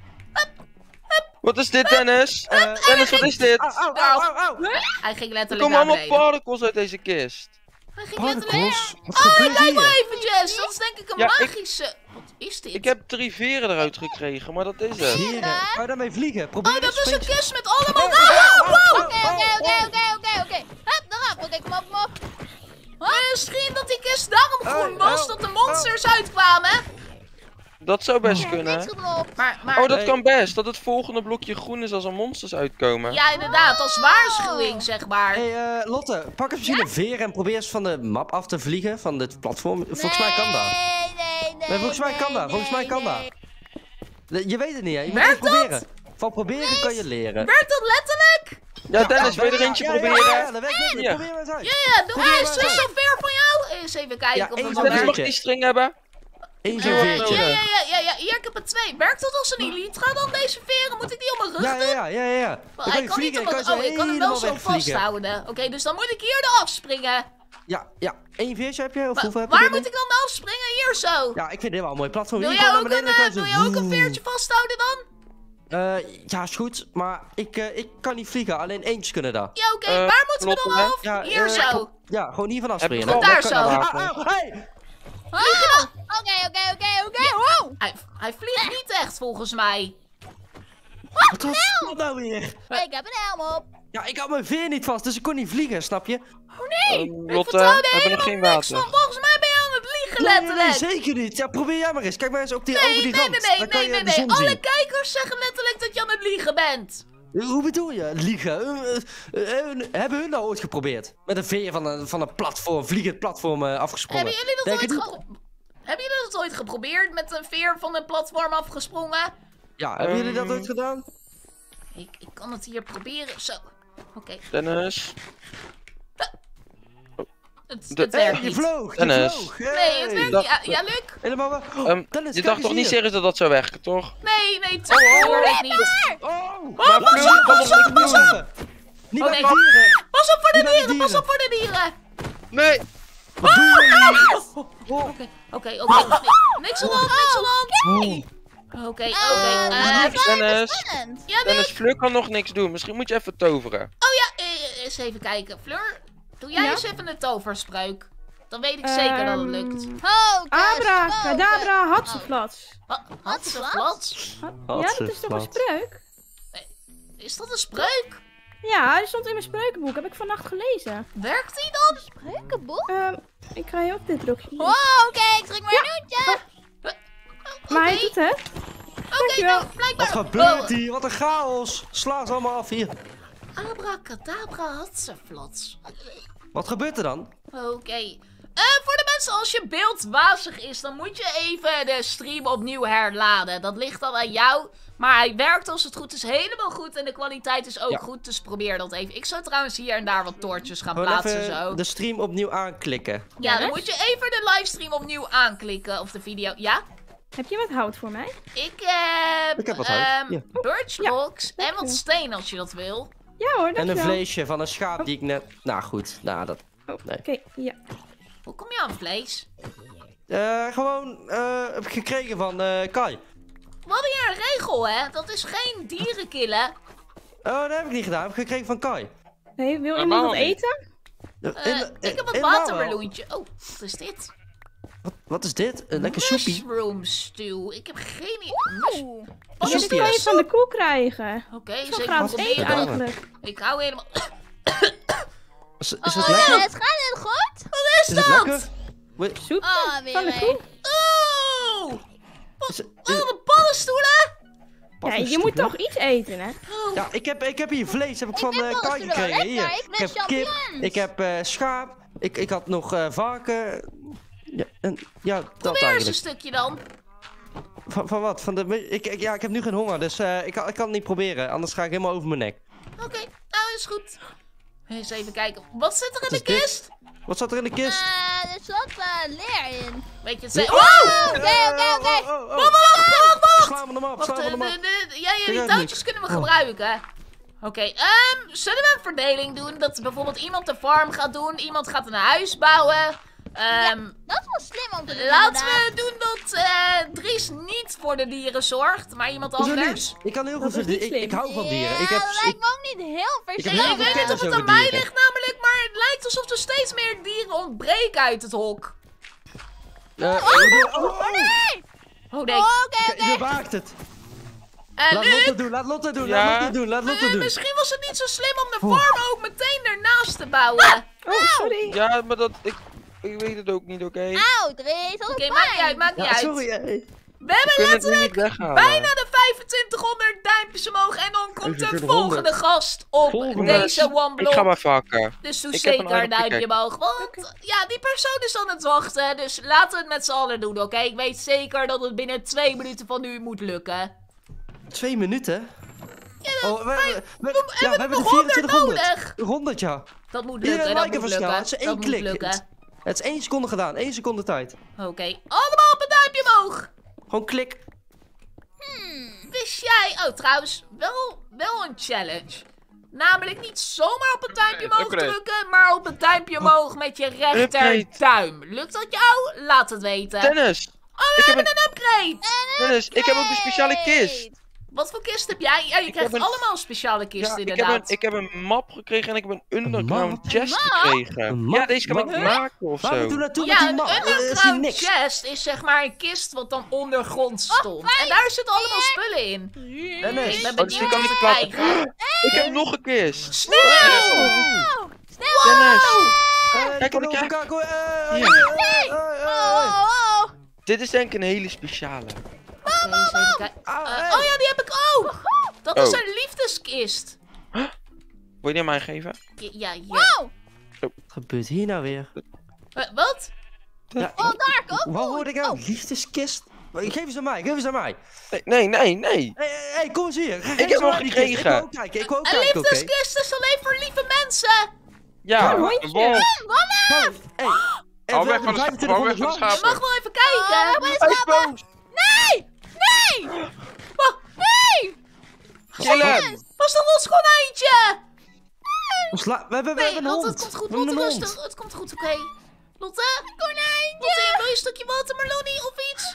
S4: Wat is dit, Dennis?
S2: Eh,
S4: Dennis, wat is dit?
S2: Au, au, au, au, au.
S1: Hij ging
S4: Er
S1: letterlijk
S4: komen
S1: naar
S4: allemaal
S1: beneden.
S4: particles uit deze kist.
S1: Hij ging Oh, kijk maar eventjes. Dat is denk ik een
S4: Ja, ik-
S1: magische... Wat is dit?
S4: Ik heb drie veren eruit gekregen, maar dat is het.
S2: Heren, kan je daarmee vliegen? Probeer
S1: Oh, dat is een kist met allemaal... Oh, wow!
S3: Oké, oké, oké, oké, oké. Hup, eraf. Oké, kom op, kom op.
S1: Misschien dat die kist daarom groen
S2: Oh,
S1: was,
S2: oh,
S1: dat de monsters uitkwamen.
S4: Dat zou best kunnen.
S1: Maar, maar...
S4: Oh, dat
S2: Nee.
S4: kan best. Dat het volgende blokje groen is als er monsters uitkomen.
S1: Ja, inderdaad, als waarschuwing, zeg maar.
S2: Hey, eh, Lotte, pak eens misschien een veer en probeer eens van de map af te vliegen, van dit platform. Volgens mij kan dat.
S3: Nee, nee, nee.
S2: Nee, volgens mij kan
S3: nee,
S2: dat, volgens mij
S3: nee,
S2: kan dat.
S3: nee.
S2: Nee, Je weet het niet, hè? Je moet het proberen. Van proberen kan je leren.
S1: Werkt dat letterlijk?
S4: Ja, Dennis, wil je er eentje
S2: Ja, ja,
S4: proberen?
S2: Ja, ja, niet.
S4: Ja.
S2: Probeer maar eens uit.
S1: Ja, ja, doe eens. Is zo ver van jou? Eens even kijken
S2: Ja,
S1: of
S4: Dennis, mag ik die string hebben?
S2: Eén zo'n
S1: Eh,
S2: veertje.
S1: Ja, ja, ja, ja, ja, hier, ik heb er twee. Werkt dat als een elite? Ga dan deze veren, moet ik die op mijn rug
S2: Ja,
S1: doen?
S2: ja, ja, ja, ja.
S1: Maar
S2: je
S1: kan niet op mijn... Oh, ik kan hem wel zo
S2: wegvliegen.
S1: vasthouden. Oké, dus dan moet ik hier eraf springen.
S2: Ja, ja. Eén veertje heb je? Of
S1: Maar
S2: hoeveel heb je
S1: waar moet ik dan afspringen? Hier zo.
S2: Ja, ik vind dit wel een mooi platform.
S1: Wil
S2: Hier
S1: jij ook een, eh, wil jij ook een veertje vasthouden dan?
S2: Eh, ja, is goed. Maar ik, eh, ik kan niet vliegen. Alleen eentjes kunnen dat.
S1: Ja, oké.
S4: Eh,
S1: waar moeten we dan af?
S2: Ja,
S1: hier
S2: eh,
S1: zo.
S2: Ja, gewoon hier vanaf springen.
S4: wel
S1: daar zo.
S2: Ah, ah, hey!
S3: Oh, Oké, oké, oké, oké.
S1: Hij, vliegt niet echt, volgens mij.
S2: Wat was dat nou weer?
S3: Ik heb een helm op.
S2: Ja, ik had mijn veer niet vast, dus ik kon niet vliegen, snap je?
S1: Oh nee,
S4: Ehm,
S1: ik
S4: Lotte,
S1: vertrouw er
S4: nog
S1: helemaal
S4: geen
S1: niks
S4: water.
S1: van. Volgens mij ben je aan het liegen,
S2: Nee, nee, nee,
S1: letterlijk.
S2: zeker niet. Ja, probeer jij maar eens. Kijk maar eens op die, over
S1: Nee,
S2: die
S1: nee,
S2: rand.
S1: nee, nee,
S2: Dan
S1: nee, nee, nee. Alle
S2: zien.
S1: kijkers zeggen letterlijk dat je aan het liegen bent.
S2: Hoe bedoel je, liegen? Eh, eh, eh, hebben hun dat ooit geprobeerd? Met een veer van een, van een platform, vliegend platform afgesprongen?
S1: Hebben jullie dat
S2: Denk
S1: ooit
S2: het niet.
S1: gepro- Hebben jullie dat ooit geprobeerd met een veer van een platform afgesprongen?
S2: Ja, hebben jullie dat
S4: Ehm.
S2: ooit gedaan?
S1: Ik, ik kan het hier proberen. Zo. Oké.
S4: Dennis.
S1: Het,
S4: De-
S2: Hey,
S1: werkt
S2: je
S1: niet.
S2: vloog, je
S4: Dennis.
S2: vloog.
S1: Nee, het werkt niet. Ja, Luc?
S2: Helemaal waar. Oh,
S4: Ehm,
S2: Dennis,
S4: Je dacht toch niet serieus dat dat zou werken, toch?
S1: Nee, nee, tuurlijk niet.
S2: Oh,
S4: Maar
S2: pas
S4: Fleur,
S2: op,
S4: kan
S2: pas op, pas op. Niet
S1: Oh,
S2: bij
S1: nee.
S2: dieren.
S1: Pas op voor de
S2: Niet de
S1: dieren, pas op voor de dieren.
S4: Nee!
S2: Wat doe je?
S1: Oké, oké, oké. Nee, Niks aan de hand, niks aan de hand. Oké, oké.
S3: Eh,
S1: eh,
S3: is wel
S4: Dennis. Dennis, Fleur kan nog niks doen. Misschien moet je even toveren.
S1: Oh ja, eh, eens even kijken. Fleur, doe jij
S6: Ja?
S1: eens even een toverspreuk. Dan weet ik zeker dat het
S6: Ehm,
S1: lukt.
S3: Focus,
S6: Abra,
S3: focus.
S6: kadabra, hatseflats.
S1: Wat? Wat is
S3: Wat?
S1: een flats?
S6: Ja, dat is toch een spreuk?
S1: Is dat een spreuk?
S6: Ja, die stond in mijn spreukenboek. Heb ik vannacht gelezen.
S1: Werkt die dan?
S3: Spreukenboek?
S6: Ehm, ik ga je ook dit drukje
S3: Wow, oké, ik druk maar een hoedje.
S6: Maar hij doet het.
S1: Oké,
S6: Dankjewel.
S1: nou, blijkbaar.
S2: Wat gebeurt
S1: Oh,
S2: hier? Wat een chaos. Sla ze allemaal af hier.
S1: Abracadabra had ze flats.
S2: Wat gebeurt er dan?
S1: Oké. Eh, voor de mensen, als je beeld wazig is, dan moet je even de stream opnieuw herladen. Dat ligt dan aan jou. Maar hij werkt als het goed is helemaal goed en de kwaliteit is ook
S2: Ja.
S1: goed. Dus probeer dat even. Ik zou trouwens hier en daar wat toortjes gaan
S2: Gewoon
S1: plaatsen
S2: even
S1: zo.
S2: de stream opnieuw aanklikken.
S1: Ja, dan moet je even de livestream opnieuw aanklikken. Of de video. Ja?
S6: Heb je wat hout voor mij?
S1: Ik heb,
S2: Ik heb wat hout, ja.
S1: birchblocks en wat steen als je dat wil.
S6: Ja hoor,
S2: En
S6: dankjewel.
S2: een vleesje van een schaap die ik net... Nou goed, nou dat...
S6: Oh,
S2: Nee.
S6: Oké, ja.
S1: Hoe kom je aan vlees?
S2: Eh, gewoon eh, heb ik gekregen van eh, Kai.
S1: We hadden hier een regel, hè? Dat is geen dieren killen.
S2: Oh, dat heb ik niet gedaan. Heb ik gekregen van Kai.
S6: Nee, wil iemand wat eten?
S2: Eh,
S1: Eh,
S2: in-
S1: ik heb
S2: in-
S1: watermeloentje. Oh, wat is dit?
S2: Wat, wat is dit? Een lekker soepie.
S1: Mushroom stew. Ik heb geen idee.
S3: Oeh.
S6: Dit
S2: soepie.
S6: kan je van de koe krijgen.
S1: Oké,
S6: Zo
S1: zeker
S6: gratis eten eigenlijk.
S1: Ik hou helemaal...
S2: Is, is het
S3: Oh,
S2: lekker?
S3: Dennis, gaat het goed?
S1: Wat is
S2: Is het
S1: dat?
S2: lekker? Wait,
S6: Soep
S3: Oh, weer
S6: van de koe.
S1: Oh!
S2: is het-
S1: Oh,
S2: het-
S1: de paddenstoelen!
S6: Ja, je moet toch iets eten, hè?
S1: Oh,
S2: Ja, ik heb, ik heb hier vlees heb ik van
S3: vind
S2: eh Kai gekregen. Hier.
S3: Ik
S2: Ik
S3: ben
S2: heb kip, ik heb eh, schaap, ik, ik had nog eh, varken. Ja, en, ja dat
S1: probeer eens een stukje dan.
S2: Van, van wat? Van de, ik, ik- ja, ik heb nu geen honger, dus eh, ik, kan, ik kan het niet proberen. Anders ga ik helemaal over mijn nek.
S1: Oké, nou is goed. Eens even kijken. Wat zit er in de
S2: dit?
S1: kist?
S2: Wat zat er in de kist?
S3: Eh, er zat eh, leer in.
S1: Weet je het zeggen?
S2: Oh!
S1: Oh!
S3: Oké, oké, oké.
S2: Oh, oh, oh.
S1: Wacht, wacht, wacht!
S2: Slaan we hem op,
S1: Wacht,
S2: slaan we
S1: eh,
S2: hem op.
S1: ja, die touwtjes kunnen we
S2: Oh.
S1: gebruiken. Oké, ehm, zullen we een verdeling doen? Dat bijvoorbeeld iemand de farm gaat doen, iemand gaat een huis bouwen. Ehm,
S3: Dat wel slim om te doen.
S1: laten
S3: inderdaad.
S1: we doen dat eh, Dries niet voor de dieren zorgt, maar iemand anders.
S2: Ik kan heel goed
S6: niet
S2: Ik, ik hou van dieren. Ik heb,
S3: dat
S2: ik,
S3: lijkt me ook niet heel
S2: heel
S1: Ik
S2: veel
S1: weet niet of het aan mij ligt namelijk, maar het lijkt alsof er steeds meer dieren ontbreken uit het hok.
S2: eh, oh, oh,
S1: Oh nee.
S3: Oh, Oké, oké.
S2: Je waagt het.
S1: Eh,
S2: Laat
S1: Luc,
S2: Lotte doen, laat Lotte doen,
S4: Ja.
S2: laat Lotte doen, laat Lotte
S1: eh,
S2: doen.
S1: misschien was het niet zo slim om de farm ook meteen ernaast te bouwen.
S6: Oh, sorry.
S4: Ja, maar dat... Ik, ik weet het ook niet, oké?
S3: Auw, Dries, dat
S1: Oké, maakt niet uit, maakt niet
S2: Ja,
S1: uit.
S2: sorry.
S1: We
S4: We
S1: hebben
S4: het
S1: letterlijk bijna de 2500 duimpjes omhoog en dan komt de
S2: 2500.
S1: volgende gast op
S2: Volgende.
S1: deze one
S4: Ik ga
S1: block.
S4: maar vakken.
S1: Dus doe zeker een duimpje omhoog. Want ja, die persoon is aan het wachten. Dus laten we het met z'n allen doen, oké? Ik weet zeker dat het binnen twee minuten van nu moet lukken.
S2: Twee minuten? oh, we, we, we-
S1: We
S2: ja, we
S1: hebben 100
S2: 2400.
S1: nodig.
S2: 100, ja.
S1: Dat moet lukken,
S2: een
S1: dat
S2: like
S1: moet lukken.
S2: Het één
S1: Dat moet
S2: klik.
S1: lukken.
S2: Het is één seconde gedaan, één seconde tijd.
S1: Oké, allemaal op een duimpje omhoog.
S2: Gewoon klik.
S1: Wist jij, oh trouwens, wel, wel een challenge. Namelijk niet zomaar op een duimpje omhoog
S5: upgrade.
S1: drukken, maar op een duimpje omhoog met je rechter
S4: Upgrade.
S1: duim. Lukt dat jou? Laat het weten.
S4: Dennis!
S1: Oh, we
S4: ik heb
S1: hebben een upgrade.
S4: Dennis, ik heb ook een speciale kist.
S1: Wat voor kist heb jij? Ja, je
S4: Ik
S1: krijgt
S4: heb een-
S1: allemaal een speciale kist
S4: Ja, ik heb,
S1: inderdaad.
S4: een, ik heb een map gekregen en ik heb een underground
S2: map?
S4: chest
S3: Map?
S4: gekregen.
S2: Een map?
S4: Ja, deze kan ik maken of zo.
S2: doen naartoe
S1: ja,
S2: met die
S1: een
S2: is hier
S1: underground chest is zeg maar een kist wat dan ondergrond stond. en daar zitten allemaal spullen in.
S2: Dennis.
S1: Ik ben
S4: Oh, dus kan ik laten-
S1: krijgen.
S4: Ik heb nog een kist.
S1: Snel!
S2: Oh.
S4: Dennis,
S2: Eh,
S4: Kijk wat ik
S2: gooien. Eh, eh,
S3: Oh, oh, oh.
S4: dit is denk ik een hele speciale.
S1: Kijken.
S2: Ah, hey.
S1: oh ja, die heb ik ook! Dat is
S4: Oh.
S1: een liefdeskist.
S4: Wil je die aan mij geven?
S1: Ja, ja. ja.
S3: Wow.
S2: Wat gebeurt hier nou weer?
S1: Eh, wat?
S2: Ja,
S3: Oh, daar ook.
S2: Wat hoorde ik nou?
S3: Oh.
S2: Liefdeskist? Geef eens aan mij, geef eens aan mij.
S4: Nee, nee, nee. nee.
S2: Hé, hé, hé, kom eens hier. Geef
S4: heb hem
S2: kist.
S4: gekregen.
S2: Ik wil ook kijken, ik wil ook
S1: Een
S2: kijken,
S1: liefdeskist is alleen voor lieve mensen.
S4: Ja,
S6: een hondje.
S2: Hey, hey,
S5: Hou weg van de,
S2: 2500
S5: hou weg van de
S2: langs.
S1: Je mag wel even kijken.
S4: hij is boos.
S3: Nee! Nee!
S1: Oh,
S3: Nee!
S4: Kill hem.
S1: was toch ons konijntje?
S2: Sla- we hebben, we
S1: Nee,
S2: hebben een
S1: Lotte,
S2: hond.
S1: het komt goed.
S2: We hebben
S1: Lotte, rustig. Het komt goed, oké. Lotte? Konijn! Lotte, wil je een stukje watermelonie of iets?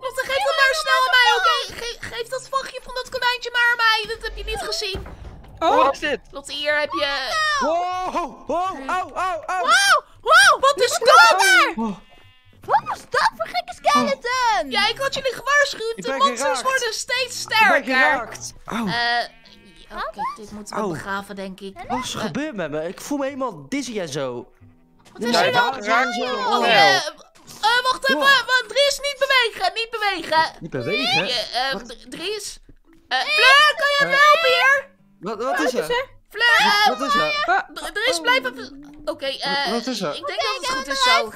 S1: Lotte, geef dat maar snel aan mij, oké? Ge- geef dat vachtje van dat konijntje maar aan mij. Dat heb je niet gezien.
S4: Oh, wat is dit?
S1: Lotte, hier heb je...
S2: Wow, wow, au, au, au.
S3: Wow! Wow!
S1: Wat is dat?
S2: Oh,
S3: Wat was dat voor gekke skeleton?
S1: Ja, ik had jullie gewaarschuwd.
S2: Ik
S1: De
S2: ben
S1: monsters
S2: geraakt.
S1: worden steeds
S2: ik ben
S1: sterker.
S2: geraakt. Au.
S1: Eh, oké, dit moeten we
S2: Au.
S1: begraven, denk ik.
S2: Wat is er gebeurd met me? Ik voel me helemaal dizzy en zo.
S1: Wat is er nou? Oh,
S4: Oh,
S1: eh, eh, wacht even,
S2: Wow.
S1: want Dries, niet bewegen, niet bewegen.
S2: Niet bewegen.
S1: Eh, D- Dries? Eh, Fleur, kan je me helpen hier?
S2: Wat, wat is er?
S1: Fleur, eh,
S2: Wat is er?
S1: Dries, blijf even... Oké, eh,
S2: Wat is er?
S1: ik denk dat het goed is
S3: Zo.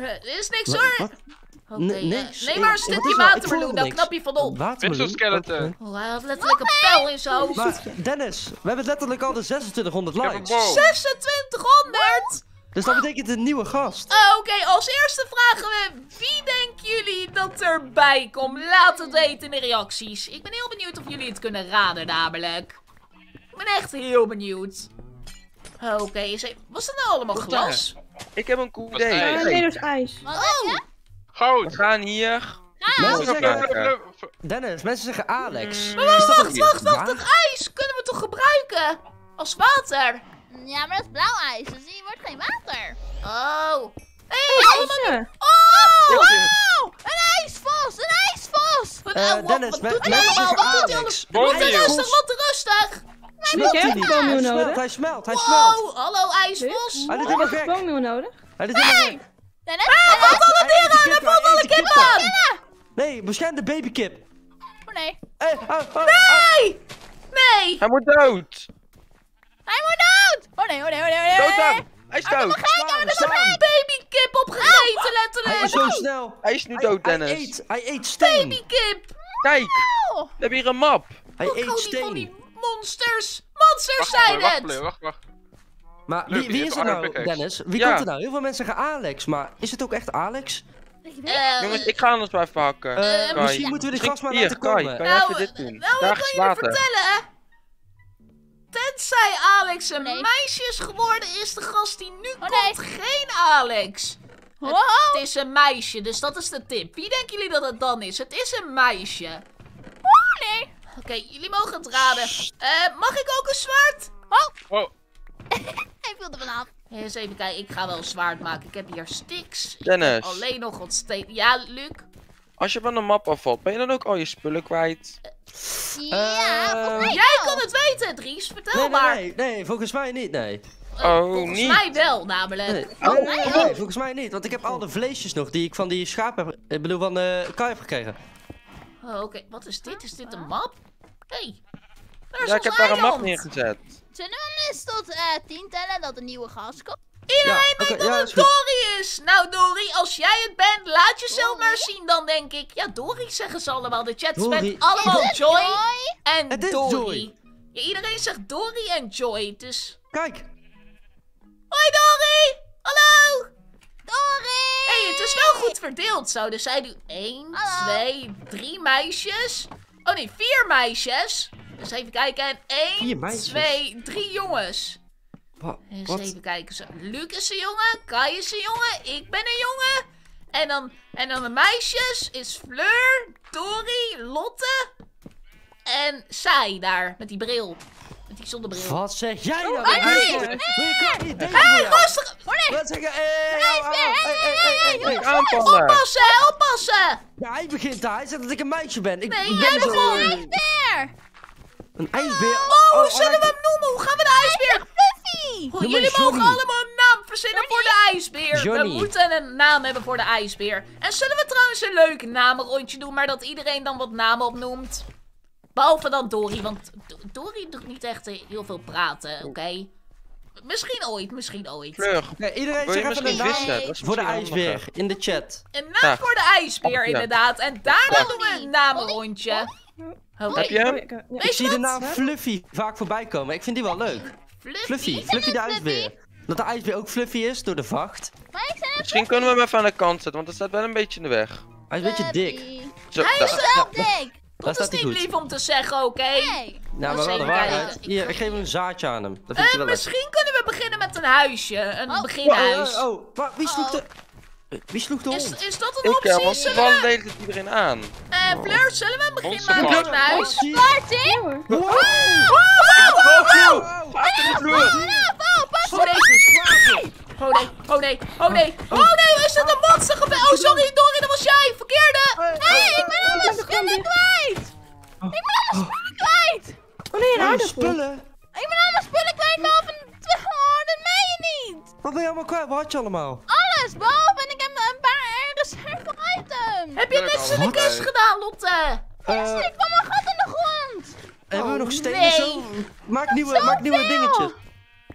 S1: Eh, Er is niks hoor.
S2: wat? Nee,
S1: eh,
S2: niks.
S1: neem
S2: Ik-
S1: maar een stukje
S2: er? Voel
S1: watermeloen, dan knap je van op.
S2: Watermeloen?
S5: Pixelskeleton.
S2: Oké.
S1: Oh, hij had letterlijk een pijl in zijn hoofd.
S2: Dennis, we hebben letterlijk al de 2600
S5: Ik heb een
S2: likes.
S5: boom.
S1: 2600!
S2: Dus dat betekent een nieuwe gast.
S1: Oh, Oké, als eerste vragen we wie denken jullie dat erbij komt? Laat het weten in de reacties. Ik ben heel benieuwd of jullie het kunnen raden namelijk. Ik ben echt heel benieuwd. Oké, even- was dat nou allemaal glas?
S4: Ik heb een koe.
S5: Wat is
S4: Nee,
S6: dat is ijs.
S3: Wat heb je?
S4: We
S5: Goud.
S4: gaan hier.
S2: Mensen zeggen. Dennis, mensen zeggen Alex.
S4: Mm,
S2: Is dat
S1: Wacht, wacht, wacht, dat ijs kunnen we toch gebruiken? Als water?
S3: Ja, maar dat is blauw ijs, dus hier wordt geen water.
S1: Oh. Hé, hey, allemaal...
S6: Ijsje.
S1: Oh!
S3: Wow! Een ijsvos! Een ijsvos!
S1: Wat,
S2: Eh,
S1: eh, wat-
S2: Dennis,
S1: wat
S2: zeggen
S1: Wat doet hij
S2: Alex.
S1: Lotte,
S5: Boomnieuw.
S1: rustig, Lotte, rustig!
S6: Ik
S2: Hij
S6: boomnieuw
S2: smelt,
S6: nodig?
S2: hij smelt, hij smelt.
S1: Wow, hallo ijsvos!
S2: Hij
S6: Heb
S2: helemaal gek.
S6: boomnieuw nodig?
S2: Hij doet helemaal gek.
S1: Ah, wat alle
S2: Hij
S1: dieren aan!
S2: de
S1: Hij
S2: kip,
S1: valt
S2: hij
S1: alle
S2: eet de
S1: kip
S2: kip
S1: aan!
S2: Nee, bescherm de babykip.
S3: Oh nee.
S2: Oh, oh, oh.
S1: Nee! Nee!
S4: Hij moet dood.
S3: Hij moet dood! Oh nee, oh nee, oh nee, oh nee.
S4: Dood hem. Hij is dood.
S1: Er is
S2: slaan.
S1: een babykip opgegeten,
S2: Hij
S1: letterlijk!
S2: is zo snel.
S4: Hij is nu
S2: Hij-
S4: dood,
S2: Hij
S4: Dennis.
S2: eet, hij eet steen.
S1: Babykip!
S4: Kijk. We hebben hier een map.
S2: Hij eet steen.
S1: Monsters! Monsters
S5: Wacht,
S1: zijn
S5: wacht,
S1: het!
S5: Fleur, wacht, wacht.
S2: Maar
S5: Leuk,
S2: wie, wie
S5: je
S2: is er
S5: een
S2: nou,
S5: pickaxe.
S2: Dennis? Wie
S4: Ja.
S2: komt er nou? Heel veel mensen zeggen Alex, maar is het ook echt Alex?
S1: Eh,
S4: Jongens, ik ga anders wel even hakken.
S2: Eh,
S1: Eh,
S2: misschien moeten we die gast maar laten
S4: Kai,
S2: komen.
S4: kan je
S1: Nou,
S4: even dit doen?
S1: nou,
S4: Daar
S1: ik kan
S4: water.
S1: vertellen. Tenzij Alex een
S3: Nee.
S1: meisje is geworden, is de gast die nu
S3: Oh, nee.
S1: komt geen Alex.
S3: Wow.
S1: Het is een meisje, dus dat is de tip. Wie denken jullie dat het dan is? Het is een meisje.
S3: Oh nee.
S1: Oké, jullie mogen het raden. Eh, mag ik ook een zwaard?
S5: Oh,
S3: Hij viel er vanaf.
S1: Eens even kijken, ik ga wel een zwaard maken. Ik heb hier sticks.
S4: Dennis.
S1: alleen nog wat steen. Ja, Luc.
S4: Als je van de map afvalt, ben je dan ook al je spullen kwijt?
S3: Ja, volgens mij
S1: Jij
S3: wel.
S1: kan het weten, Dries. Vertel
S2: Nee, nee,
S1: maar.
S2: nee, nee, volgens mij niet, nee.
S4: Oh,
S1: volgens
S4: niet.
S1: mij wel, namelijk.
S2: Nee,
S3: Oh, mij
S2: nee, volgens mij niet, want ik heb al de vleesjes nog die ik van die schaap heb, ik bedoel van de Kai heb gekregen.
S1: Oh, Oké, wat is dit? Is dit een map? Hé. Hey. Daar is
S4: Ja, ik heb daar een map neergezet.
S3: Zullen we eens tot eh 10 tellen dat een nieuwe gast komt?
S1: Iedereen
S2: Ja,
S1: dat het. Dory is. Nou, Dory, als jij het bent, laat jezelf
S3: Dory?
S1: maar zien dan, denk ik. Ja, Dory zeggen ze allemaal. De chat met allemaal Joy
S3: Joy?
S1: en
S2: Het
S1: Dory.
S2: Joy.
S1: Ja, iedereen zegt Dory en Joy, dus...
S2: Kijk,
S1: Hoi Dory! Hallo!
S3: Dory!
S1: Hé, hey, het is wel goed verdeeld zo. Dus zij doet 1,
S3: Hallo.
S1: 2, 3 meisjes. Oh nee, 4 meisjes. Dus even kijken. En 1,
S2: Vier meisjes?
S1: 2, 3 jongens. Eens
S2: wat?
S1: even kijken. Zo. Luc is een jongen, Kai is een jongen, ik ben een jongen. En dan, en dan de meisjes is Fleur, Dory, Lotte en zij daar met die bril. Met die zonnebril.
S2: Wat zeg jij nou? deze
S1: Hé,
S2: voor jou?
S1: rustig!
S2: Wat zeg
S4: Niet
S2: hey.
S4: aanvallen.
S1: Oppassen, oppassen!
S2: Ja, hij begint daar. Hij zegt dat ik een meisje ben. Ik
S1: Nee,
S2: ben
S1: jij
S2: zo-
S1: begon.
S3: Beer!
S2: Een ijsbeer.
S1: Oh,
S2: oh,
S1: zullen we hem noemen? Hoe gaan we de ijsbeer?
S3: Fluffy!
S1: Oh, jullie mogen allemaal een naam verzinnen voor de ijsbeer. We moeten een naam hebben voor de ijsbeer. En zullen we trouwens een leuk namenrondje doen, maar dat iedereen dan wat namen opnoemt? Behalve dan Dory, want Do- Dory doet niet echt eh, heel veel praten, oké? Misschien ooit, misschien ooit.
S2: Nee, iedereen zegt even een naam?
S4: Dat
S2: voor de ijsbeer in de chat.
S1: Een naam
S4: Ja.
S1: voor de ijsbeer, inderdaad. En daarna
S4: Ja.
S1: doen we een namenrondje. Oké.
S4: Heb je hem?
S6: Oh, ik, eh.
S1: Weet
S2: zie de naam Fluffy vaak voorbij komen. Ik vind die wel leuk.
S3: Fluffy?
S2: Fluffy, de ijsbeer. Dat de ijsbeer ook Fluffy is door de vacht.
S3: Zei
S4: Misschien kunnen we hem even aan de kant zetten, want het staat wel een beetje in de weg.
S2: Hij is een beetje dik.
S4: Zo,
S3: Hij is wel dik.
S1: Dat
S2: staat
S1: is niet
S2: goed.
S1: lief om te zeggen, oké?
S3: Nee.
S2: Nou, maar wel de waarheid. Hier, ik geef hem een zaadje aan hem. Dat vindt
S1: Eh,
S2: wel leuk.
S1: misschien kunnen we beginnen met een huisje. Een
S3: Oh.
S1: beginhuis.
S2: Oh, oh, maar wie sloeg
S3: Oh.
S2: de... eh, Wie sloeg de
S1: Is,
S2: hond?
S1: is dat een
S4: Ik,
S1: optie?
S4: want we
S1: Zullen
S4: vallen
S1: we...
S4: de hele tijd iedereen aan.
S1: Eh, Fleur, zullen we beginnen
S5: Onze
S1: met een huis?
S3: Party?
S6: Ja hoor.
S2: Wow!
S4: Gaat in de vloer!
S1: Oh nee. Oh nee, oh nee, oh nee. Oh nee, is dat een monster? Oh sorry, Dori, dat was jij. Verkeerde.
S3: Hé, ik ben alle spullen kwijt. Ik ben alle spullen kwijt.
S6: Oh nee, een
S2: Oh,
S6: aardappel.
S2: spullen!
S3: Ik ben alle spullen kwijt behalve... Oh, dat meen je niet.
S2: Wat ben je allemaal kwijt? Wat had je allemaal?
S3: Alles, behalve en ik heb een paar reserve items.
S1: Heb je niks in de kist gedaan, Lotte?
S2: Eh,
S3: Ik kwam een gat in de grond.
S2: hebben we nog stenen
S1: nee.
S2: zo? Maak nieuwe, maak nieuwe dingetjes.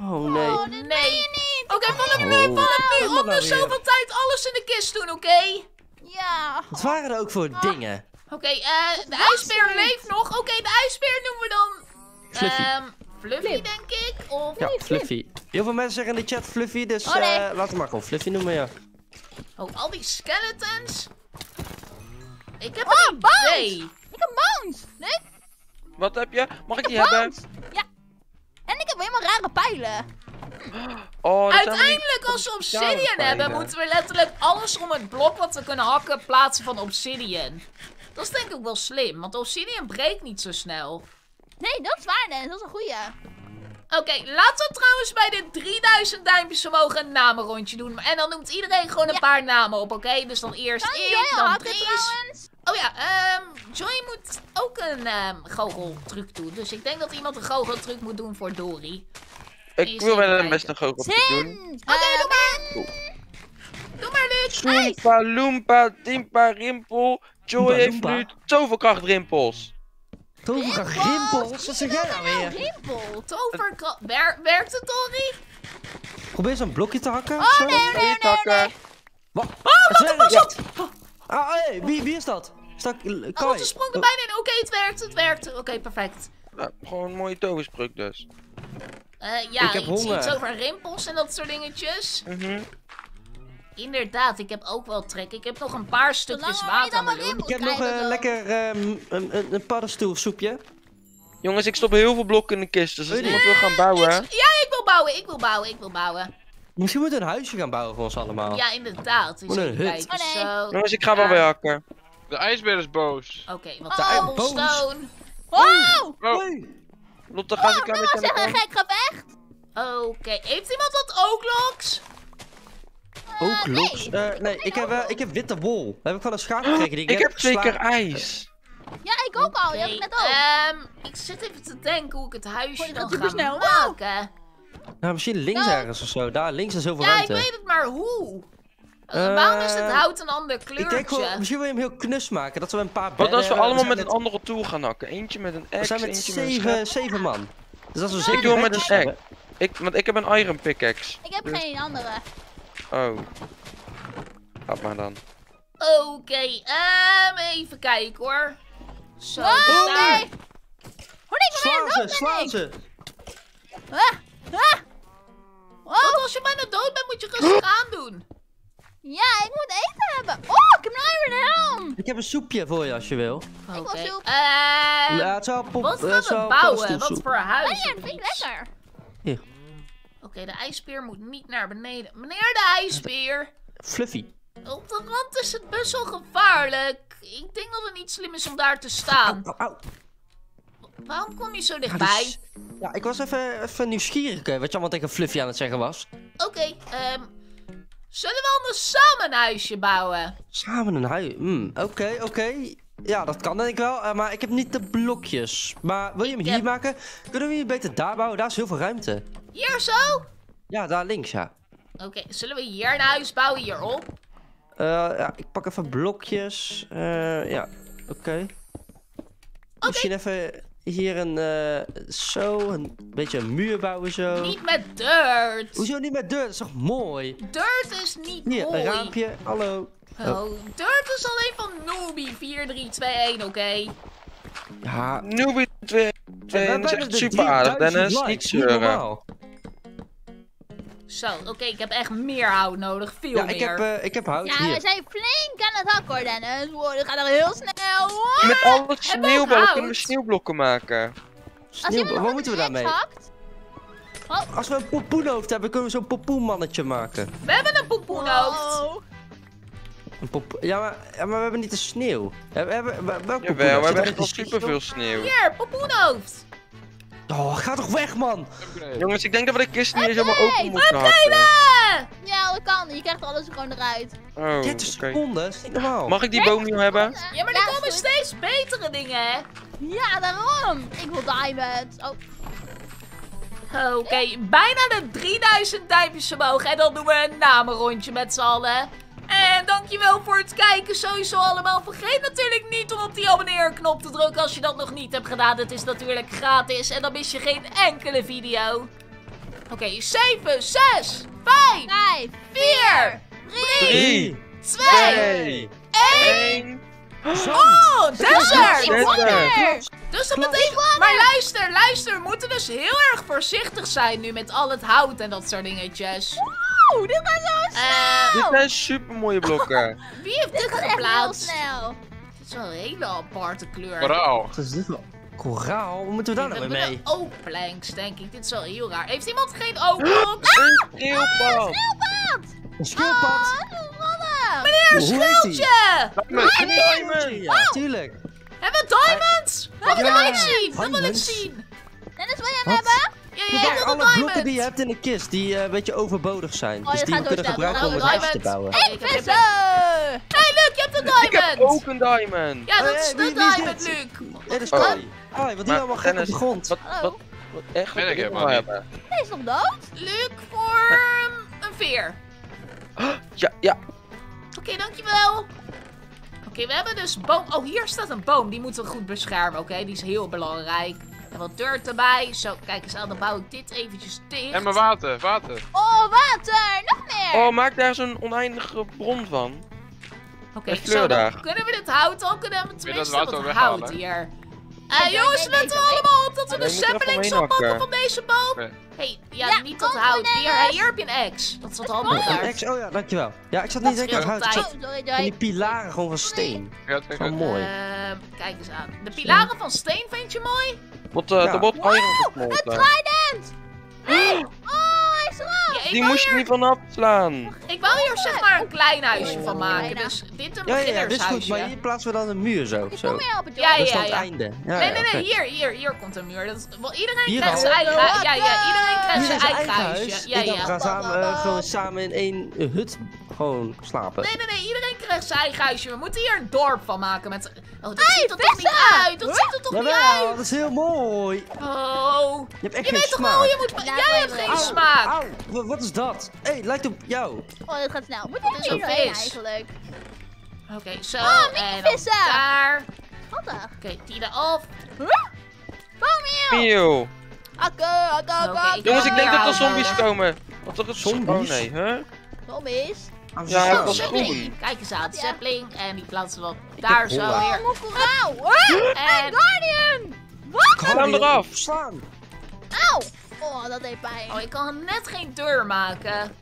S2: Oh nee.
S3: Oh, dat meen je niet.
S1: Oké, vanaf nu,
S2: Oh.
S1: vanaf nu
S2: Wat
S1: om
S2: nou
S1: de zoveel tijd alles in de kist doen, oké?
S3: Ja.
S2: Wat waren er ook voor dingen?
S1: Oké, eh, de ijsbeer leeft nog. Oké, de ijsbeer noemen we dan...
S2: Fluffy.
S1: ehm, Fluffy,
S6: Flip.
S1: denk ik. Of...
S2: Ja, Fluffy. Heel veel mensen zeggen in de chat Fluffy, dus
S3: Oh, nee.
S2: eh, laten we maar gewoon Fluffy noemen, ja.
S1: Oh, al die skeletons. Ik heb
S3: Oh,
S1: een idee.
S3: Ik heb bones. Nee,
S4: Wat heb je? Mag ik
S3: ik
S4: die
S3: heb
S4: hebben?
S3: Ja. En ik heb helemaal rare pijlen.
S4: Oh,
S1: Uiteindelijk, als we obsidian hebben, moeten we letterlijk alles om het blok wat we kunnen hakken plaatsen van obsidian. Dat is denk ik wel slim, want obsidian breekt niet zo snel.
S3: Nee, dat is waar, Dennis. Dat is een goeie.
S1: Oké, laten we trouwens bij de 3000 duimpjes omhoog een namenrondje doen. En dan noemt iedereen gewoon een
S3: Ja.
S1: paar namen op, oké? Dus dan eerst
S3: Kan
S1: ik, dan Dries. Oh ja, ehm Joy moet ook een ehm goocheltruc doen. Dus ik denk dat iemand een goocheltruc moet doen voor Dori.
S4: Ik wil wel een beste
S1: kijken.
S4: goochel doen.
S1: Oké,
S3: Eh,
S1: doe maar. Doe maar, Luc.
S4: Loompa, Timpa, Rimpel. Joy
S2: Loompa,
S4: heeft nu toverkrachtrimpels.
S2: Toverkracht rimpels, wat zeg jij nou weer?
S3: Rimpel.
S1: Toverkra- Wer werkt het, Dori?
S2: Probeer zo'n blokje te hakken.
S3: Oh,
S2: zo.
S3: nee, nee, nee,
S4: hakken.
S3: nee.
S2: Wat?
S1: Oh, wat
S2: ja.
S1: dat?
S2: Ah, hey, wie, wie is dat? Stak,
S1: Oh,
S2: Kai.
S1: ze sprong er bijna in. Oké, het werkt, het werkt. Oké, perfect.
S4: Nou, gewoon een mooie toverspreuk dus.
S1: Eh, ja,
S2: Ik heb
S1: iets, over rimpels en dat soort dingetjes.
S4: Mhm.
S1: Inderdaad, ik heb ook wel trek. Ik heb nog een paar stukjes watermeloen.
S2: Ik heb nog
S3: Krijgen we
S2: een lekker ehm, een, een, een paddenstoelsoepje.
S4: Jongens, ik stop heel veel blokken in de kist, dus als iemand wil gaan bouwen...
S1: Ja, ik wil bouwen, ik wil bouwen, ik wil bouwen.
S2: Misschien moeten we een huisje gaan bouwen voor ons allemaal.
S1: Ja, inderdaad.
S2: Wat een hut.
S1: kijken.
S3: Oh, nee.
S1: Zo.
S4: Jongens, ik ga wel weer hakken.
S5: De ijsbeer is boos.
S1: Oké, wat
S3: Oh,
S1: cobblestone.
S3: Wow.
S5: Oh,
S2: Hey.
S4: Lotte, ga aan de
S3: echt een
S4: kant.
S3: gek gevecht.
S1: Oké, heeft iemand wat?
S2: Ook
S3: nee.
S2: loks. Eh, nee, ik heb, eh, ik heb witte wol. Dat heb ik van een schaap gekregen. Die ik,
S4: Ik heb keer ijs.
S3: Ja, ik ook al. Die had ik net ook.
S1: Ehm, ik zit even te denken hoe ik het huisje
S3: Oh,
S1: dan ga
S3: supersnel.
S1: maken.
S2: Nou, misschien links
S3: Nou.
S2: ergens of zo. Daar links is heel veel
S1: Ja, ik
S2: ruimte.
S1: weet het, maar hoe? Eh,
S2: Eh,
S1: waarom is het hout een ander
S2: Ik
S1: kleurtje?
S2: denk gewoon, misschien wil je hem heel knus maken. Dat we een paar
S4: Wat als we
S2: hebben.
S4: allemaal met een andere tool gaan hakken? Eentje met een
S2: We
S4: axe,
S2: zijn met
S4: eentje met een schep.
S2: zeven, zeven man. Dus als we zeven
S4: Ik doe hem met een
S2: hebben-
S4: Ik, want ik heb een iron pickaxe.
S3: Ik heb geen andere.
S4: Oh. Laat maar dan.
S1: Oké, ehm, even kijken hoor. Zo,
S3: Oh,
S1: daar.
S3: nee. Nee, ik
S2: Slaan ze, slaan
S3: ik.
S2: ze.
S3: Ah, ah.
S1: Wat
S3: Oh,
S1: als je bijna dood bent, moet je rustig aandoen.
S3: Ja, ik moet eten hebben. Oh, ik heb een iron helm.
S2: Ik heb een soepje voor je als je wil.
S1: Oké.
S3: wil soep.
S1: ehm,
S2: Ja, het zou
S1: wat gaan we bouwen? Wat voor huis?
S3: Oh ja, dat vind ik lekker.
S1: Oké, de ijsbeer moet niet naar beneden. Meneer de ijsbeer.
S2: Fluffy.
S1: Op de rand is het best wel gevaarlijk. Ik denk dat het niet slim is om daar te staan.
S2: Au, au.
S1: Waarom kom je zo
S2: Ja,
S1: dichtbij?
S2: dus- ja, ik was even, even nieuwsgierig eh, wat je allemaal tegen Fluffy aan het zeggen was.
S1: Oké, ehm. Zullen we anders samen een huisje bouwen?
S2: Samen een huis. Hmm, Oké, oké. Ja, dat kan denk ik wel. eh, maar ik heb niet de blokjes. Maar wil je hem
S1: Ik
S2: hier
S1: heb-
S2: maken? Kunnen we hier beter daar bouwen? Daar is heel veel ruimte.
S1: Hier zo?
S2: Ja, daar links, ja.
S1: Oké, zullen we hier een huis bouwen hierop?
S2: Eh, ja, ik pak even blokjes. Eh, ja, oké. Misschien even hier een, eh, zo, een beetje een muur bouwen zo.
S1: Niet met dirt.
S2: Hoezo niet met deur? Dat is toch mooi?
S1: Dirt is niet
S2: Hier,
S1: mooi.
S2: een raampje. Hallo.
S1: Oh, dirt is alleen van Noobie 4321, oké?
S2: Ja,
S4: Noobie 2
S2: we hebben
S4: is
S2: bijna
S4: echt super aardig,
S2: 3000
S4: Dennis.
S2: likes,
S4: Niet zeuren.
S1: Zo, oké, ik heb echt meer hout nodig. Veel
S2: Ja,
S1: meer.
S2: ik heb, eh, ik heb hout.
S3: Ja, we zijn flink aan het hakken hoor, Dennis. Wow, gaat er heel snel. Wow.
S4: Met alle
S1: Hebben we
S4: sneeuwballen kunnen we sneeuwblokken maken.
S3: Als
S2: Sneeuw,
S3: iemand nog
S2: wat moeten we daarmee?
S3: hakt.
S2: Als we een popoenhoofd hebben, kunnen we zo'n popoenmannetje maken.
S1: We hebben een poepoenhoofd.
S3: Wow.
S2: Een pop ja, maar, ja, maar we hebben niet de sneeuw. We hebben, we hebben, welk
S4: Jawel, we
S2: popoenhoofd?
S4: hebben echt al superveel sneeuw.
S1: Hier, poepoenhoofd.
S2: Oh, ga toch weg, man!
S5: Upgrade.
S4: Jongens, ik denk dat we de kist niet eens helemaal open moeten hakken.
S1: Eh,
S3: Ja, dat kan. Je krijgt alles er gewoon eruit.
S4: Oh,
S2: 30
S4: oké.
S2: seconden, dat is niet normaal.
S4: Mag ik die boom niet hebben?
S1: Ja, maar er komen steeds betere dingen, hè?
S3: Ja, daarom. Ik wil diamonds. Oh,
S1: Oké, bijna de 3000 duimpjes omhoog. En dan doen we een namenrondje met z'n allen. En dankjewel voor het kijken sowieso allemaal. Vergeet natuurlijk niet om op die abonneerknop te drukken als je dat nog niet hebt gedaan. Het is natuurlijk gratis en dan mis je geen enkele video. Oké, 7, 6, 5,
S3: 5,
S1: 4, 3,
S4: 3,
S1: 2,
S4: 2,
S1: 1.
S4: 1.
S1: Oh, desert!
S3: Word er.
S1: Dus dat betekent... Maar luister, luister. We moeten dus heel erg voorzichtig zijn nu met al het hout en dat soort dingetjes.
S3: Dit gaat zo
S1: Eh,
S3: snel.
S4: Dit zijn super mooie blokken.
S1: wie heeft dit geplaatst?
S3: snel.
S1: Het is wel een hele aparte kleur.
S5: Koraal.
S2: Wat is dit? Koraal? Wat moeten we daar nou mee?
S1: hebben oak planks, denk ik. Dit is wel heel raar. Heeft iemand geen oak blocks?
S4: Een schildpad.
S2: Een schildpad?
S3: Oh.
S1: Meneer
S2: Hoe?
S1: Schildje!
S4: Diamond.
S2: Ja, tuurlijk.
S1: Hebben we diamonds? Dat wil ik zien. Dat wil ik zien.
S3: Dennis, wil jij hem hebben?
S1: Ja, ja,
S2: alle
S1: de
S2: blokken die je
S1: diamond.
S2: hebt in de kist, die eh, een beetje overbodig zijn.
S3: Oh,
S2: dus die we kunnen gebruiken om het huis te
S1: diamond.
S2: bouwen.
S1: Ik heb-
S3: Vissen.
S1: Hey, Luc, je hebt een
S4: Ik heb
S1: diamond.
S4: ook een diamond.
S1: Ja, dat
S2: Oh,
S1: is de diamond? Luc.
S2: Dit is
S4: Oh.
S2: Kai. Ai, wat die
S4: Maar
S2: allemaal gek op de grond.
S4: Wat,
S3: Hallo.
S4: wat, wat echt
S5: Ben ik helemaal niet.
S3: Hij is nog dood?
S1: Luc voor een veer.
S4: Ja, ja.
S1: Oké, dankjewel. Oké, we hebben dus boom. Oh, hier staat een boom. Die moeten we goed beschermen, oké? Die is heel belangrijk. En wat dirt erbij. Zo, kijk eens aan. Dan bouw ik dit eventjes dicht.
S5: En mijn water, water.
S3: Oh, water. Nog meer.
S4: Oh, maak daar zo'n oneindige bron van.
S1: Oké, zo, dan kunnen we dit hout al. Kunnen we tenminste
S5: water
S1: wat hout hier.
S3: Ja,
S1: Eh jongens,
S3: nee, nee,
S1: letten we
S3: nee.
S1: allemaal op dat we de
S4: omheen
S1: oppakken van deze boom. Hey, ja,
S3: Ja,
S1: niet dat hout. Hier, hey, hier heb je een ex. Dat is wat handig
S2: Een
S1: daar.
S2: ex, oh ja, dankjewel. Ja, ik zat
S1: Dat
S2: niet denken aan hout. Ik zat
S3: Oh,
S2: die pilaren gewoon van steen.
S5: Ja,
S2: Dat is wel mooi.
S1: Ehm, kijk eens aan. De pilaren van steen vind je mooi?
S4: Wat, eh iron
S3: Het
S4: gesmolten.
S3: trident. Hey. Oh, hij is eraf.
S4: Die moest je niet van afslaan.
S1: Ik wou hier zeg maar een klein huisje van maken. Dus dit een
S2: Ja, ja, ja, dit is goed.
S1: beginnershuisje.
S2: Maar hier plaatsen we dan een muur zo.
S3: Ik
S2: zo.
S3: kom je helpen,
S1: Ja,
S3: John.
S2: Dat is
S1: ja,
S2: het
S1: ja.
S2: einde. Ja,
S1: Nee,
S2: ja,
S1: nee, nee, hier, hier, hier komt een muur. Dat is, wel, iedereen
S2: Hier
S1: krijgt zijn eigen
S3: Wat?
S1: huis. Ja, ja, iedereen krijgt zijn eigen
S2: eigen
S1: huisje.
S2: huis.
S1: Ja,
S2: dacht, we
S1: ja.
S2: gaan samen, gewoon samen in één hut gewoon slapen.
S1: Nee, nee, nee, iedereen krijgt zijn eigen huisje. We moeten hier een dorp van maken met... Oh, dat
S3: Hey,
S1: ziet er toch niet uit? Dat ziet er toch niet uit?
S2: dat is heel mooi.
S1: Oh.
S2: Je hebt echt
S1: Je
S2: geen
S1: weet toch
S2: smaak.
S1: wel, je moet...
S3: Ja,
S1: Jij hebt geen smaak.
S2: wat is dat? Hé, hey, lijkt op jou.
S3: Oh, dit gaat snel. Moet je
S1: een
S3: doorheen
S1: vis?
S3: eigenlijk?
S1: Oké, zo.
S3: Oh,
S1: en dan
S3: mini-vissen.
S1: daar.
S3: Schattig.
S1: Oké, die eraf.
S3: Huh? Hakken, hakken,
S1: Oké,
S3: hakken.
S1: ik
S4: Jongens, ik denk dat er zombies komen. Wat toch het
S2: Zombies?
S4: Oh nee, hè?
S3: Zombies.
S2: Ah,
S4: Ja,
S1: Oh,
S4: was groen.
S1: Kijk eens aan, sapling. En die plaatsen we daar zo.
S3: Oh,
S1: weer.
S3: koraal. Huh?
S1: En...
S3: Guardian. Wat?
S4: Sla hem eraf.
S2: Slaan.
S3: Auw. Oh, dat deed pijn.
S1: Oh, ik kan net geen deur maken.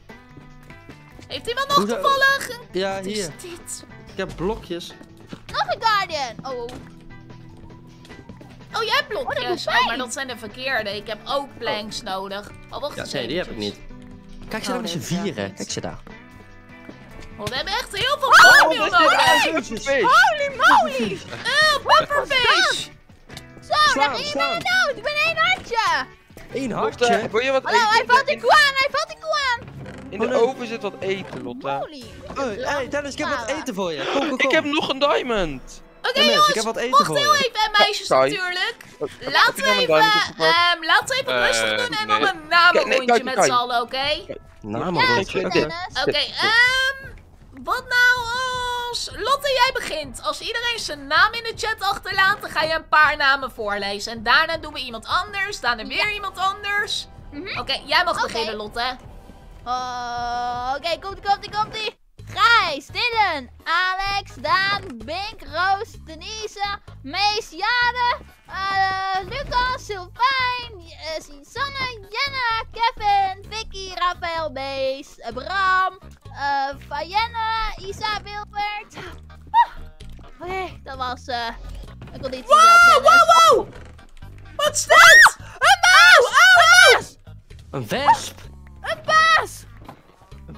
S1: Heeft iemand nog
S2: Hoezo?
S1: toevallig.
S2: Ja,
S1: Wat is
S2: hier.
S1: dit?
S2: Ik heb blokjes.
S3: Nog een Guardian. Oh, oh.
S1: Oh, jij hebt
S3: Oh, dat
S1: blokjes. Oh, maar dat zijn de verkeerde. Ik heb ook planks nodig. Oh, wacht
S2: Ja,
S1: eens
S2: nee, die heb ik niet. Kijk, ze
S1: Oh,
S2: daar met z'n
S1: dat
S2: vieren. Kijk ze daar.
S1: Oh, we hebben echt heel veel palmeel nodig.
S2: Jezus.
S3: Holy moly.
S1: Oh, pepperfish.
S3: Zo,
S2: Slaan,
S3: daar ging je bijna dood. Ik ben één hartje.
S2: Eén
S4: Lotte,
S2: hartje.
S4: wil je wat
S3: Hallo, hij valt die koe aan. Hij valt die koe aan.
S4: In
S2: Oh,
S4: de oven zit wat eten, Lotte.
S3: Holy.
S2: Oh, hey, Dennis, ik heb wat eten voor je. Kom, kom, kom.
S4: Ik heb nog een diamond.
S1: Oké, jongens.
S2: ik heb wat eten
S1: wacht
S2: voor
S1: heel
S2: je.
S1: even. En meisjes
S4: Sorry.
S1: natuurlijk.
S4: Heb
S1: Laten we even, ehm, laten we even
S5: Eh,
S1: rustig doen en dan een namenrondje
S4: nee,
S1: met z'n allen, oké?
S2: Nou,
S3: is goed,
S2: Oké.
S1: Ehm... Wat nou Lotte, jij begint. Als iedereen zijn naam in de chat achterlaat, dan ga je een paar namen voorlezen. En daarna doen we iemand anders, daarna weer iemand anders.
S3: Mhm.
S1: Oké, jij mag beginnen, Lotte.
S3: Oh, Oké, komt ie, komt ie, komt ie. Gijs, Dylan, Alex, Daan, Bink, Roos, Denise, Mees, Jade, eh, Lucas, Sylvain, eh, Sanne, Jenna, Kevin, Vicky, Rafael, Mees, Bram, eh Fayenne, Isa, Wilbert. Ah, Oké, dat was eh een conditie.
S1: Wow, wow, wow! Wat is dit? Een muis! Au, au!
S2: Een wesp?
S3: Een baas!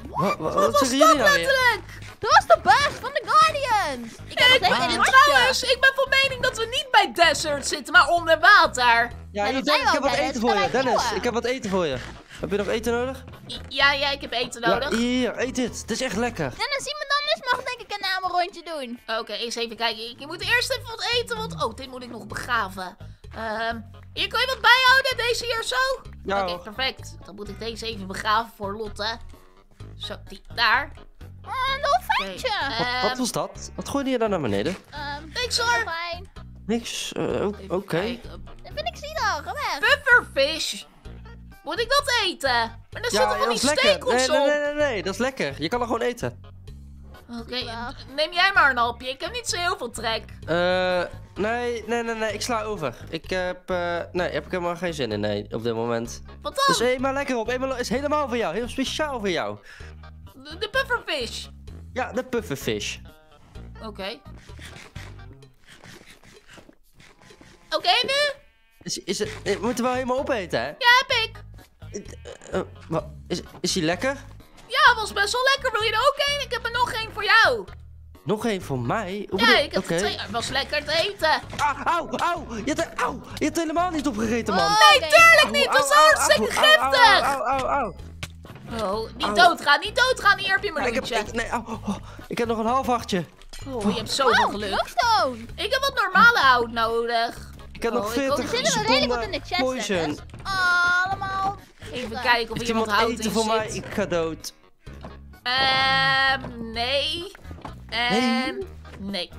S2: Wat, wat,
S1: Wat was dat
S2: jullie nou
S1: letterlijk?
S3: Dat was de baas van de Guardians! Ik heb
S1: Ik, ben-
S3: in het
S1: trouwens, ik ben van mening dat we niet bij desert zitten, maar onder water.
S2: Ja,
S3: Ja,
S2: ik,
S3: dat
S2: heb wat eten voor je. Dennis, ik heb wat eten voor je. Heb je nog eten nodig?
S1: Ja, ja, ik heb eten
S2: Ja,
S1: nodig.
S2: hier, eet dit. Het is echt lekker.
S3: Dennis, iemand anders mag denk ik een namenrondje doen.
S1: Oké, eens even kijken. Ik moet eerst even wat eten, want... Oh, dit moet ik nog begraven. Ehm, hier, kan je wat bijhouden? Deze hier zo?
S2: Ja,
S1: Oké, perfect. Dan moet ik deze even begraven voor Lotte. Zo, die daar.
S3: Oh, een dolfijntje!
S2: Wat,
S1: Ehm,
S2: wat was dat? Wat gooide je daar naar beneden?
S3: Ehm,
S1: niks hoor.
S3: fijn.
S2: Niks. eh, Oké.
S1: kijken.
S3: Dat vind ik zielig, ga weg.
S1: Pufferfish. Moet ik dat eten? Maar daar zitten van die stekels
S2: Nee, nee,
S1: op.
S2: nee, nee, nee, dat is lekker. Je kan er gewoon eten.
S1: Oké,
S3: Ja.
S1: neem jij maar een hapje. Ik heb niet zo heel veel trek.
S2: Eh, nee, nee, nee, nee, ik sla over. Ik heb, eh, nee, heb ik helemaal geen zin in, nee, op dit moment.
S1: Wat dan?
S2: Dus eet maar lekker op. Eet is helemaal voor jou. Heel speciaal voor jou.
S1: De, de pufferfish.
S2: Ja, de pufferfish.
S1: Oké. Oké, nu?
S2: Is, is het, eh, we moeten wel helemaal opeten, hè?
S1: Ja, heb ik.
S2: Eh, wa- is, is die lekker?
S1: Ja, was best wel lekker. Wil je er ook een? Ik heb er nog één voor jou.
S2: Nog één voor mij? Hoe
S1: Ja,
S2: bedoel-
S1: ik heb er twee. Het was lekker te eten.
S2: Ah, auw, auw. Je hebt, auw. Je hebt helemaal niet opgegeten, man.
S3: Oh,
S1: Nee, tuurlijk niet. Dat is
S2: Auw, auw,
S1: hartstikke giftig.
S2: Auw, auw, auw.
S1: Oh, niet doodgaan. Niet doodgaan. Hier heb je
S2: Ja,
S1: mijn
S2: ik, heb, ik, nee, auw, oh, ik heb nog een half hartje.
S1: Oh, je hebt zoveel
S3: Oh,
S1: geluk. Ik heb wat normale hout nodig.
S2: Ik heb
S1: Oh,
S2: nog
S1: ik
S2: 40
S1: ook.
S3: We zitten wel redelijk wat
S2: seconden
S3: in de chat. Oh, allemaal.
S1: Even kijken of
S2: Heeft iemand
S1: hout
S2: eten
S1: in
S2: voor mij? Ik ga dood.
S1: Ehm, nee. En... Nee.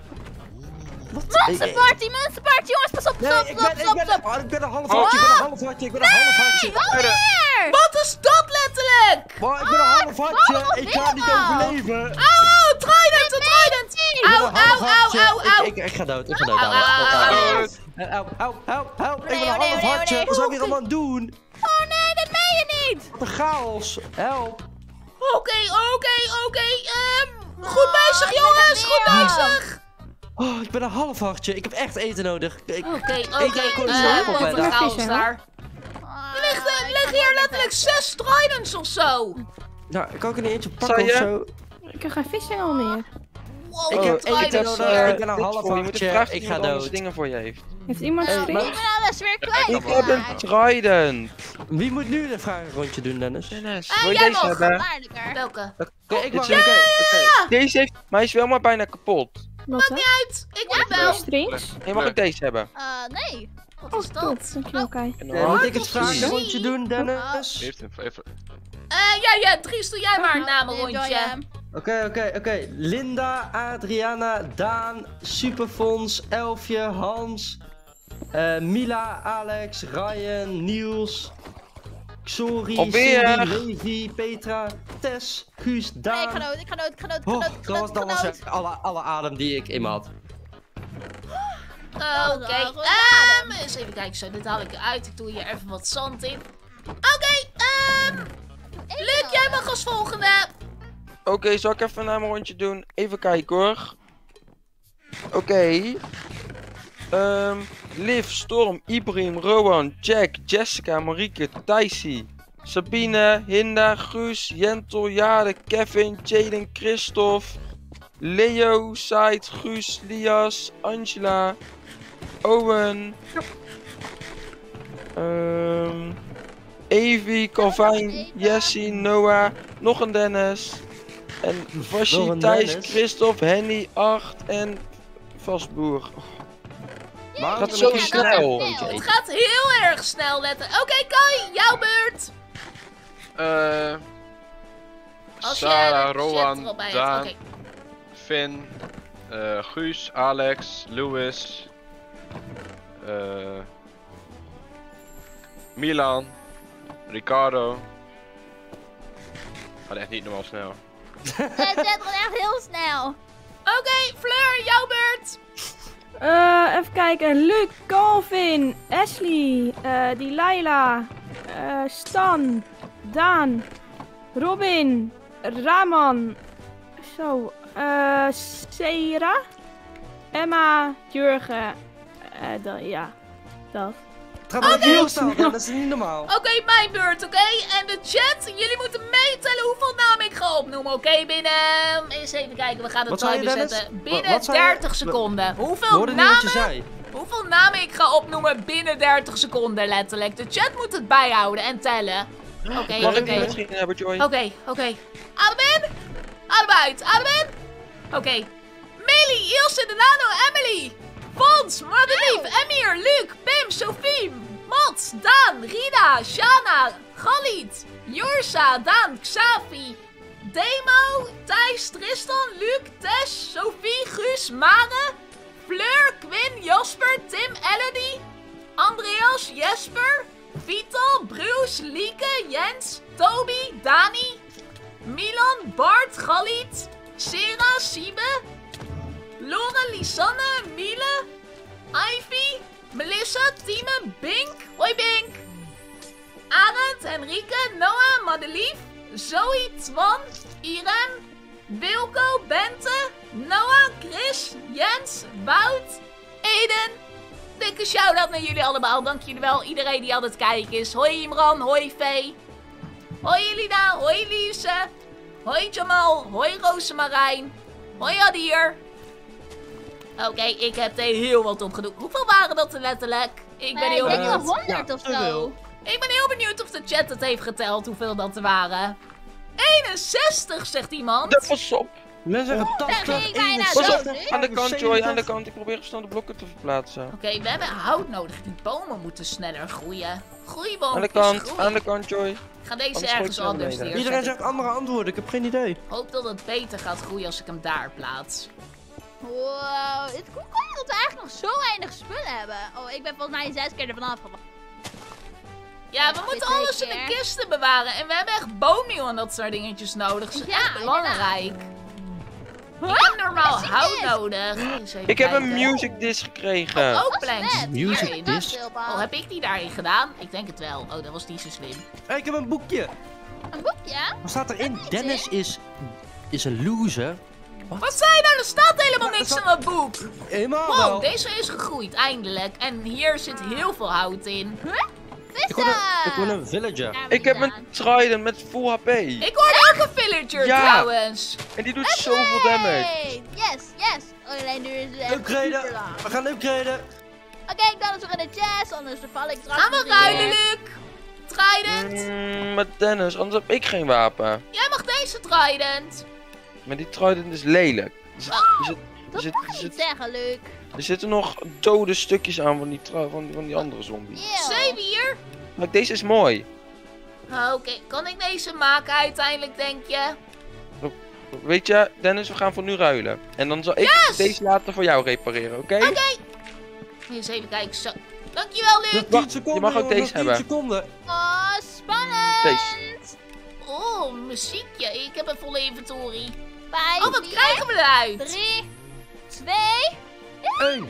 S3: Monster Party, Monster Party, jongens, pas op,
S2: Nee,
S3: pas op,
S2: ik
S3: pas
S2: ben,
S3: op,
S2: ik
S3: pas
S2: ben,
S3: op.
S2: oh, ik ben een half hartje, ik ben een half hartje, ik ben een half hartje.
S3: Alweer!
S1: Wat is dat letterlijk?
S2: Maar ik ben een half hartje, ik ga niet overleven.
S1: Auw, auw, trident, een trident. Auw, auw,
S2: hartje.
S1: auw, auw.
S2: Ik, ga dood, ik ga dood.
S1: Auw,
S2: auw,
S1: auw,
S2: auw. Ik
S3: Nee,
S2: ben een
S3: oh, nee,
S2: half
S3: oh, nee,
S2: hartje.
S3: oh, nee.
S2: Wat zou ik hier allemaal aan doen?
S3: Oh nee, dat meen je niet!
S2: Wat een chaos. Help.
S1: Oké, oké, oké. ehm, goed bezig,
S3: ik ben
S1: jongens. Goed bezig.
S2: Oh, ik ben een half hartje. Ik heb echt eten nodig. Ik,
S1: Oké,
S2: Ik
S1: oké.
S2: op
S1: Wat een
S2: de-
S1: chaos daar.
S3: Ah,
S1: Er liggen,
S3: ik
S1: er hier letterlijk zes tridents of zo.
S2: nou, kan ik er niet eentje pakken of zo?
S6: Ik heb geen vishengel meer.
S1: Wow,
S2: Ik heb
S1: trident.
S2: nodig.
S4: eh,
S2: ik ben een half
S4: voor je. Moet vragen
S2: ik ga dood.
S4: dingen voor je heeft.
S6: Heeft iemand
S2: Hey,
S6: string?
S2: maar-
S3: Ik ben alles weer kwijt.
S4: Ik heb een trident.
S2: Wie moet nu de vragenrondje doen, Dennis?
S4: Dennis,
S1: Eh,
S4: wil je
S1: jij
S4: deze
S1: mag.
S4: hebben?
S1: Welke?
S2: Oké, ik mag.
S4: is-
S2: Oké, oké.
S4: Deze heeft, maar hij is wel maar bijna kapot.
S6: Wat hè?
S1: Uit. Ik heb wel.
S6: Strings?
S4: Nee, mag ik deze hebben?
S3: Eh, nee.
S1: Wat is
S6: Oh,
S1: dat?
S6: top. Dankjewel,
S2: Ja, moet ik het vragenrondje doen, Dennis?
S5: Heeft een, even.
S1: Eh, ja, ja, Dries, doe jij maar een
S3: Enjoy
S2: Oké, oké, oké. Linda, Adriana, Daan, Superfons, Elfje, Hans, eh, Mila, Alex, Ryan, Niels, Xori, Levi, Petra, Tess, Guus,
S3: Nee, ik
S2: Daan.
S3: ga dood, ik ga dood, ik ga dood, ik ga
S2: Oh,
S3: dood, ik ga
S2: dat was,
S3: dood, ik
S2: dat
S3: ga
S2: was alle, alle adem die ik in me had.
S1: Oké, ehm,
S3: adem.
S1: eens even kijken. Zo, dit haal ik eruit. Ik doe hier even wat zand in. Oké, ehm, Luc, jij mag als volgende.
S4: Oké, zal ik even een naamrondje doen? Even kijken hoor. Oké. Ehm, Liv, Storm, Ibrahim, Rowan, Jack, Jessica, Marieke, Thijsie, Sabine, Hinda, Guus, Jentel, Jade, Kevin, Jaden, Christophe, Leo, Said, Guus, Lias, Angela, Owen, ehm Evie, Calvin, Jessie, Noah, nog een Dennis. En Vashi, Thijs? Christophe, Henny, Art en Vastboer.
S2: Maar
S4: Gaat zo snel.
S1: Het gaat heel erg snel, letten. Oké, Kai, jouw beurt.
S5: Eh.
S1: Als
S5: Sarah, Rowan. Daan,
S1: Oké.
S5: Finn, eh, Guus, Alex, Louis, eh, Milan, Ricardo. Gaat echt niet normaal snel.
S3: Chat gaat echt heel snel.
S1: Oké, Fleur, jouw beurt.
S6: Eh, even kijken. Luc, Calvin, Ashley, eh Delilah, eh, Stan, Daan, Robin, Raman. Zo, eh Seira, Emma, Jurgen. eh dat, ja, dat.
S2: Het gaat ook heel snel, dat is niet normaal.
S1: Oké, mijn beurt, oké? En de chat, jullie moeten meetellen hoeveel namen ik ga opnoemen, oké? Binnen, eens even kijken, we gaan de
S2: je,
S1: timer zetten. Binnen
S2: wat zei je?
S1: 30 seconden. Hoeveel namen,
S2: zei.
S1: hoeveel namen ik ga opnoemen binnen 30 seconden, letterlijk. De chat moet het bijhouden en tellen. Oké,
S4: Mag
S1: oké.
S4: ik die misschien hebben, Joy?
S1: Oké, oké. Adem in. Adem uit. Adem in. Oké. Millie, Ilse, Delano, Emily. Fons, Madelief, Emir, Luc, Pim, Sophie, Mats, Daan, Rina, Shana, Galit, Jorsa, Daan, Xavi, Demo, Thijs, Tristan, Luc, Tess, Sophie, Guus, Mare, Fleur, Quinn, Jasper, Tim, Elodie, Andreas, Jesper, Vital, Bruce, Lieke, Jens, Toby, Dani, Milan, Bart, Galit, Sera, Siebe, Lore, Lisanne, Miele, Ivy, Melissa, Tieme, Bink, hoi Bink, Arend, Henrike, Noah, Madelief, Zoe, Twan, Irem, Wilco, Bente, Noah, Chris, Jens, Wout, Eden. Dikke shout-out naar jullie allemaal. Dank jullie wel. Iedereen die aan het kijken is. Hoi Imran, hoi Vee. Hoi Elina, hoi Lise. Hoi Jamal, hoi Rosemarijn. Hoi Adir. Oké, ik heb er heel wat opgedoen. Hoeveel waren dat er letterlijk? Ik ben heel
S3: ik denk wel
S1: benieuwd.
S3: 100
S2: ja,
S3: of zo.
S1: Ik ben heel benieuwd of de chat het heeft geteld hoeveel dat er waren. 61, zegt iemand.
S4: Dat was op.
S2: Mensen zeggen
S3: Daar
S2: 80,
S3: ging bijna
S2: 61,
S3: dood, hè?
S4: Aan de kant, Joy, aan de
S2: 67.
S4: kant. Ik probeer snel de blokken te verplaatsen.
S1: Oké, we hebben hout nodig. Die bomen moeten sneller groeien. Groeibomen.
S4: Aan de kant, aan de kant, Joy.
S1: Ik ga deze
S4: Anders
S1: ergens anders.
S2: Iedereen zegt andere antwoorden, ik heb geen idee.
S1: Ik hoop dat het beter gaat groeien als ik hem daar plaats.
S3: Wow, het hoe kan dat we eigenlijk nog zo weinig spullen hebben? Oh, ik ben volgens mij zes keer ervan afgevallen.
S1: Ja, we moeten alles in de kisten bewaren. En we hebben echt boommeal en dat soort dingetjes nodig. Dat is
S3: Ja,
S1: echt belangrijk.
S3: Huh?
S1: Ik heb normaal hout nodig.
S4: Ik heb een music disc gekregen.
S1: Ook
S3: Dat is
S1: planks.
S2: Music disc.
S1: Oh, heb ik die daarin gedaan? Ik denk het wel. Oh, dat was niet zo slim.
S2: Hey, ik heb een boekje.
S3: Een boekje?
S2: Wat staat erin? Dennis is, is een loser.
S1: Wat zei je nou? Er staat helemaal niks in dat boek.
S2: Helemaal
S1: Wow,
S2: wel.
S1: deze is gegroeid, eindelijk. En hier zit heel veel hout in.
S2: Ik word een, ik word een villager.
S4: Ik heb een trident met full HP.
S1: Ik hoorde ook een villager
S4: Ja.
S1: trouwens.
S4: En die doet zoveel damage.
S3: Hey, Yes, yes. Oh, alleen nu is het echt
S2: Upgraden. We gaan upgraden.
S3: Oké, dan is er in de chest, anders val ik straks
S1: Gaan we
S3: niet
S1: ruilen. Luc? Trident?
S4: Mm, maar Dennis, anders heb ik geen wapen.
S1: Jij mag deze trident.
S4: Maar die trident is lelijk. Er, zit, er, zit, er,
S3: Dat
S4: zit,
S3: mag
S4: er,
S3: je
S4: zit-
S3: niet zeggen, Luc.
S4: er zitten nog dode stukjes aan van die, van, van die andere zombie.
S1: Zeven hier.
S4: Maar deze is mooi.
S1: Ah, Oké, kan ik deze maken uiteindelijk, denk je?
S4: Weet je, Dennis, we gaan voor nu ruilen. En dan zal ik
S1: Yes!
S4: deze later voor jou repareren, oké?
S1: Eens even kijken. Zo. Dankjewel, Luc.
S2: Nog 10
S4: Wacht,
S2: seconden,
S4: je mag ook
S2: jongen,
S4: deze
S2: nog 10
S4: hebben.
S2: seconden.
S3: Oh, spannend.
S4: Deze.
S1: Oh, muziekje. Ik heb een volle inventory.
S3: Vijf,
S1: Oh, wat
S3: vier,
S1: krijgen we eruit?
S3: drie, twee,
S2: Hey,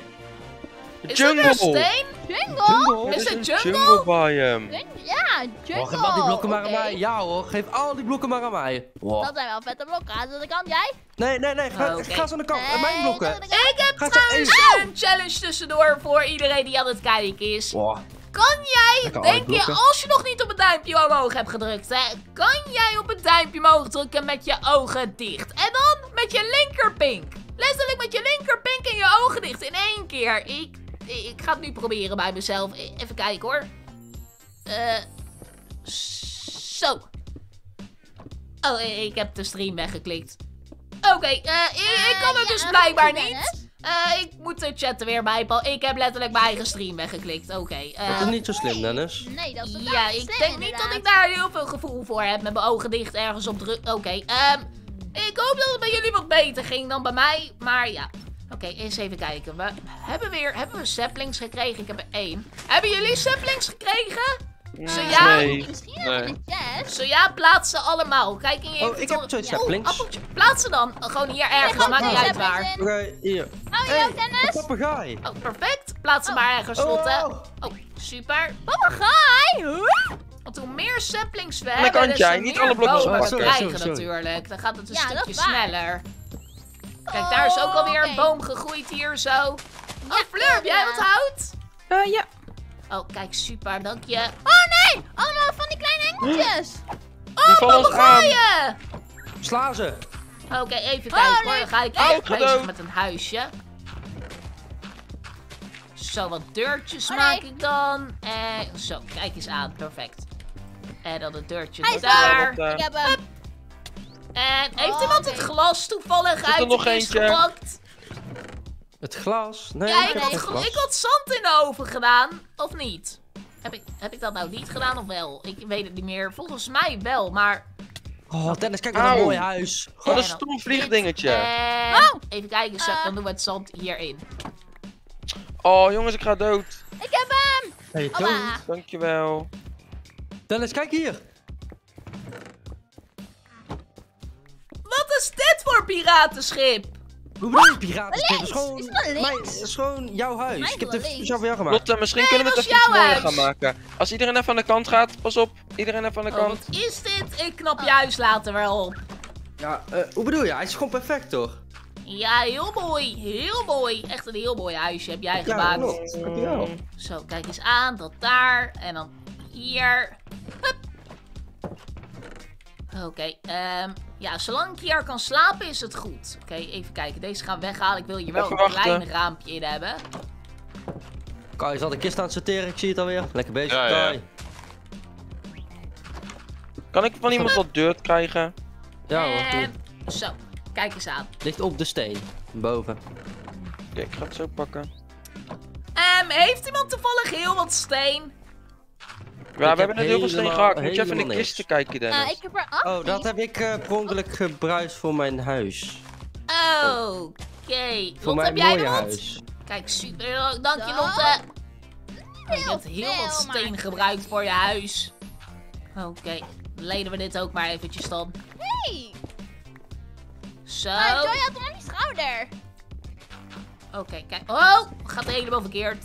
S1: Is dat weer
S4: Jungle!
S1: steen?
S3: jungle.
S2: jungle.
S1: Is het
S4: een
S1: jungle?
S4: jungle biome.
S3: Jun- Ja, jungle.
S2: Oh, geef al die blokken maar aan mij. Ja hoor, geef al die blokken maar aan mij. Wow.
S3: Dat zijn wel vette blokken. Aan de kant, jij?
S2: Nee, nee, nee. Ga,
S1: Oké.
S2: ga eens aan de kant.
S3: Nee,
S2: mijn blokken.
S3: ga aan de kant.
S1: Ik heb trouwens een challenge tussendoor voor iedereen die aan het kijken is.
S2: Wow.
S1: Kan jij, denk je, als je nog niet op het duimpje omhoog hebt gedrukt, hè, kan jij op het duimpje omhoog drukken met je ogen dicht. En dan met je linkerpink. Letterlijk met je linkerpink en je ogen dicht in één keer. Ik, ik ga het nu proberen bij mezelf. E- Even kijken hoor. Eh, zo. Oh, ik heb de stream weggeklikt. Oké, eh, ik, ik kan het
S3: ja,
S1: dus blijkbaar niet. Eh, ik moet de chat er weer bij. Paul. Ik heb letterlijk mijn eigen stream weggeklikt. Oké. eh,
S2: Dat is niet zo slim, Dennis.
S3: Nee, dat is totaal
S1: ja,
S3: niet
S1: ik
S3: slim,
S1: denk niet dat ik daar heel veel gevoel voor heb met mijn ogen dicht ergens op druk. Oké, ehm, ik hoop dat het bij jullie wat beter ging dan bij mij. Maar ja, oké, eens even kijken. We hebben weer, hebben we saplings gekregen? Ik heb er één. Hebben jullie saplings gekregen? Zo ja?
S4: Nee.
S3: Misschien
S5: Nee.
S3: chest.
S1: Zo ja, plaats ze allemaal. Kijk in je
S2: Oh, ik heb
S1: Oeh,
S2: saplings.
S1: appeltje. Plaats ze dan. Gewoon hier ergens,
S3: gewoon
S1: maakt niet uit waar.
S2: Oké, hier.
S3: Oh, je
S2: Hey,
S3: Dennis?
S2: een papegaai.
S1: Oh, perfect. Plaats ze
S3: Oh.
S1: maar ergens,
S2: Oh,
S1: Lotte.
S2: oh.
S1: Oh, super.
S3: Papegaai? Huh?
S1: Want hoe meer saplings we
S4: dan
S1: hebben,
S4: kan jij niet alle blokjes
S1: bomen we krijgen
S2: Sorry, sorry.
S1: natuurlijk. Dan gaat het een
S3: Ja,
S1: stukje sneller. Kijk, daar is ook
S3: Oh,
S1: alweer een boom gegroeid hier zo. Oh,
S3: Ja,
S1: Fleur, heb jij wat hout?
S6: Eh, ja.
S1: Oh, kijk, super, dank je.
S3: Oh nee! Allemaal van die kleine engeltjes.
S4: Die vallen ons aan.
S1: Papegaaien!
S2: Sla ze.
S1: Oké, even
S3: Oh,
S1: kijken hoor.
S3: nee.
S1: Dan ga ik
S4: Oh,
S1: even bezig
S4: gedood.
S1: met een huisje. Zo, wat deurtjes
S3: Oh,
S1: maak
S3: nee.
S1: ik dan. En zo, kijk eens aan. Perfect. En dan het deurtje
S3: Hij is
S1: daar.
S4: daar.
S3: Ik heb hem.
S1: En heeft
S3: Oh,
S1: iemand
S3: oké.
S1: het glas toevallig uit de
S4: nog
S1: kist
S4: eentje?
S1: gepakt?
S2: Het glas. Nee,
S1: Ja,
S2: ik
S1: ik
S2: heb
S1: had, ik had zand in de oven gedaan. Of niet? Heb ik, heb ik dat nou niet gedaan of wel? Ik weet het niet meer. Volgens mij wel, maar...
S2: Oh, Dennis, kijk wat een mooi huis.
S4: Wat
S1: Ja,
S4: een stom vliegdingetje.
S1: En
S3: Oh!
S1: even kijken,
S3: Eh.
S1: dan doen we het zand hierin.
S4: Oh jongens, ik ga dood.
S3: Ik heb hem.
S2: Hey, dood.
S4: Dankjewel.
S2: Dennis, kijk hier.
S1: Wat is dit voor piratenschip?
S2: Hoe bedoel je piratenschip? Het is gewoon,
S3: Is het wel links?
S2: mijn- het is gewoon jouw huis.
S3: Mijn
S2: ik heb het speciaal voor jou gemaakt.
S4: Lotte, misschien
S1: Nee,
S4: kunnen we het even mooier gaan maken. Als iedereen even aan de kant gaat, pas op. Iedereen even aan de
S1: Oh,
S4: kant.
S1: wat is dit? Ik knap je huis later wel op.
S2: Ja, eh, hoe bedoel je? Hij is gewoon perfect, toch?
S1: Ja, heel mooi. Heel mooi. Echt een heel mooi huisje heb jij
S2: Ja,
S1: gemaakt.
S2: klopt. Dankjewel.
S1: Zo, kijk eens aan. Dat daar. En dan hier. Hup. Oké, ehm, ja, zolang ik hier kan slapen is het goed. Oké, even kijken. Deze gaan weghalen. Ik wil hier wel
S4: Even
S1: een
S4: wachten.
S1: klein raampje in hebben.
S2: Kai is al de kist aan het sorteren, ik zie het alweer. Lekker bezig,
S5: Ja, ja.
S2: Kai.
S4: Kan ik van iemand wat dirt krijgen?
S2: Ja hoor, doe.
S1: en zo, kijk eens aan.
S2: Ligt op de steen. Boven.
S4: Oké, ik ga het zo pakken.
S1: Ehm, heeft iemand toevallig heel wat steen?
S4: Ja, we
S2: heb
S4: hebben net heel veel steen gehakt. Moet je even in de kisten kijken, Dennis.
S3: Eh, ik heb er 18.
S2: Oh, dat heb ik eh per ongeluk gebruikt voor mijn huis.
S1: Oké.
S2: Voor
S1: Lotte, heb
S2: mijn
S1: jij
S2: mooie
S1: er wat?
S2: huis.
S1: Kijk, super. Dank je. Lotte. Oh, je hebt
S3: Heel
S1: wat steen
S3: maar-
S1: gebruikt voor je huis. Oké, leden we dit ook maar eventjes dan.
S3: Hey.
S1: Zo.
S3: Uh, Joy had hem op die schouder.
S1: Oké, kijk. Oh, gaat helemaal verkeerd.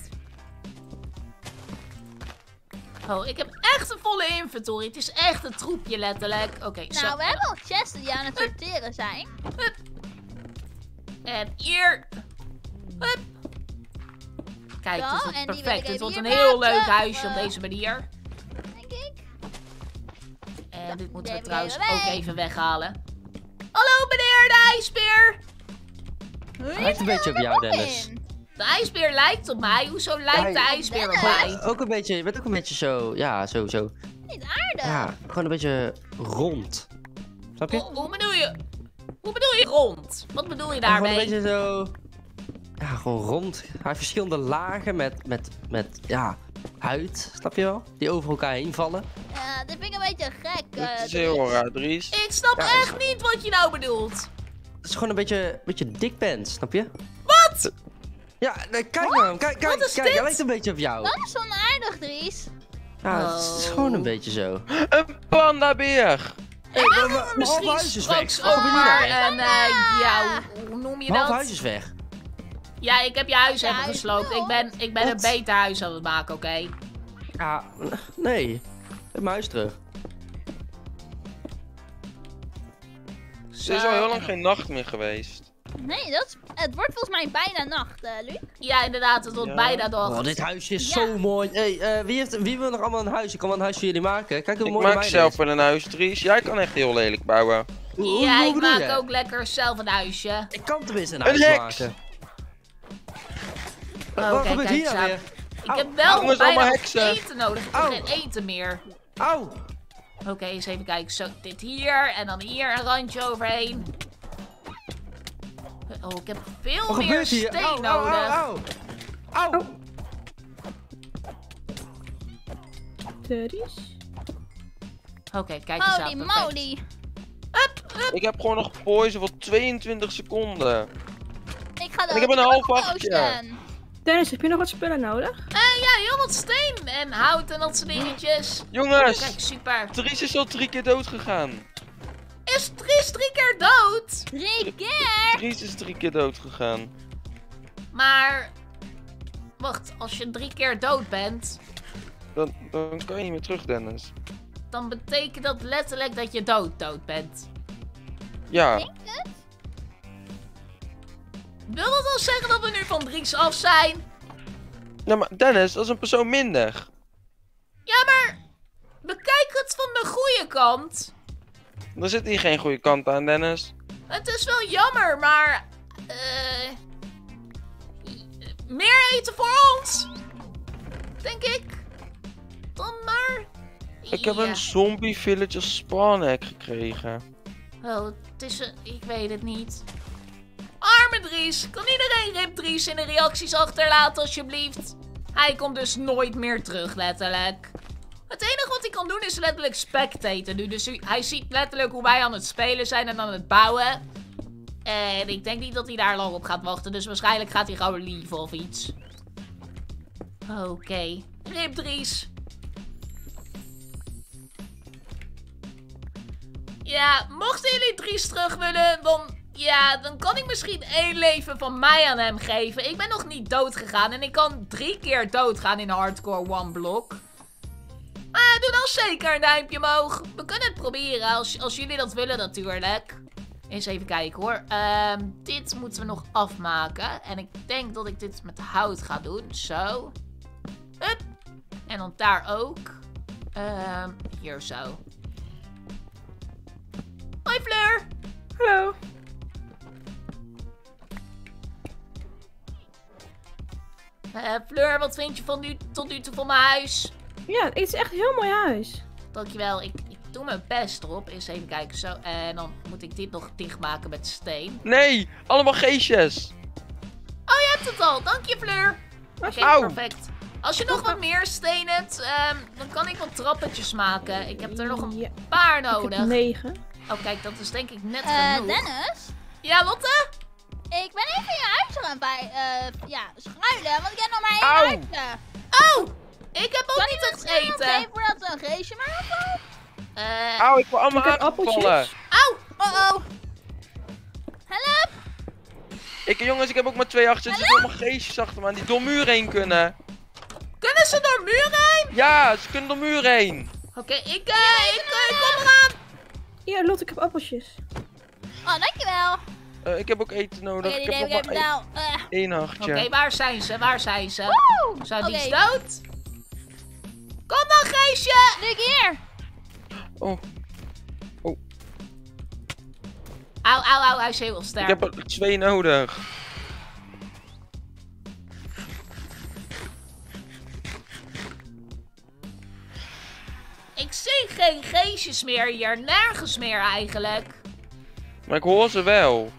S1: Ik heb echt een volle inventory. Het is echt een troepje letterlijk. Oké, zo.
S3: Nou, we hebben al chests die aan het sorteren zijn.
S1: En hier. Hup. Kijk,
S3: Zo,
S1: dit is perfect.
S3: Even
S1: wordt een heel leuk huisje op deze manier.
S3: Denk ik.
S1: En dit moeten we trouwens
S3: even
S1: ook even weghalen. Hallo meneer de ijsbeer.
S2: Hij lijkt een beetje op jou, Dennis.
S1: De ijsbeer lijkt op mij. Hoezo lijkt de ijsbeer op mij?
S2: Ook een beetje, je bent ook een beetje zo, ja, zo, zo.
S3: Niet aardig.
S2: Ja, gewoon een beetje rond. Snap je?
S1: Hoe, hoe bedoel je? Hoe bedoel je rond? Wat bedoel je
S2: Ja, gewoon een
S1: daarmee?
S2: beetje zo, ja, gewoon rond. Hij heeft verschillende lagen met, met, met, ja, huid, snap je wel? Die over elkaar heen vallen.
S3: Ja, dit vind ik een beetje gek.
S4: Dit
S3: eh,
S4: is heel raar, Dries.
S1: Ik snap
S2: Ja,
S1: echt niet wat je nou bedoelt.
S2: Het is gewoon een beetje, beetje dik bent, snap je?
S1: Wat?
S2: Ja, nee, kijk naar hem, kijk, kijk,
S1: Wat is
S2: kijk,
S1: dit?
S2: hij lijkt een beetje op jou.
S3: Dat is onaardig, Dries.
S2: Ja, het is
S1: Oh.
S2: gewoon een beetje zo.
S4: Een pandabeer!
S2: Hey, maar- maar- maar
S1: Misschien
S2: huis is weg. Oh,
S1: maar
S2: maar
S1: een, eh, ja, hoe, noem je dat?
S2: huis is weg.
S1: Ja, ik heb je huis
S3: Ja,
S1: even gesloopt. Ik ben, ik ben een beter huis aan het maken, oké?
S2: Ja, nee. Ik heb mijn huis terug.
S1: Zo.
S4: Er is al heel lang geen nacht meer geweest.
S3: Nee, dat is, het wordt volgens mij bijna nacht, eh Luc.
S1: Ja, inderdaad, het wordt
S4: Ja.
S1: bijna dag.
S2: Oh, dit huisje is
S3: Ja.
S2: zo mooi. Hey, eh, wie, heeft, wie wil nog allemaal een huis? Ik kan wel een huis voor jullie maken. Kijk hoe
S4: Ik
S2: mooi
S4: maak zelf
S2: is.
S4: wel een huis, Dries. Jij kan echt heel lelijk bouwen.
S2: Hoe-
S1: ja,
S2: hoe
S1: ik maak ook lekker zelf een huisje.
S2: Ik kan tenminste een
S4: Een
S2: huis
S4: heks!
S2: maken.
S1: Oh,
S2: Wat
S1: kijk,
S2: gebeurt
S1: kijk
S2: hier nou weer?
S1: Ik
S2: Au,
S1: heb wel
S4: au,
S1: bijna eten nodig. Ik heb
S2: Au.
S1: geen eten meer.
S2: Auw!
S1: Oké, eens even kijken. Zo, dit hier en dan hier een randje overheen. Oh, ik heb veel
S2: Wat
S1: meer
S2: hier?
S1: steen nodig.
S2: auw, auw. Auw!
S6: Dries.
S1: Oké, kijk eens
S3: Holy
S1: aan. perfect.
S3: moly.
S4: Ik heb gewoon nog poison voor 22 seconden.
S3: Ik ga
S4: En ik heb een half achtje.
S6: Dennis, heb je nog wat spullen nodig?
S1: Eh, ja, heel wat steen en hout en dat soort dingetjes.
S4: Jongens,
S1: Kijk, super.
S4: Dries is al drie keer dood gegaan.
S1: Is Dries drie keer dood?
S3: Drie keer!
S4: Dries is drie keer dood gegaan.
S1: Maar... Wacht, als je drie keer dood bent,
S4: Dan, dan kan je niet meer terug, Dennis.
S1: dan betekent dat letterlijk dat je dood dood bent.
S4: Ja,
S3: Denk het?
S1: Wil dat wel zeggen dat we nu van Dries af zijn?
S4: nou maar Dennis, dat is een persoon minder.
S1: Ja, maar... Bekijk het van de goede kant.
S4: Er zit hier geen goede kant aan, Dennis.
S1: Het is wel jammer, maar... eh meer eten voor ons? Denk ik. Dan maar...
S4: Ik heb
S1: Ja.
S4: een zombie villager spawn gekregen.
S1: Oh, het is een... Ik weet het niet. Arme Dries. Kan iedereen Rip Dries in de reacties achterlaten, alsjeblieft? Hij komt dus nooit meer terug, letterlijk. Het enige wat hij kan doen is letterlijk spectaten nu. Dus hij- ziet letterlijk hoe wij aan het spelen zijn en aan het bouwen. En ik denk niet dat hij daar lang op gaat wachten. Dus waarschijnlijk gaat hij gewoon lieven of iets. Oké. Rip Dries. Ja, mochten jullie Dries terug willen, dan... Ja, dan kan ik misschien één leven van mij aan hem geven. Ik ben nog niet dood gegaan en ik kan drie keer doodgaan in Hardcore One Block. Maar doe dan zeker een duimpje omhoog. We kunnen het proberen als, als jullie dat willen natuurlijk. Eens even kijken hoor. Ehm, dit moeten we nog afmaken. En ik denk dat ik dit met hout ga doen. Zo. Hup. En dan daar ook. Ehm, hier zo. Hoi Fleur.
S6: Hallo.
S1: Eh, Fleur, wat vind je van nu, tot nu toe van mijn huis?
S6: Ja, het is echt een heel mooi huis.
S1: Dankjewel, ik, ik doe mijn best erop. Eens even kijken zo. En dan moet ik dit nog dichtmaken met steen.
S4: Nee, allemaal geestjes.
S1: Oh, je hebt het al. Dank je, Fleur. Oké, perfect. Als je nog wat meer steen hebt, ehm, dan kan ik wat trappetjes maken. Ik heb er nog een
S6: Ja,
S1: paar
S6: ik heb
S1: nodig.
S6: negen.
S1: Oh, kijk, dat is denk ik net
S3: Eh,
S1: genoeg.
S3: Dennis?
S1: Ja, Lotte?
S3: Ik ben even in je huis gaan bij, eh, ja, schuilen, want ik heb nog maar één huisje.
S1: Oh, ik heb ook niet
S3: iemand
S1: echt
S3: snel iemand
S1: eten.
S3: geven voordat we een geestje zo?
S1: Eh,
S4: Auw, ik word allemaal
S6: Ik appeltjes.
S1: Auw, oh oh.
S3: Help!
S4: Ik, jongens, ik heb ook maar twee achter. Er zitten allemaal geestjes achter me aan die door muur heen kunnen.
S1: Kunnen ze door muren heen?
S4: Ja, ze kunnen door muur heen.
S1: Oké, ik, eh, ik, eh, ik kom eraan.
S6: Hier, Lot, ik heb appeltjes.
S3: Oh, dankjewel.
S4: Eh, ik heb ook eten nodig.
S3: Oké,
S4: ik heb nog maar één, hartje.
S1: Oké, waar zijn ze? Waar zijn ze?
S3: woe!
S1: Zijn die
S3: Oké,
S1: dood? Kom dan, Geestje!
S3: nu hier.
S4: Oh,
S1: Auw, auw, auw, hij is heel
S4: ik
S1: sterk.
S4: heb er twee nodig.
S1: Ik zie geen geestjes meer hier. Nergens meer eigenlijk.
S4: Maar ik hoor ze wel.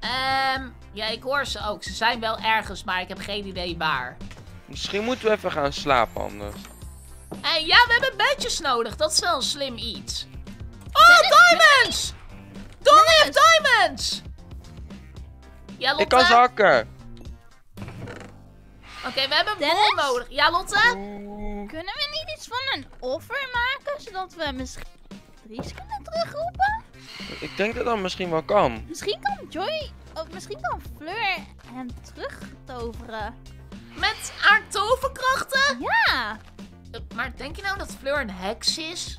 S1: Ehm, ja, ik hoor ze ook. Ze zijn wel ergens, maar ik heb geen idee waar.
S4: Misschien moeten we even gaan slapen anders.
S1: En ja, we hebben bedjes nodig. Dat is wel een slim iets. Oh, diamonds! Don heeft diamonds! Ja, Lotte?
S4: Ik kan zakken.
S1: Oké, we hebben wol nodig. Ja, Lotte?
S4: Oeh.
S3: Kunnen we niet iets van een offer maken, zodat we misschien Dries kunnen terugroepen?
S4: Ik denk dat dat misschien wel kan.
S3: Misschien kan Joy, of misschien kan Fleur hem terugtoveren.
S1: Met haar toverkrachten?
S3: Ja,
S1: Eh, Maar denk je nou dat Fleur een heks is?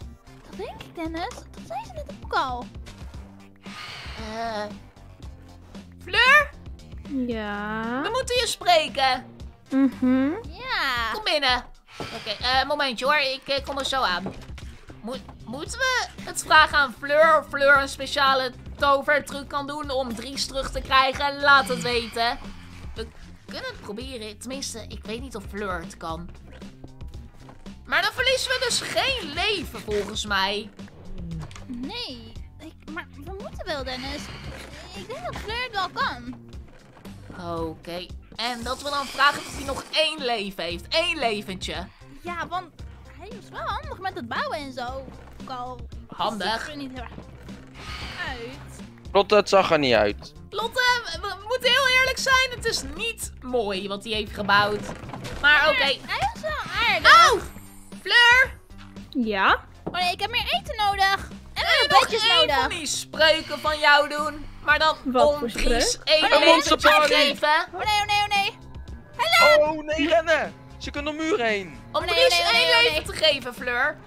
S3: dat denk ik Dennis. Dat zei ze net ook al.
S1: Eh... Fleur,
S6: Ja.
S1: we moeten je spreken.
S6: Mhm.
S3: Ja.
S1: Kom binnen. Oké, eh, momentje hoor. Ik eh, kom er zo aan. Moet, moeten we het vragen aan Fleur of Fleur een speciale tovertruc kan doen om Dries terug te krijgen? Laat het weten. We kunnen het proberen. Tenminste, ik weet niet of Fleur het kan. Maar dan verliezen we dus geen leven volgens mij.
S3: Nee, ik, maar we moeten wel Dennis. Ik denk dat Fleur het wel kan.
S1: Oké. En dat we dan vragen of hij nog één leven heeft. Eén leventje.
S3: Ja, want hij was wel handig met het bouwen en zo. Ook al
S1: Handig.
S3: ziet er niet heel erg uit.
S4: Lotte, het zag er niet uit.
S1: Lotte, we, we moeten heel eerlijk zijn. Het is niet mooi wat hij heeft gebouwd. Maar oké.
S3: Hij is wel aardig.
S1: Auw! Fleur!
S6: Ja?
S3: Oh nee, ik heb meer eten nodig. En
S1: Wil
S3: meer bedjes
S1: één van
S3: nodig.
S1: die spreuken van jou doen? Maar dan om
S6: spreuk?
S1: één
S3: Oh,
S4: party.
S1: geven.
S3: Oh nee, oh nee, oh nee.
S4: Oh, nee, rennen! Ze kunnen de muur heen.
S1: Om
S3: nee,
S1: Dries
S3: oh nee, oh
S1: één
S3: oh
S1: leven te geven, Fleur.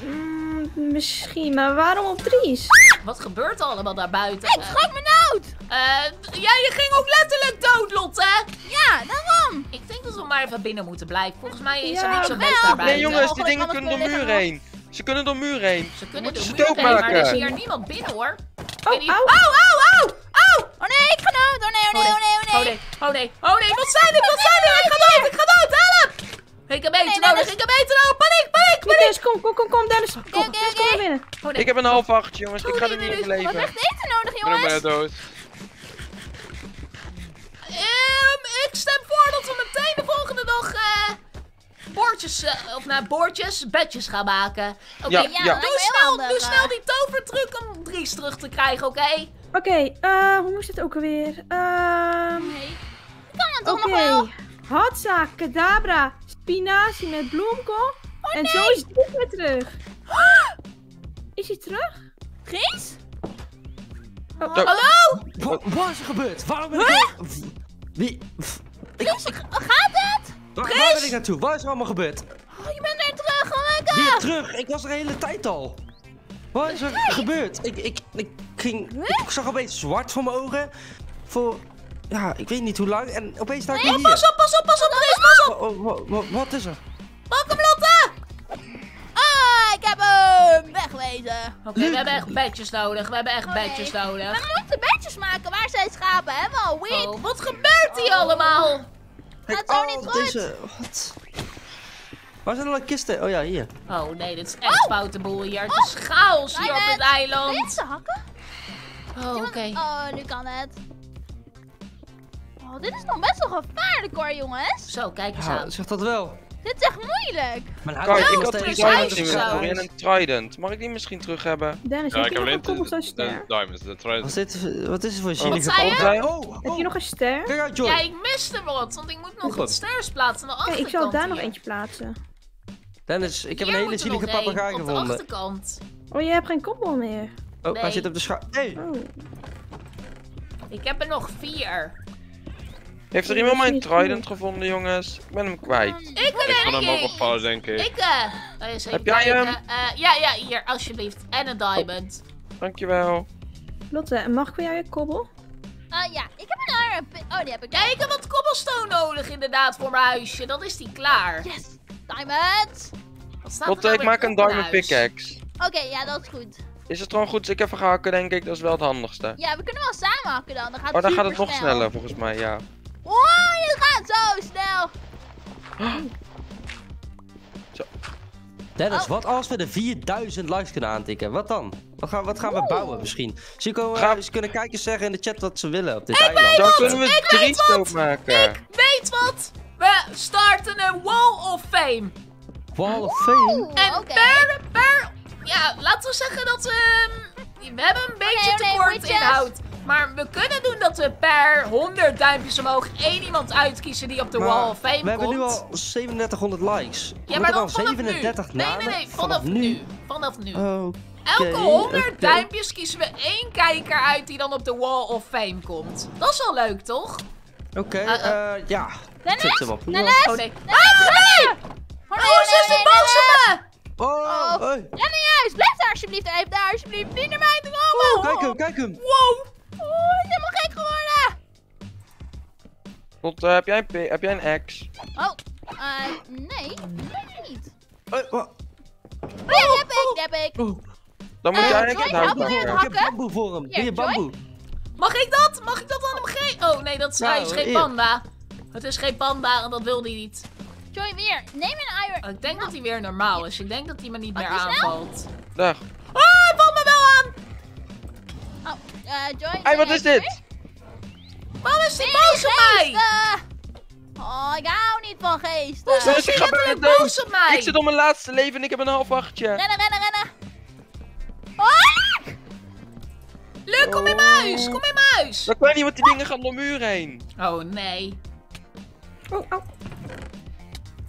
S6: Mm, misschien, maar waarom op Dries?
S1: Wat gebeurt er allemaal daar buiten?
S3: Ik schrok me dood.
S1: Eh, ja, je ging ook letterlijk dood, Lotte.
S3: Ja, daarom.
S1: Ik denk dat we maar even binnen moeten blijven. Volgens mij is er niks zo
S3: wel.
S1: best daar
S4: Nee, jongens, die dingen kunnen door de muur heen. Ze kunnen door de muur heen.
S1: Ze kunnen
S4: Moeten
S1: de
S4: ze
S1: muur heen, maar er is hier niemand binnen, hoor.
S6: Oh, au.
S1: Au, au, au, au!
S3: Oh nee, ik ga dood. Oh nee, oh nee, oh nee, oh
S1: Oh
S3: nee.
S1: nee, oh nee, oh nee, wat zijn dit, wat zijn dit? Ik ga dood, ik ga dood, help! Ik heb eten
S3: nee,
S1: nodig, ik heb eten nodig, paniek, paniek, paniek!
S6: Dennis, kom, kom, kom, kom, Dennis. Kom, Dennis, kom naar binnen.
S1: Oh nee,
S4: Ik heb een half acht, jongens. Ik ga er niet
S1: nee.
S3: Wat
S4: overleven.
S3: echt eten nodig,
S5: Ik ben
S3: jongens.
S5: dood.
S1: Ehm, ik stem voor dat we meteen de volgende dag eh bordjes, eh, of nou bordjes, bedjes gaan maken. Oké,
S4: Ja,
S3: Ja,
S4: ja.
S1: doe, snel, doe
S3: eh.
S1: snel die tovertruc om Dries terug te krijgen, oké?
S6: Oké, eh, hoe moest het ook alweer? Ehm,
S3: Nee. Ik kan het toch
S6: oké.
S3: nog wel.
S6: Hatsa, kadabra, spinazie met bloemkool.
S3: Oh,
S6: en zo is Dries weer terug. Is hij terug?
S3: Dries?
S6: Oh.
S1: Hallo?
S2: Wa- Wat is er gebeurd? Waarom ben ik... v- Wie... Ik,
S3: gaat het?
S2: waar, waar ben ik naartoe? Wat is er allemaal gebeurd?
S3: Oh, je bent weer terug, gelukkig.
S2: Weer terug! Ik was er de hele tijd al. Wat is er gebeurd? Ik, ik, ik ging... Ik zag opeens zwart voor mijn ogen. Voor... Ja, ik weet niet hoe lang. En opeens sta ik weer hier.
S1: Pas op, pas op, pas op, pas op!
S2: Wa- wa- wa- wat is er?
S1: Pak hem, Lotte!
S3: Ah, ik heb hem. Wegwezen.
S1: Oké, we hebben echt bedjes nodig, we hebben echt
S3: Oh, nee.
S1: bedjes nodig.
S3: We moeten bedjes maken. Waar zijn schapen? Hè? Wel, weird.
S1: Oh, wat gebeurt hier allemaal?
S3: Gaat zo niet goed.
S2: deze... Wat? Waar zijn alle kisten? Oh ja, hier.
S1: Oh nee, dit is echt foute boel hier. Het is chaos hier op het eiland.
S3: het hakken?
S1: Oh, oké.
S3: Oh, nu kan het. Oh, dit is nog best wel gevaarlijk hoor, jongens.
S1: Zo, kijk eens
S2: Ja,
S1: aan.
S2: zeg dat wel.
S3: Dit is echt moeilijk.
S2: Maar
S4: Kijk, ik had
S1: het
S4: drie
S1: is
S4: diamonds in en een trident. Mag ik die misschien terug hebben?
S6: Dennis,
S5: Ja,
S6: heb
S5: ik
S6: je
S5: heb
S6: nog
S5: alleen
S6: een
S5: de, de
S6: ster?
S5: diamonds, de
S2: Wat
S5: trident.
S2: is dit, wat is dit voor
S4: Wat
S2: zielige
S1: zei je?
S2: partij? Oh,
S6: Heb je
S2: oh.
S6: nog een ster?
S2: Kijk uit, Joy.
S1: Ja, ik miste wat, want ik moet nog wat stairs plaatsen aan de
S6: Oké,
S1: achterkant
S6: ik zal daar nog eentje plaatsen.
S2: Dennis, ik heb
S1: Hier
S2: een hele zielige papegaai
S1: Op de
S2: gevonden.
S1: achterkant.
S6: Oh, je hebt geen koppel meer.
S2: Oh,
S1: Nee.
S2: hij zit op de schaar. Hey,
S6: Oh.
S1: Ik heb er nog vier.
S4: Heeft er iemand mijn trident gevonden, jongens? Ik ben hem kwijt.
S1: Ik
S5: Ik
S1: ben
S5: kan hem ook
S1: ik.
S5: opvallen, denk ik.
S1: Ik, eh... eh, even
S4: Heb jij hem?
S1: Eh, ja, ja, hier, alsjeblieft. En een diamond.
S4: Dankjewel.
S6: Lotte, mag ik voor jou je kobbel?
S3: Ah ja, ik heb een Oh, die heb ik.
S1: Ja, ik heb wat cobblestone nodig inderdaad voor mijn huisje. Dan is die klaar.
S3: Yes. Diamond.
S4: Lotte,
S1: nou
S4: ik maak een diamond pickaxe.
S3: Oké, ja, dat is goed.
S4: Is het gewoon goed ik even ga hakken, denk ik? Dat is wel het handigste.
S3: Ja, we kunnen wel samen hakken dan. Dan gaat
S4: Oh, dan gaat het nog sneller, volgens mij, ja.
S3: Wow, dit gaat zo snel.
S2: Dennis,
S3: Oh.
S2: wat als we de 4000 likes kunnen aantikken? Wat dan? Wat gaan, wat gaan we bouwen misschien? Zico,
S4: Ga-
S2: uh, ze kunnen kijkers zeggen in de chat wat ze willen op dit eiland.
S4: Dan kunnen we
S1: ik
S4: drie maken.
S1: Weet wat? We starten een Wall of Fame.
S2: Wall of Fame?
S1: En per, per... Ja, laten we zeggen dat we... ehm, We hebben een beetje
S3: Oh, nee,
S1: tekort inhoud. Maar we kunnen doen dat we per 100 duimpjes omhoog één iemand uitkiezen die op de
S2: Maar
S1: Wall of Fame
S2: we hebben
S1: komt.
S2: nu al 3700 likes.
S1: ja, maar dan
S2: dan
S1: vanaf
S2: 37
S1: nu. Nee, nee, nee, vanaf, nu. Vanaf nu. Elke 100
S2: oké.
S1: duimpjes kiezen we één kijker uit die dan op de Wall of Fame komt. Dat is wel leuk, toch?
S2: Oké,
S1: Eh,
S2: eh, ja.
S3: Dennis? Dennis?
S1: Oh nee.
S3: Nee,
S1: Ah, nee!
S3: Oh,
S1: Oh,
S3: nee,
S1: ze is
S3: nee, nee,
S1: boos op me!
S2: Oh,
S3: Oh.
S2: hey.
S3: Ren naar huis. Blijf daar alsjeblieft even daar alsjeblieft. Niet naar mij toe komen.
S2: Kijk hem, kijk hem.
S1: Wow!
S3: Oh, ik ben helemaal gek geworden.
S4: Lotte, heb jij een, pi- heb jij een axe?
S3: Oh, eh, nee. Nee, niet.
S2: Eh,
S3: Oh ja, die heb ik, die heb ik.
S2: oh.
S4: Dan moet
S3: Eh,
S4: jij
S3: Joy,
S4: het hout
S2: Ik heb bamboe voor hem.
S3: Hier,
S2: bamboe.
S1: Mag ik dat? Mag ik dat aan hem geven? Oh nee, dat is, hij is
S2: Nou,
S1: geen
S2: hier.
S1: panda. Het is geen panda en dat wil hij niet.
S3: Joy, weer. Neem een iron.
S1: Oh, Ik denk dat hij weer normaal is. Ik denk dat hij me niet
S3: Wat
S1: meer
S3: nou?
S1: aanvalt.
S4: Dag.
S1: Ah, hij valt me
S3: Joy.
S4: Hé, wat is dit?
S1: Waarom is hij boos op mij?
S3: Oh, ik hou niet van geesten.
S1: Hoezo is hij
S4: ik
S1: letterlijk boos op mij?
S4: Ik zit op mijn laatste leven en ik heb een half achtje.
S3: Rennen, rennen, rennen. Oh,
S1: Luc, kom in mijn huis! Kom in mijn huis.
S4: Dat kan niet, want die dingen gaan door de muur heen.
S1: Oh nee.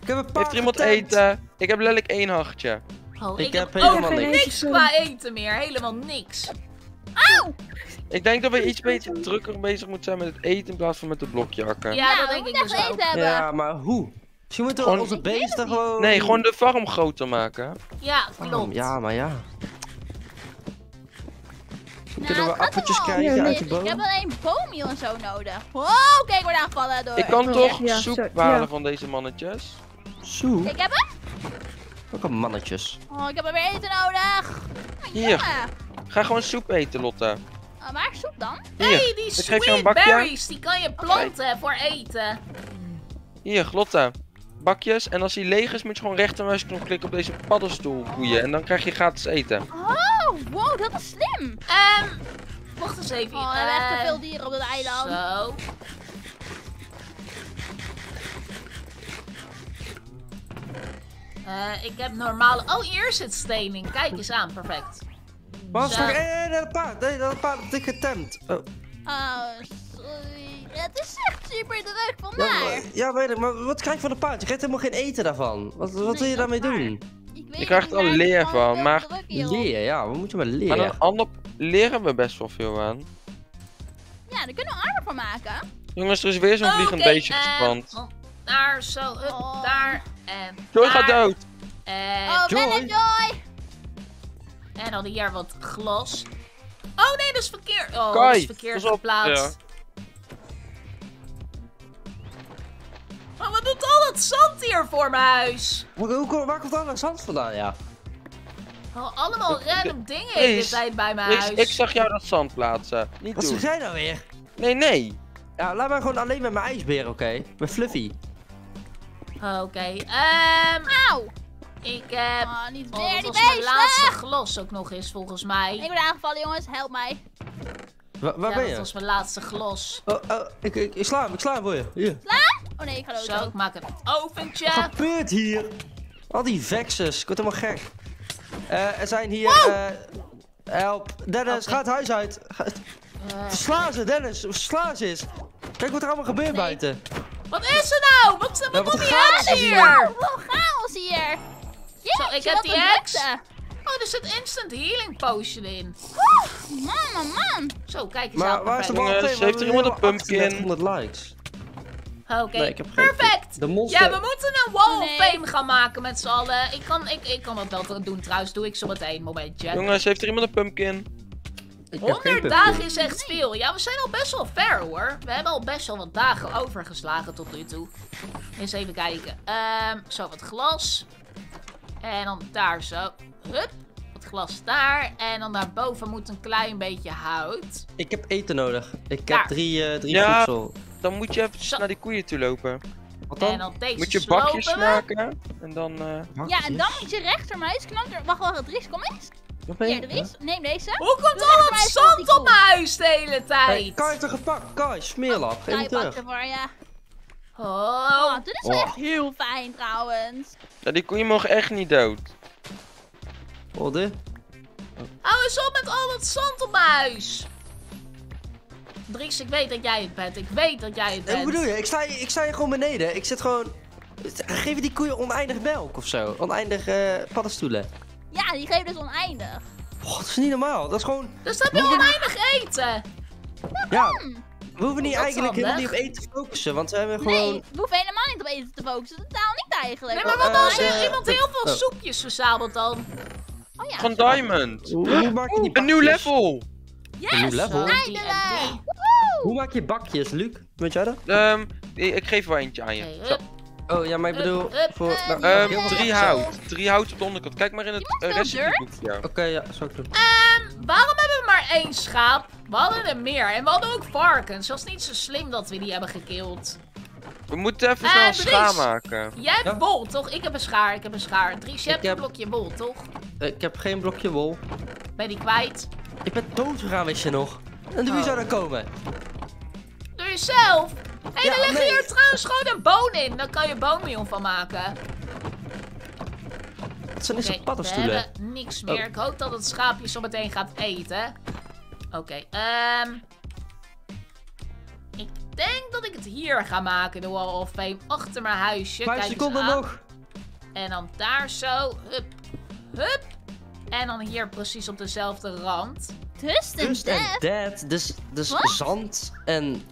S2: Ik heb een paar
S4: Heeft er iemand eten? Ik heb letterlijk één hartje.
S1: Oh,
S2: Ik
S1: ik,
S2: heb
S1: heb
S2: helemaal
S1: ook
S2: niks.
S1: niks qua eten meer. Helemaal niks.
S4: Ik denk dat we iets beter drukker bezig moeten zijn met het eten in plaats van met het blokje hakken.
S1: Ja, dat
S3: we
S1: denk ik dus
S3: echt eten hebben.
S2: Ja, maar hoe? Misschien moeten we
S4: Gewoon-
S2: onze beesten gewoon...
S4: Nee, gewoon de farm groter maken.
S1: Ja,
S2: Oh,
S1: klopt.
S2: ja, maar ja.
S3: Nou,
S2: Kunnen we appeltjes krijgen
S6: Ja,
S2: uit de
S3: Ik
S2: boom?
S3: heb alleen boomwiel en zo nodig. Wow, kijk, ik word aangevallen door...
S4: Ik kan
S6: Ja,
S4: toch
S6: ja,
S4: soep
S6: ja.
S4: van deze mannetjes?
S2: Soe.
S3: Ik heb hem.
S2: Een mannetjes.
S3: Oh, ik heb er weer eten nodig. Oh,
S4: Hier. Ga gewoon soep eten, Lotte.
S3: Oh, waar soep dan?
S4: Hier,
S1: hey, die sweet
S4: bakje.
S1: berries, die kan je planten voor eten.
S4: hier, Lotte. Bakjes. En als die leeg is, moet je gewoon rechtermuisknop klikken op deze paddenstoel boeien. En dan krijg je gratis eten.
S3: Oh, wow, dat is slim.
S1: Ehm, wacht eens even.
S3: Oh, we hebben echt te veel dieren op het eiland.
S1: Zo. Eh, ik heb normale... Oh, hier zit steen in. Kijk eens aan, perfect.
S2: Wat is
S1: Zo.
S2: er? Nee, nee, dat paard. Nee, dat paard heb ik getemd. Oh,
S3: Oh, sorry. Het is echt super druk, vandaar.
S2: maar- ja, weet ik, maar wat krijg je van een paard? Je krijgt helemaal geen eten daarvan. Wat, wat
S3: Nee,
S2: wil je daarmee doen?
S3: Ik weet
S4: Je krijgt
S3: niet,
S4: er
S3: maar het is
S4: leer van, maar-.
S2: Leer, ja. We moeten maar
S4: Maar
S2: leren.
S4: een ander leren we best wel veel aan.
S3: Ja, daar kunnen we armen van maken.
S4: Jongens, er is weer zo'n vliegend beestje
S1: eh, want Daar, zo,
S3: Oh.
S1: daar en
S4: Joy
S1: daar.
S4: gaat dood.
S1: En,
S3: Oh,
S2: Joy.
S3: ben Joy.
S1: En dan hier wat glas. Oh nee, dat is verkeerd. Oh,
S4: Kai,
S1: dat is verkeerd geplaatst. Maar wat doet al dat zand hier voor mijn huis?
S2: Hoe, hoe, waar komt al dat zand vandaan, ja?
S1: Oh, allemaal random dingen de hele
S4: Chris,
S1: tijd bij mijn
S4: Ik,
S1: huis.
S4: ik zag jou dat zand plaatsen. Niet
S2: Wat zeg
S4: doen.
S2: jij nou weer?
S4: Nee, nee.
S2: Ja, laat maar gewoon alleen met mijn ijsbeer, oké? Met Fluffy.
S1: Oké, ehm,
S3: Auw.
S1: Ik heb...
S3: Oh, niet
S1: Oh,
S3: weer
S1: dat
S3: die
S1: was mijn
S3: beesten.
S1: laatste glas ook nog eens, volgens
S3: Ik
S1: mij.
S3: word aangevallen, jongens. Help mij.
S2: Wa- waar
S1: Ja,
S2: ben
S1: dat
S2: je?
S1: was mijn laatste glas.
S2: Oh, oh, ik, ik, ik sla hem, ik sla hem voor je. Hier.
S3: Oh nee, ik ga dood.
S1: Zo, ik maak een oventje.
S2: Wat gebeurt hier? Al die vexes, ik word helemaal gek. Eh, er zijn hier... eh help. Dennis,
S1: Oké.
S2: ga het huis uit.
S1: Eh,
S2: sla ze, Dennis. Sla ze eens. Kijk wat er allemaal gebeurt
S3: Nee.
S2: buiten.
S1: wat is er nou? Wat, wat
S2: Ja, wat chaos
S1: heks
S2: is
S1: hier?
S2: hier.
S3: Wow, chaos hier.
S1: Zo, ik heb die
S3: drukte.
S1: Oh, er zit instant healing potion in.
S3: Man, man, man.
S1: Zo, kijk eens
S2: Maar
S1: aan.
S2: waar is de
S1: perfect.
S4: Jongens,
S2: bal?
S4: heeft er iemand een pumpkin?
S2: 100 likes.
S1: Oké,
S2: Nee,
S1: perfect.
S2: De monster...
S1: Ja, we moeten een wall
S3: Oh,
S1: of
S3: nee.
S1: fame gaan maken met z'n allen. Ik kan, ik, ik kan dat wel doen trouwens, doe ik zo meteen. Momentje.
S4: Jongens, heeft er iemand een pumpkin?
S2: Ik heb geen
S1: 100
S2: pumpkin.
S1: dagen is echt veel. Ja, we zijn al best wel ver hoor. We hebben al best wel wat dagen overgeslagen tot nu toe. Eens even kijken. Ehm, zo, wat glas. En dan daar zo. Hup. Wat glas daar. En dan daarboven moet een klein beetje hout.
S2: Ik heb eten nodig. Ik heb drie, eh drie
S4: Ja.
S2: voedsel.
S4: Dan moet je even
S1: Zo.
S4: naar die koeien toe lopen.
S2: Wat
S1: En
S2: dan?
S1: dan deze
S4: Moet je bakjes
S1: we.
S4: maken. En dan... eh,
S3: Ja, en dan moet je rechtermuisknop er... Wacht, wacht, Dries, kom eens.
S2: Je?
S3: Hier, Dries. Neem deze.
S1: Hoe komt al dat
S3: maar
S1: zand
S3: op
S1: mijn huis de hele
S2: Hey,
S1: tijd?
S2: Kai heeft er gepakt. Kai, smeerlap. Geef
S3: Ja,
S2: terug.
S3: er voor je.
S1: Oh.
S3: Oh, dit is wel
S2: Oh.
S3: echt heel fijn trouwens.
S4: Ja, die koeien mogen echt niet dood.
S2: Oh, dit.
S1: Hou eens op met al dat zand op mijn huis. Dries, ik weet dat jij het bent. Ik weet dat jij het
S2: Eh, Hoe
S1: bent.
S2: bedoel je? Ik sta, hier, ik sta hier gewoon beneden. Ik zit gewoon... Geven die koeien oneindig melk of zo? Oneindig eh paddenstoelen.
S3: Ja, die geven dus oneindig.
S2: Oh, dat is niet normaal. Dat is gewoon...
S1: Dus dan heb je oneindig eten.
S2: Ja, we hoeven niet eigenlijk helemaal niet op eten te focussen. Want we hebben gewoon...
S3: Nee, we hoeven helemaal niet op eten te focussen. Totaal niet eigenlijk.
S1: Nee, maar
S2: Eh,
S1: wat als
S2: eh,
S1: er iemand heel veel
S2: oh.
S1: soepjes verzamelt dan?
S3: Oh ja.
S4: Van Diamond.
S2: Hoe, maak je die
S4: Een nieuw
S2: bakjes?
S4: level.
S2: Een nieuw level? Hoe maak je bakjes, Luc? Weet jij dat?
S4: Ehm, ik ik geef wel eentje aan je. Zo.
S2: Oh, ja, maar ik bedoel... Voor, nou,
S3: ja.
S4: Ehm, drie hout. Drie hout op de onderkant. Kijk maar in het uh, recipeboekje.
S2: Oké, ja, zou ik doen.
S1: Ehm, waarom hebben we maar één schaap? We hadden er meer. En we hadden ook varkens. Dat is niet zo slim dat we die hebben gekild.
S4: We moeten even
S1: Eh,
S4: snel een
S1: Dries.
S4: schaar maken.
S1: Jij hebt
S2: Ja.
S1: wol, toch? Ik heb een schaar. Ik heb een schaar. Dries, je
S2: Ik
S1: hebt
S2: heb-
S1: een blokje wol, toch?
S2: Ik heb geen blokje wol.
S1: Ben je die kwijt?
S2: Ik ben dood gegaan, wist je nog? En wie
S1: Oh.
S2: zou er komen?
S1: Doe jezelf. Hé, hey,
S2: Ja,
S1: er liggen
S2: nee.
S1: hier trouwens gewoon een boon in. Daar kan je boonmeel van maken.
S2: Dat zijn niet
S1: Oké,
S2: zo'n
S1: we
S2: paddenstoelen.
S1: hebben niks meer.
S2: Oh.
S1: Ik hoop dat het schaapje zo meteen gaat eten. Oké, ehm... denk dat ik het hier ga maken, de Wall of Fame. Achter mijn huisje.
S2: Vijf
S1: Kijk eens
S2: seconden
S1: aan.
S2: nog.
S1: En dan daar zo. Hup. Hup. En dan hier precies op dezelfde rand.
S3: Dust en
S2: Rust en
S3: death.
S2: dead. Dus, dus zand en,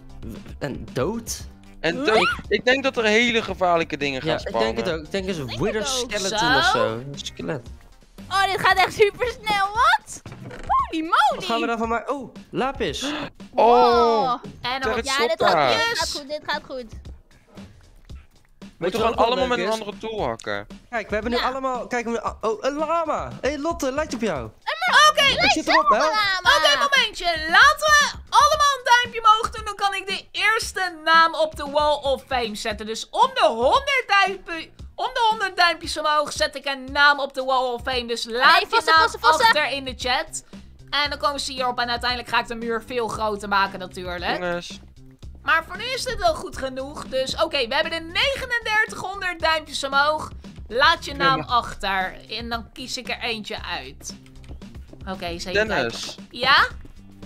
S2: en dood.
S4: En dood. Ik denk dat er hele gevaarlijke dingen gaan
S2: Ja, ik denk het ook. Ik denk eens een wither skeleton
S1: Zo?
S2: of zo. Een skelet.
S3: Oh, dit gaat echt super snel. Wat? Holy moly.
S2: Wat gaan we daarvan maken? Oh, lapis.
S4: Oh,
S1: En dan
S3: Ja, dit gaat,
S1: Yes.
S3: dit gaat goed, dit gaat goed.
S4: We
S2: je ook wel
S4: allemaal met een andere tool hakken.
S2: Kijk, we hebben nu
S3: Ja.
S2: allemaal... Kijk, we... oh, een lama. Hé, hey, Lotte, lijkt op jou.
S1: Oké,
S2: Ik zit erop, hè?
S3: Lama.
S1: Oké, momentje. Laten we allemaal een duimpje omhoog doen. Dan kan ik de eerste naam op de Wall of Fame zetten. Dus om de 100 duimpjes... Om de 100 duimpjes omhoog zet ik een naam op de Wall of Fame. Dus laat je
S3: vassen,
S1: naam achter in de chat. En dan komen ze hierop. En uiteindelijk ga ik de muur veel groter maken natuurlijk.
S4: Jongens,
S1: Maar voor nu is dit wel goed genoeg. Dus oké, we hebben de 3900 duimpjes omhoog. Laat je naam achter. En dan kies ik er eentje uit. Oké, even
S4: Dennis.
S1: kijken. Ja?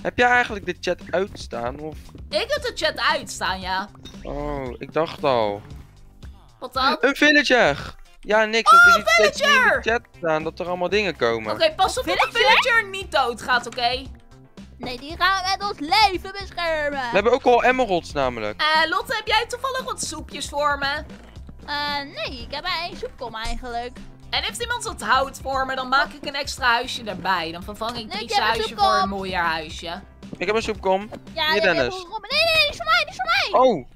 S4: Heb jij eigenlijk de chat uitstaan? Of...
S1: Ik heb de chat uitstaan, ja.
S4: Oh, ik dacht al.
S1: Wat dan? Oké,
S4: Een villager! Ja, niks. in
S1: Oh, villager!
S4: de chat staan dat er allemaal dingen komen.
S1: pas op dat de villager niet doodgaat, oké?
S3: Nee, die gaan we met ons leven beschermen.
S4: We hebben ook al emeralds namelijk.
S1: Eh, Lotte, heb jij toevallig wat soepjes voor me?
S3: Eh, nee, ik heb maar één soepkom eigenlijk.
S1: En heeft iemand wat hout voor me, dan maak ik een extra huisje erbij. Dan vervang ik
S3: Nee,
S1: Dries
S3: een
S1: huisje voor een mooier huisje.
S4: Ik heb een soepkom.
S3: Ja,
S4: Hier, Dennis.
S3: ik goed Nee, nee, die is voor mij, die is voor mij.
S4: Oh,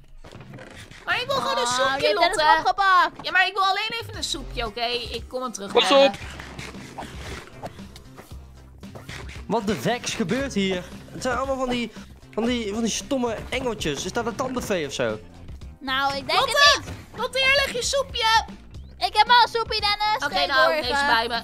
S1: Maar ik wil gewoon een
S3: Oh,
S1: soepje, Lotte.
S3: opgepakt.
S1: Ja, maar ik wil alleen even een soepje, oké? Ik kom hem terug.
S4: pas op!
S2: Wat de vex gebeurt hier? Het zijn allemaal van die, van die, van die stomme engeltjes. Is dat een tandenvee of zo?
S3: Nou, ik denk
S1: Lotte!
S3: het niet.
S1: Lotte, hier ligt je soepje.
S3: Ik heb al een soepje, Dennis.
S1: Oké,
S3: Geen
S1: nou, deze bij me.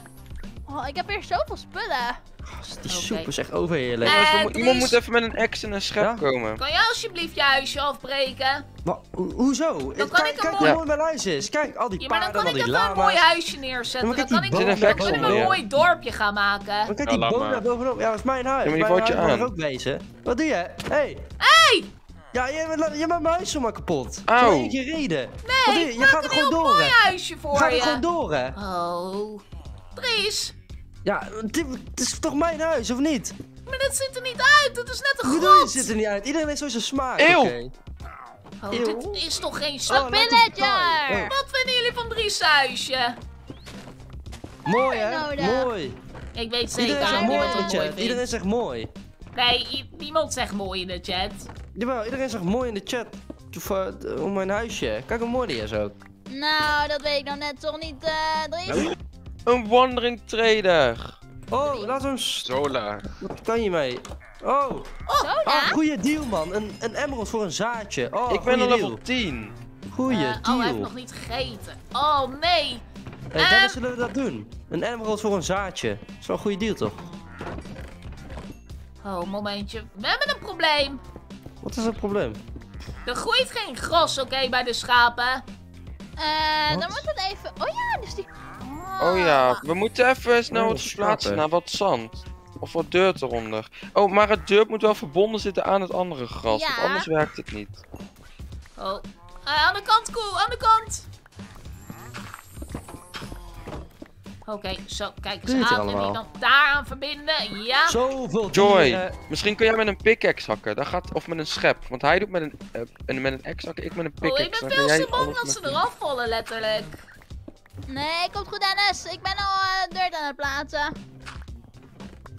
S3: Oh, ik heb hier zoveel spullen.
S2: Gast, die
S1: Oké.
S2: soep is echt overheerlijk.
S1: Eh,
S4: iemand moet even met een axe en een schep
S2: Ja?
S4: komen.
S1: Kan jij alsjeblieft je huisje afbreken?
S2: Wa- ho- hoezo?
S1: kan
S2: kijk
S1: ik
S2: kijk
S1: een
S2: hoe
S1: mooi-
S2: mooi mijn huis is. Kijk, al die
S1: Ja, maar dan
S2: paarden,
S1: kan
S2: al
S1: ik
S2: die
S1: even een mooi huisje neerzetten. Dan kan ik, dan
S4: Er een
S1: een mooi dorpje gaan maken.
S2: Maar kijk die boom daar bovenop. Ja, dat is mijn huis.
S4: Ja, maar die
S2: mijn
S4: valt je aan.
S2: er ook wezen. Wat doe je? Hey.
S1: Hey!
S2: Ja, je, je maakt mijn huis zomaar kapot.
S4: Auw.
S2: Voor één keer reden. Doe je?
S1: Ik
S2: Je
S1: maak
S2: gaat
S1: een
S2: er
S1: heel
S2: gewoon door,
S1: mooi
S2: hè?
S1: huisje
S2: Je
S1: voor
S2: gaat er
S1: je.
S2: gewoon door, hè?
S1: Oh. Dries,
S2: Ja, dit, dit is toch mijn huis, of niet?
S1: maar dat ziet er niet uit. Dat is net een grot.
S2: Het zit er niet uit. Iedereen heeft zo zijn smaak.
S4: Eeuw.
S1: Oh,
S2: Eeuw.
S1: dit is toch geen
S2: Oh,
S1: stap.
S2: lijkt op
S3: Villager.
S2: Kai. Oh,
S1: Wat vinden jullie van Dries' huisje?
S2: Mooi, hè? Mooi.
S1: Ik weet zeker
S2: Iedereen zegt mooi in de
S1: mooi
S2: chat. Iedereen zegt mooi.
S1: Nee, niemand zegt mooi in de chat.
S2: Jawel, iedereen zegt mooi in de chat. Eh, om mijn huisje. Kijk hoe mooi die is ook.
S3: Nou, dat weet ik nog net toch niet, eh Dries.
S4: Een wandering trader.
S2: Oh, we hem... s-
S5: Zo laag.
S2: Wat kan je mee? Oh,
S3: Zo
S2: ah, goede deal, man. Een, een emerald voor een zaadje. Oh,
S4: ik ben al level
S2: deal.
S4: 10.
S2: Goeie
S1: Eh,
S2: deal.
S1: oh, hij heeft nog niet gegeten. Oh, nee.
S2: Hey,
S1: Eh.
S2: Dennis, zullen we dat doen? Een emerald voor een zaadje. Dat is wel een goede deal, toch?
S1: Oh, momentje. We hebben een probleem.
S2: Wat is het probleem?
S1: Er groeit geen gras, oké, bij de schapen.
S3: Eh, dan moet het even... Oh ja, dus die...
S4: Oh ja, we moeten even snel
S2: Oh,
S4: wat verplaatsen naar wat zand. Of wat dirt eronder. Oh, maar het dirt moet wel verbonden zitten aan het andere gras. Want anders werkt het niet.
S1: Oh. Eh, aan de kant, koe, aan de kant. Oké, zo, kijk eens aan. En die dan daaraan verbinden. Ja.
S2: Zoveel
S4: Joy,
S2: dieren.
S4: misschien kun jij met een pickaxe hakken. Dat gaat, of met een schep. Want hij doet met een, en met een axe hakken, ik met een
S1: Oh,
S4: pickaxe.
S1: ik ben veel te bang dat ze eraf vallen, letterlijk.
S3: Nee, komt goed Dennis. Ik ben al eh, dirt aan het plaatsen.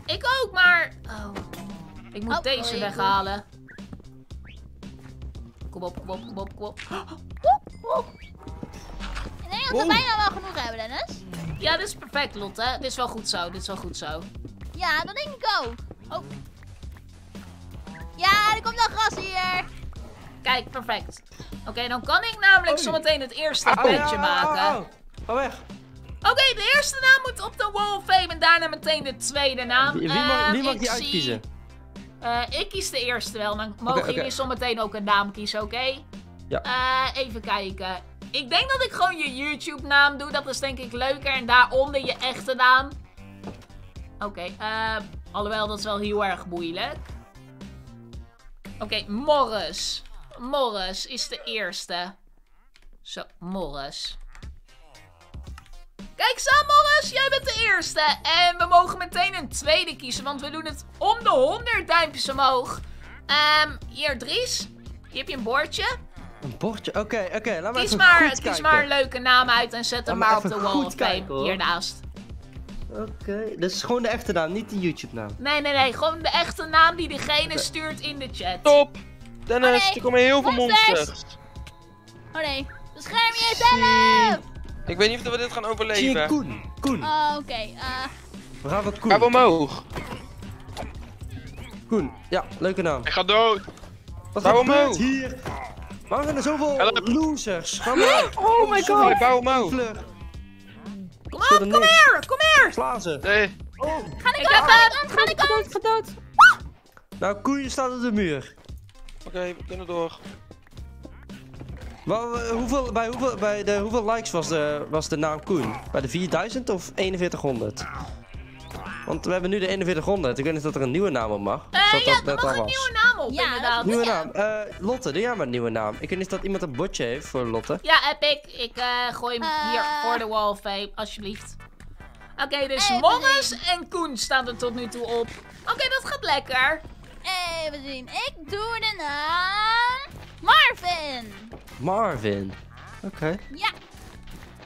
S1: Ik ook, maar... Oh. Ik moet
S3: Oh,
S1: deze weghalen. Kom op, kom op, kom op, kom op.
S3: Ik denk dat we bijna wel genoeg hebben, Dennis.
S1: Ja, dit is perfect, Lotte. Dit is wel goed zo, dit is wel goed zo.
S3: Ja, dat denk ik ook. Oh. Ja, er komt nog gras hier.
S1: Kijk, perfect. Oké, dan kan ik namelijk
S2: Oei.
S1: zometeen het eerste bedje maken.
S2: Ga weg.
S1: Oké, de eerste naam moet op de Wall of Fame en daarna meteen de tweede naam.
S2: Wie, mag, wie mag
S1: ik
S2: die uitkiezen?
S1: Eh, ik kies de eerste wel, dan mogen jullie zometeen ook een naam kiezen, oké?
S2: Ja.
S1: Eh, even kijken. Ik denk dat ik gewoon je YouTube naam doe, dat is denk ik leuker. En daaronder je echte naam. Oké, eh, alhoewel dat is wel heel erg moeilijk. Oké, Morris. Morris is de eerste. Zo, Morris. Kijk zo, Morris, jij bent de eerste. En we mogen meteen een tweede kiezen, want we doen het om de 100 duimpjes omhoog. Ehm, hier, Dries. Hier heb je een bordje.
S2: Een bordje. Oké, oké. laat maar
S1: Kies
S2: even
S1: maar,
S2: goed
S1: kies
S2: kijken.
S1: maar een leuke naam uit en zet hem maar
S2: maar
S1: op de wall of fame hiernaast.
S2: Oké, dat is gewoon de echte naam, niet de YouTube naam.
S1: Nee, nee, nee. Gewoon de echte naam die degene stuurt in de chat.
S4: Top! Dennis,
S3: Oh nee,
S4: er komen heel veel
S3: monsters.
S4: monsters.
S3: Oh nee, bescherm jezelf!
S4: Ik weet niet of we dit gaan
S2: Zie je
S4: overleven.
S2: Koen? Koen.
S3: Oh, oké. eh,
S2: We gaan voor Koen.
S4: Gaan we omhoog?
S2: Koen. Ja, leuke naam.
S5: Ik ga dood.
S2: Wat
S4: Bouw omhoog.
S2: hier? Waarom zijn er zoveel
S5: Help.
S2: losers? Ga maar.
S6: Oh my
S4: Sorry,
S6: god.
S4: bouw omhoog.
S1: Kom op, kom hier, kom hier.
S2: Sla ze.
S5: Nee.
S3: Ga ik
S1: Ik
S3: aan, ga ik aan, ga ik
S6: Ga
S3: aan!
S6: dood, ga dood.
S2: Nou, Koen, je staat op de muur.
S4: Oké, we kunnen door.
S2: Wel, eh, hoeveel, bij, hoeveel, bij de, hoeveel likes was de, was de naam Koen? Bij de 4000 of 4100? Want we hebben nu de 4100. Ik weet niet of er een nieuwe naam op mag.
S1: Eh,
S2: Zodat
S1: ja,
S2: dat
S1: er
S2: net
S1: mag een
S2: was.
S1: nieuwe naam op,
S3: Ja,
S1: inderdaad.
S2: Nieuwe
S3: Ja.
S2: naam. Eh, Lotte, doe jij maar een nieuwe naam. Ik weet niet dat iemand een botje heeft voor Lotte.
S1: Ja, heb ik. Ik eh, gooi hem hier voor de wall of fame, alsjeblieft. Oké, dus Morris en Koen staan er tot nu toe op. Oké, dat gaat lekker.
S3: Even zien, ik doe de naam Marvin!
S2: Marvin. Oké.
S3: Ja,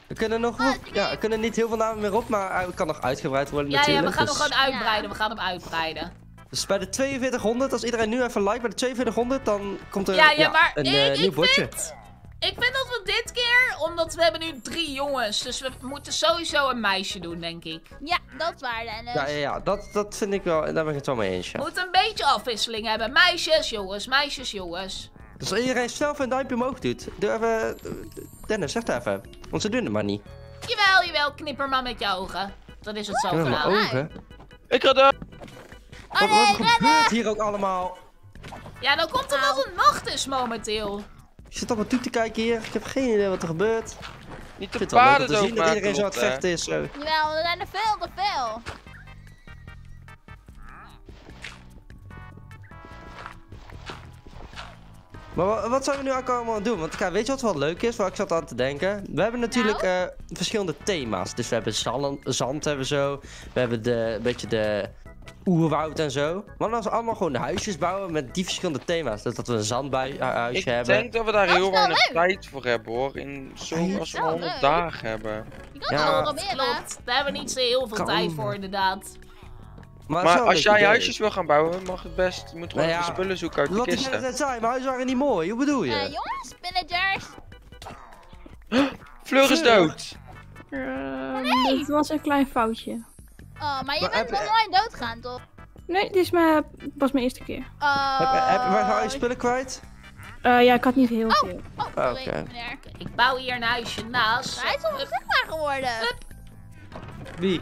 S2: We kunnen nog
S3: Wat?
S2: ja, we kunnen niet heel veel namen meer op, maar hij kan nog uitgebreid worden
S1: Ja, ja,
S2: natuurlijk.
S1: we gaan hem
S2: dus,
S1: gewoon uitbreiden. We gaan hem uitbreiden.
S2: dus bij de 4200, als iedereen nu even like bij de 4200, dan komt er
S1: Ja, ja, maar
S2: een
S1: ik,
S2: eh, nieuw
S1: ik vind... Ik vind dat we dit keer, omdat we hebben nu drie jongens, dus we moeten sowieso een meisje doen, denk ik.
S3: ja, dat waar Dennis.
S2: Ja, ja, ja, dat, dat vind ik wel, daar ben ik het wel mee eens. Ja.
S1: moeten een beetje afwisseling hebben. Meisjes, jongens, meisjes, jongens.
S2: Dus als iedereen even een duimpje omhoog doet, doe even, eh, Dennis, zeg het even. Want ze doen het maar niet.
S1: Jawel, jawel, knipper maar met je ogen. Dan is het zo gedaan.
S2: ogen.
S4: Ik ga door.
S3: Oh
S2: Wat,
S3: nee,
S2: wat
S3: rennen!
S2: gebeurt hier ook allemaal?
S1: Ja, dan komt het
S3: Au.
S1: dat het nacht is momenteel.
S2: Ik zit op me toe te kijken hier. Ik heb geen idee wat er gebeurt.
S4: Niet
S2: om
S4: paarden
S2: te zien dat iedereen zo aan het vechten is. Zo.
S3: Jawel, er zijn er veel te veel.
S2: Maar wa- wat zijn we nu eigenlijk allemaal aan het doen? Want kijk, weet je wat wel leuk is, waar ik zat aan te denken? We hebben natuurlijk
S3: Nou?
S2: eh, verschillende thema's. Dus we hebben zand, zand hebben we zo. We hebben de, een beetje de oerwoud en zo. Maar als we allemaal gewoon huisjes bouwen met die verschillende thema's. Dus dat we een zandhuisje
S4: Ik
S2: hebben.
S4: denk dat we daar
S3: Dat
S4: heel weinig
S3: leuk.
S4: tijd voor hebben hoor. In zo
S2: Ja,
S4: als we
S3: wel
S4: 100
S3: leuk.
S4: dagen hebben.
S3: Je kan
S2: Ja.
S3: het wel
S1: Dat klopt. Daar hebben we niet zo heel veel
S2: Kan.
S1: tijd voor, inderdaad.
S2: Maar, het
S4: als jij
S2: idee.
S4: huisjes wil gaan bouwen, mag het best. Je moet gewoon
S2: Nou ja,
S4: spullen zoeken uit de
S2: Wat ik
S4: kisten.
S2: net zei, mijn huizen waren niet mooi. Hoe bedoel je?
S3: Eh, jongens, spillagers.
S4: Fleur is dood.
S6: Ehm, Dat was een klein foutje.
S3: Oh, maar je
S2: Maar
S3: bent mooi doodgaan, toch?
S6: Nee, dit is mijn, was mijn eerste keer.
S3: Oh.
S2: Heb, heb, waar ga je spullen kwijt?
S6: Eh, ja, ik had niet heel veel.
S3: Oh, sorry,
S2: Oké.
S3: meneer.
S1: Ik bouw hier een huisje naast.
S3: Hij is onzichtbaar geworden.
S2: Wie?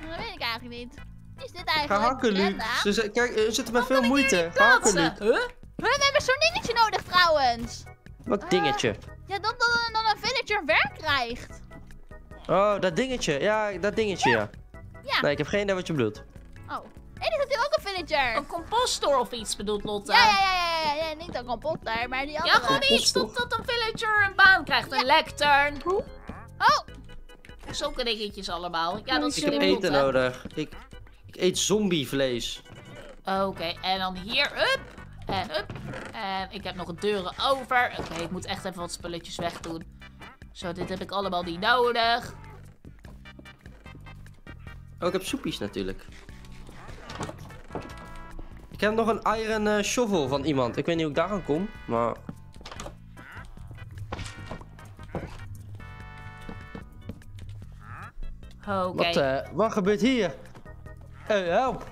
S3: Dat weet ik eigenlijk niet. Wie is dit
S2: Ga
S3: eigenlijk?
S2: hakken, Luc. Ze, kijk, er zitten met veel moeite. Ga hakken, Luc.
S1: Huh?
S3: We hebben zo'n dingetje nodig trouwens.
S2: Wat dingetje?
S3: Ja, dat dan, dan een villager werk krijgt.
S2: Oh, dat dingetje. Ja, dat dingetje, ja.
S3: Ja.
S2: Nee, ik heb geen idee wat je bedoelt.
S3: Oh. En heeft hier ook een villager.
S1: Een compostor of iets bedoelt Lotte.
S3: Ja, ja, ja, ja, ja, ja, niet een daar, maar die
S1: Ja,
S3: andere.
S1: gewoon iets tot, tot een villager een baan krijgt. Een lectern.
S3: Oh,
S1: Zulke dingetjes allemaal. Ja, dat is
S6: Ik
S2: Ik heb eten nodig. Ik, ik eet zombievlees.
S1: Oké, en dan hier, up. En up. En ik heb nog deuren over. Oké, ik moet echt even wat spulletjes wegdoen. Zo, dit heb ik allemaal niet nodig.
S2: Oh, ik heb soepjes natuurlijk. Ik heb nog een iron eh, shovel van iemand. Ik weet niet hoe ik daar aan kom, maar...
S1: Oké.
S2: Wat, eh, wat gebeurt hier? Hey, help!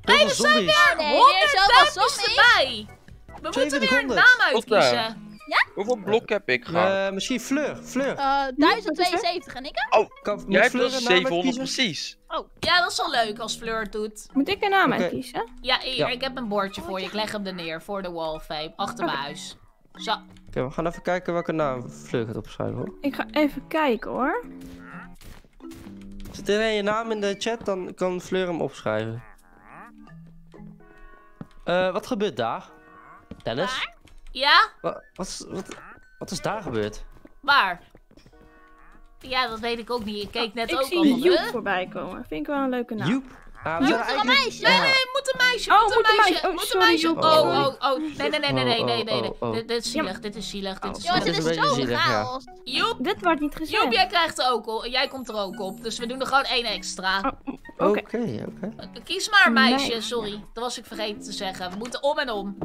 S1: Hey,
S2: Heel
S1: er zijn weer
S3: Nee, weer
S1: 100
S3: zoveel
S1: duimpjes
S3: zombies.
S1: erbij. We moeten weer een
S2: 700.
S1: naam
S4: Wat,
S1: uitkiezen.
S4: Hoeveel blok heb ik gehad?
S2: Eh, misschien Fleur. Fleur.
S3: eh 1072 en ik ook?
S2: Kan, moet
S4: Jij hebt
S2: Fleur naam
S4: 700
S2: uitkiezen?
S4: precies.
S1: Ja, dat is wel leuk als Fleur het doet.
S6: Moet ik een naam uitkiezen?
S1: Ja, hier,
S2: Ja.
S1: ik heb een bordje voor je. Ik leg hem er neer voor de wall of fame. Achter mijn huis. Zo.
S2: Oké, we gaan even kijken welke naam Fleur gaat opschrijven hoor.
S6: Ik ga even kijken hoor.
S2: Zet iedereen je naam in de chat, dan kan Fleur hem opschrijven. Eh, wat gebeurt daar? Dennis?
S1: Ja?
S2: Wa- Wat, is- wat, wat is daar gebeurd?
S1: Waar? Ja, dat weet ik ook niet. Ik keek net
S6: Ik
S1: ook
S6: zie
S1: al.
S6: Joep
S1: Huh?
S6: voorbij komen. Vind ik wel een leuke naam.
S2: Joep? Ah, we
S3: een meisje.
S1: Nee,
S2: Ja.
S1: nee, moet een meisje,
S6: Oh,
S1: moet een meisje.
S6: Oh,
S1: moet een
S6: sorry,
S1: meisje. Oh,
S6: sorry.
S1: oh, oh. Nee, nee, nee, nee, nee, nee, nee.
S2: Oh, oh, oh.
S1: Dit, is
S6: Ja,
S1: zielig, dit is zielig, dit is
S2: Oh.
S3: Jongens,
S1: zielig.
S3: dit is zo
S2: ja.
S3: chaos.
S1: Joep,
S6: Dit wordt niet gezegd.
S1: Joep, jij krijgt er ook al. Jij komt er ook op. Dus we doen er gewoon één extra.
S6: Oh,
S2: Oké,
S6: Oké.
S2: oké.
S1: Kies maar een meisje,
S6: Nee.
S1: sorry. Dat was ik vergeten te zeggen. We moeten om en om.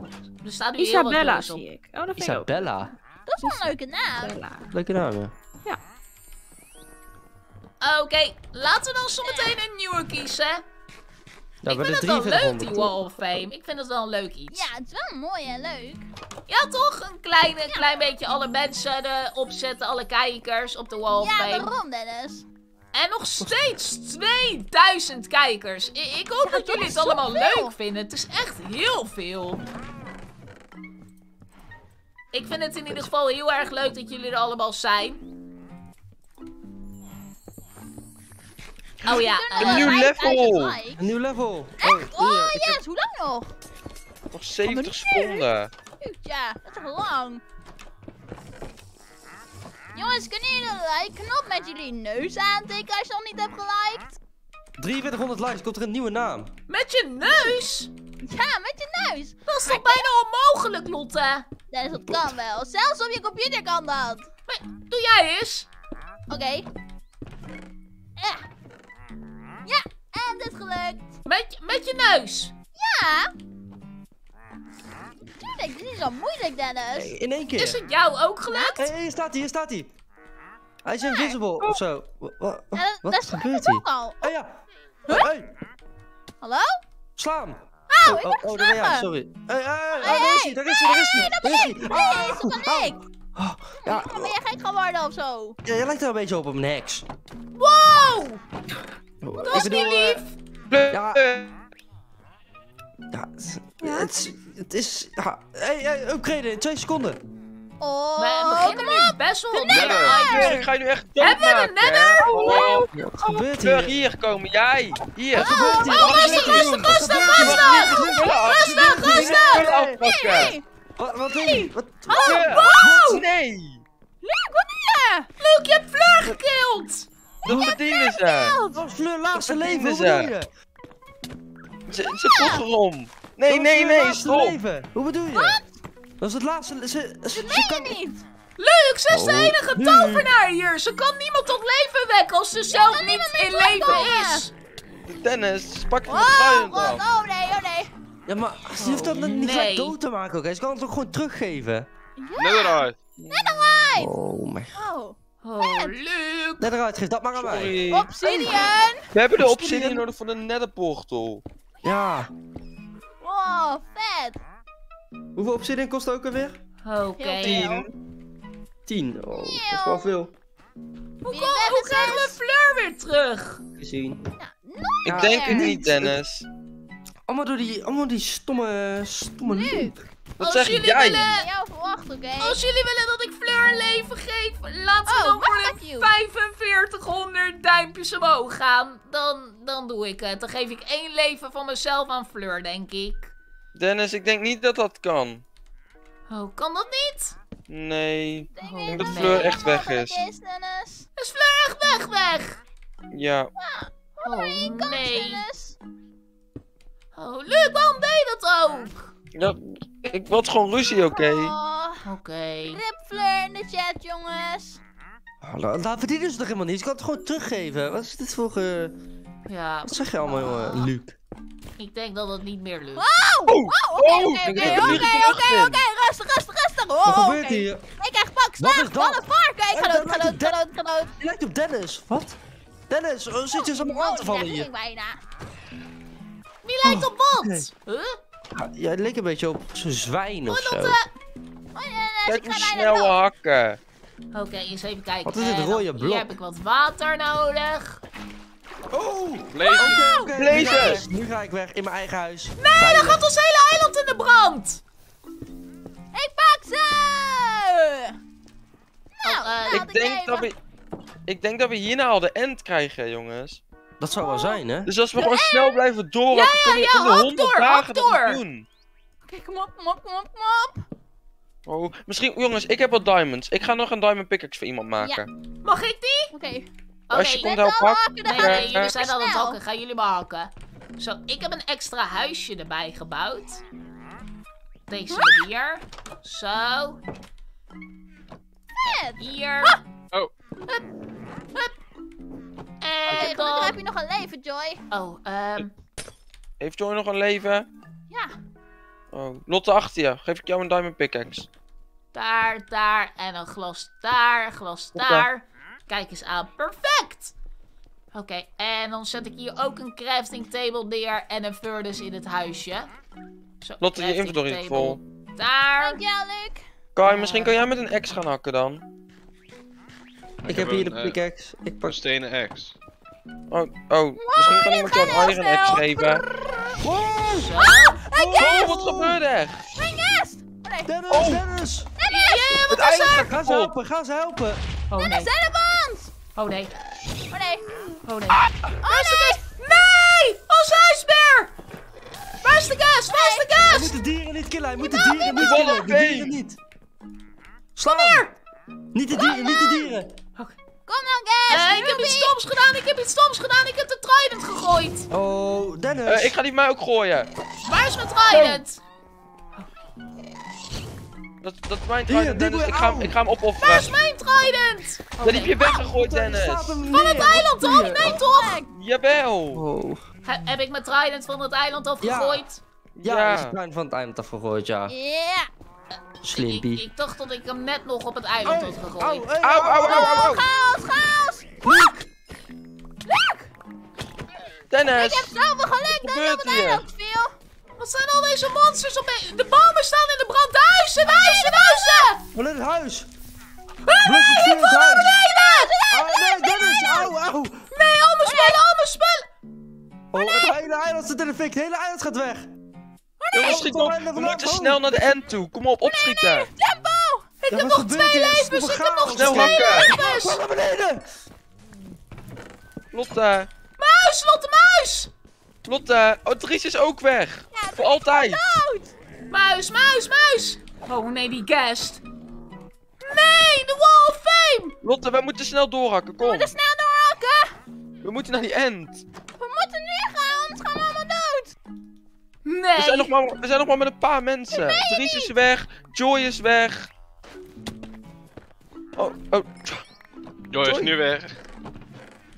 S1: Er staat nu
S6: Isabella zie ik. Oh, dat vind.
S2: Isabella.
S3: Dat is wel een leuke naam.
S2: Leuke naam, ja.
S1: Oké, laten we dan zometeen een nieuwe kiezen.
S2: Ja,
S1: ik
S2: bij
S1: vind het wel leuk,
S2: 4300.
S1: die Wall of Fame. Ik vind het wel een leuk iets.
S3: Ja, het is wel mooi en leuk.
S1: Ja, toch? Een klein, een klein beetje alle mensen erop zetten, alle kijkers op de Wall of
S3: Ja,
S1: Fame.
S3: waarom Dennis?
S1: En nog steeds 2000 kijkers. I- ik hoop
S3: Ja,
S1: dat
S3: dat
S1: jullie het allemaal leuk vinden. Het is echt heel veel. Ik vind het in ieder geval heel erg leuk dat jullie er allemaal zijn. Oh ja, eh,
S4: nieuw
S3: 5000
S4: level.
S2: Een nieuw level.
S3: Echt? Oh
S2: heb-
S3: yes, hoe lang nog?
S4: Nog 70
S3: niet
S4: seconden.
S3: Ja, dat is toch lang. Jongens, kunnen jullie een like-knop met jullie neus aantikken als je nog niet hebt geliked?
S2: 4300 likes, komt er een nieuwe naam.
S1: met je neus?
S3: Ja, met je neus.
S1: Dat is toch bijna onmogelijk, Lotte?
S3: Dennis, dat kan wel. Zelfs op je computer kan dat.
S1: Maar, doe jij eens.
S3: Oké. Ja. Ja, en het is gelukt.
S1: Met, met je neus.
S3: Ja. Tuurlijk, dit is zo moeilijk, Dennis.
S2: In één keer.
S1: Is het jou ook gelukt?
S2: Hé, hey, hier staat hij, hier staat hij. Hij is invisible of zo. Wa- wa-
S3: Ja, dat,
S2: wat
S3: dat is
S2: gebeurt
S3: ook
S2: hier?
S3: al.
S2: Oh ja. Hey,
S3: Hallo?
S2: slaan.
S3: Oh, ik
S2: oh,
S3: mag
S2: oh, daar ben jij, sorry. Hey, hey, hey,
S3: Hey,
S2: daar is hij, daar is hij, daar is hij. Daar is hij.
S3: Nee, dat is van ik.
S2: Oh, ja,
S3: Dan ben je gek geworden of zo.
S2: ja, jij lijkt er een beetje op een heks.
S1: Wow!
S2: Dat
S1: is niet lief.
S2: Ja. Ja, het, het is- het is... Ja. Hey, hey, upgraden in twee seconden.
S3: Oh,
S1: We beginnen
S3: kom
S1: nu
S3: op.
S1: best wel op
S3: nether!
S1: de
S4: Ik ga je nu echt
S1: Hebben we een nether?
S4: Oh,
S2: Wat gebeurt hier?
S4: hier komen, jij! Hier!
S2: Wat gebeurt hier?
S1: Oh,
S2: Wat
S1: rustig, rustig, rustig,
S2: Wat
S1: rustig!
S4: Rustig, rustig!
S3: Hey,
S2: Wat, wat doe je? Wat?
S4: Fleur,
S1: wow!
S4: Nee!
S3: Luc, wat doe je?
S1: Luke, je hebt Fleur gekild!
S4: Dat verdienen ze!
S2: Wat was Fleur laatste
S4: Wat
S2: leven? Hoe
S4: verdienen
S2: bedoel
S4: ze?
S2: je?
S4: Ze, ze! Nee,
S2: Dat was
S4: nee, nee,
S2: laatste
S4: stop!
S2: leven. Hoe bedoel je? Dat is het laatste... Ze, ze, ze
S3: Meen
S2: kan...
S3: je niet?
S1: Luke, ze is de
S2: Oh.
S1: enige
S2: Nee.
S1: tovenaar hier. Ze kan niemand tot leven wekken als ze zelf niet in leven is.
S4: Dennis, pak je de
S3: Oh, wat?
S4: dan!
S3: oh nee, oh nee.
S2: Ja, maar ze hoeft dat niet
S1: nee.
S2: gelijk dood te maken, oké? Ze kan het ook gewoon teruggeven.
S5: Netherite.
S2: Oh mijn...
S3: Oh.
S1: Oh, Luke.
S2: Net eruit, geef dat maar aan mij.
S3: Obsidian.
S4: We hebben de
S2: Obsidian.
S4: obsidian nodig voor de netherportal.
S2: Ja.
S3: Wow, vet.
S2: Hoeveel obsidian kost het ook alweer?
S1: Oké.
S3: Heel
S4: Tien.
S2: 10. Oh, dat is wel veel.
S1: Hoe, krijgen we Fleur weer terug?
S2: Gezien.
S3: Nooit
S4: Ik
S2: Ja,
S4: denk het niet, Dennis.
S2: Allemaal door die, allemaal die stomme, stomme
S3: Nu.
S4: Wat
S1: Als
S4: zeg
S1: jullie
S4: jij?
S1: willen-
S3: Van jou verwacht, oké?
S1: Als jullie willen dat ik Fleur een leven geef, laat ze
S3: Oh,
S1: dan voor de
S3: you?
S1: 4500 duimpjes omhoog gaan. Dan, dan doe ik het. Dan geef ik één leven van mezelf aan Fleur, denk ik.
S4: Dennis, ik denk niet dat dat kan.
S1: Oh, kan dat niet?
S4: Nee.
S3: Denk
S1: Oh,
S4: denk dat Fleur echt weg is.
S3: is, Dennis?
S1: Is Fleur echt weg, weg?
S4: Ja.
S1: Oh,
S3: Eén kans,
S1: nee.
S3: Dennis.
S1: Oh, Luc, waarom deed je dat ook?
S4: Ja ik wil gewoon ruzie, oké?
S3: Oh,
S1: Oké.
S3: rip Fleur in de chat, jongens.
S2: Oh, daar, daar verdienen ze toch helemaal niet? Ze kan het gewoon teruggeven. Wat is dit voor... eh,
S1: Ja,
S2: Wat zeg je allemaal, jongen? Luke.
S1: ik denk dat het niet meer lukt.
S3: Oh,
S4: Oh,
S3: oké,
S4: oh,
S3: oké,
S4: ik
S3: oké,
S4: er
S3: oké,
S4: niet
S3: oké,
S4: gedacht
S3: oké,
S4: in.
S3: rustig, rustig, rustig.
S2: Wat
S3: Oh,
S2: gebeurt
S3: oké.
S2: hier?
S3: Ik krijg pak,
S2: Wat
S3: slag,
S2: is dat?
S3: wat. Ik ga
S2: Oh,
S3: dood,
S2: dat
S3: ga
S2: lijkt
S3: dood,
S2: op
S3: ga dood, ga dood.
S2: Je lijkt op Dennis. Wat? Dennis, oh, zit je zo aan te vallen hier?
S3: ik bijna.
S1: Wie lijkt op wat? Huh?
S2: Ja, jij leek een beetje op zo'n zwijn of zo.
S3: Oh, Dennis,
S4: Kijk
S3: ik
S4: hoe snel we hakken.
S1: Oké, eens even kijken.
S2: Wat is dit
S1: dan-
S2: rode blok?
S1: Hier heb ik wat water nodig.
S2: Oh!
S4: Blazers!
S2: nu ga ik weg in mijn eigen huis.
S1: Nee, dan gaat ons hele eiland in de brand.
S3: Ik pak ze! Nou,
S1: Oh, eh,
S3: nou,
S4: Ik denk dat we... Ik denk dat we hierna al de end krijgen, jongens.
S2: Dat zou wel zijn, hè?
S4: Dus als we gewoon snel blijven kunnen we
S1: ja,
S4: in de
S1: hak
S4: 100
S1: door,
S4: dagen dat
S1: door.
S4: doen.
S3: Oké, kom op, kom op, kom op, kom op.
S4: Oh, misschien, jongens, ik heb wat diamonds. Ik ga nog een diamond pickaxe voor iemand maken.
S1: Mag ik die?
S3: Oké.
S4: Als je komt helpen hakken.
S3: dan
S1: Nee,
S3: gaan
S1: nee,
S3: we
S1: jullie zijn al aan het hakken. Gaan jullie maar hakken. Zo, ik heb een extra huisje erbij gebouwd. Deze manier. Zo.
S3: Vet.
S1: Hier.
S5: Oh.
S3: Oké,
S1: En
S3: gelukkig
S1: dan...
S3: heb je nog een leven, Joy.
S1: Oh, ehm...
S4: Heeft Joy nog een leven?
S3: Ja.
S4: Oh, Lotte achter je. Geef ik jou een diamond pickaxe.
S1: Daar, daar en een glas daar, glas daar. Kijk eens aan, perfect! Oké, en dan zet ik hier ook een crafting table neer en een furnace in het huisje. Zo,
S4: Lotte, je inventory is vol.
S1: Daar.
S3: Dankjewel, Luc.
S4: Kai, misschien kan jij met een axe gaan hakken dan?
S2: Ik heb
S5: heb
S2: hier
S5: een,
S2: de
S5: eh,
S2: pickaxe. Ik
S5: Een
S2: pak...
S5: stenen X.
S4: Oh, oh. Misschien kan iemand jou een iron axe
S3: snel.
S4: geven.
S1: Zo.
S4: Oh, wat gebeurde er?
S3: Mijn nest! Oh nee.
S2: Dennis,
S4: Oh.
S2: Dennis!
S4: Het eiland gaat
S2: Ga ze
S4: kapot.
S2: helpen, ga ze helpen!
S1: Oh nee,
S3: Dennis, help ons!
S1: oh nee,
S3: Oh nee.
S1: oh nee.
S3: Oh nee!
S1: Nee! Ons huisbeer! Waar is de gas? Waar is de
S2: Hij
S1: gas?
S2: moet de dieren niet killen, hij moet de dieren niet
S4: Wat
S2: killen!
S4: een
S2: De dieren niet! Sla! Niet de dieren, niet de dieren!
S3: Kom dan, Gas!
S1: Eh, ik heb iets stoms gedaan, ik heb iets stoms gedaan, ik heb de trident gegooid.
S2: Oh, Dennis!
S4: Eh, ik ga die mij ook gooien.
S1: Waar is mijn trident?
S4: Dat, dat is mijn trident, Dennis. Ik ga, hem-
S2: au.
S4: ik ga hem
S1: Waar
S4: opofferen.
S1: is mijn trident?
S4: Dat heb je weggegooid,
S2: Hij
S4: Dennis.
S1: Van het eiland
S2: je?
S1: Nee toch?
S4: Jawel.
S2: Oh.
S1: He- heb ik mijn trident van het eiland afgegooid?
S2: Ja,
S4: Ja.
S2: is bruin van het eiland afgegooid, ja.
S3: Ja.
S1: Ik,
S2: Slimpy.
S1: ik dacht dat ik hem net nog op het eiland had gegooid.
S2: Au, hey,
S4: Au, au, au, au.
S3: Chaos, chaos!
S4: Dennis.
S3: Ik heb zoveel geluk dat ik
S4: gebeurt
S3: op het
S4: hier?
S3: eiland viel.
S1: Wat zijn al deze monsters op me? De bomen staan in de brand. De huizen, de huizen, de huizen!
S2: Van het huis!
S1: Ah,
S2: vuur in het huis!
S1: beneden!
S2: Oh nee, Dennis! Au, au!
S1: Nee, al mijn spullen, al mijn spullen!
S2: Oh, het hele eiland zit in de fik, het hele eiland gaat weg!
S4: Jongens, schiet op. We moeten snel naar de end toe. Kom op, opschieten.
S3: Tempo!
S1: Ik
S2: Ja,
S1: heb nog twee levens, ik heb nog twee
S4: hakken.
S1: levens!
S2: Ga naar beneden!
S4: Lotte.
S1: Muis, Lotte Muis!
S4: Lotte. Oh, Dries is ook weg.
S3: Ja,
S4: Voor altijd.
S3: dood!
S1: Muis, muis, muis! Oh nee, die guest. Nee, de Wall of Fame!
S4: Lotte, we moeten snel doorhakken.
S3: We
S4: Kom.
S3: moeten snel doorhakken!
S4: We moeten naar die end.
S3: We moeten nu gaan,
S1: Nee.
S4: We zijn nog maar, we zijn nog maar met een paar mensen. Dries is weg. Joy is weg. Oh, oh.
S5: Joy is nu weg.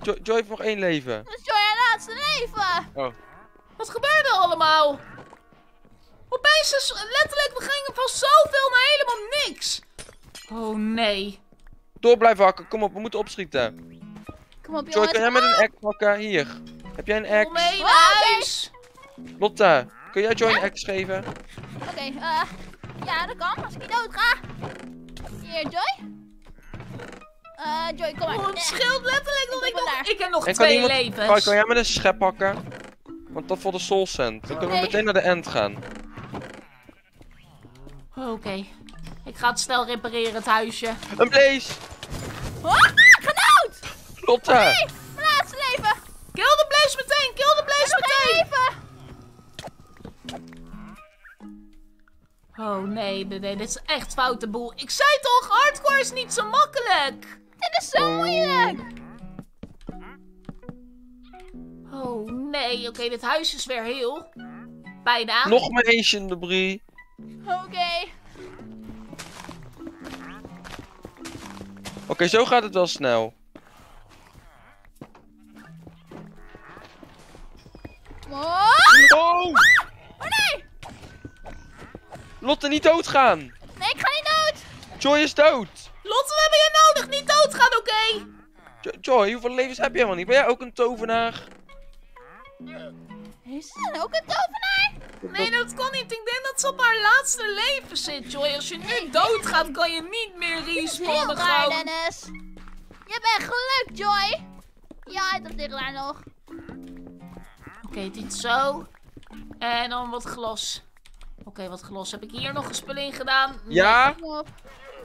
S4: Joy, Joy heeft nog één leven.
S3: Dat is Joy haar laatste leven!
S1: Wat gebeurde er allemaal? Opeens is letterlijk, we gingen van zoveel naar helemaal niks. Oh nee.
S4: Door blijven hakken. Kom op, we moeten opschieten.
S3: Kom op
S4: Joy,
S3: jongens,
S4: kan jij met een axe hakken? Hier. Heb jij een
S1: Kom
S4: axe?
S1: mee
S3: Oh,
S1: naar
S3: oké.
S1: huis.
S4: Lotte, kun jij Joy een axe geven?
S3: Oké, eh... ja, dat kan, als ik niet dood ga. Hier, Joy. Eh, Joy, kom maar.
S1: Oh, het
S3: Eh,
S1: scheelt letterlijk dat ik nog...
S3: daar.
S1: Ik heb nog
S4: En kan
S1: twee
S4: iemand...
S1: levens.
S4: Kai, kan jij met een schep hakken? Want dat voor de soul sand. Dan kunnen we meteen naar de end gaan.
S1: Oké. Ik ga het snel repareren, het huisje.
S4: Een blaze!
S3: Oh, ga dood!
S4: Lotte!
S1: Oh nee, nee, dit is echt foute boel. Ik zei toch, hardcore is niet zo makkelijk.
S3: Dit is zo moeilijk!
S1: Oh nee, oké, dit huis is weer heel. Bijna.
S4: Nog maar Asian debris.
S3: Oké.
S4: Oké, zo gaat het wel snel.
S3: Oh,
S4: Oh! Lotte, niet doodgaan!
S3: Nee, ik ga niet dood!
S4: Joy is dood!
S1: Lotte, we hebben je nodig, niet doodgaan, oké?
S4: Jo- Joy, hoeveel levens heb je helemaal niet? Ben jij ook een tovenaar?
S3: Is er ook een tovenaar?
S1: Nee, dat kan niet. Ik denk dat ze op haar laatste leven zit, Joy. Als je nu doodgaat, kan je niet meer respawnen
S3: raar,
S1: gewoon.
S3: Dennis. Je bent geluk, Joy. Ja, dat ligt daar nog.
S1: Oké, dit zo. En dan wat glas. Oké, wat glas. Heb ik hier nog een spul in gedaan? Nee.
S4: Ja?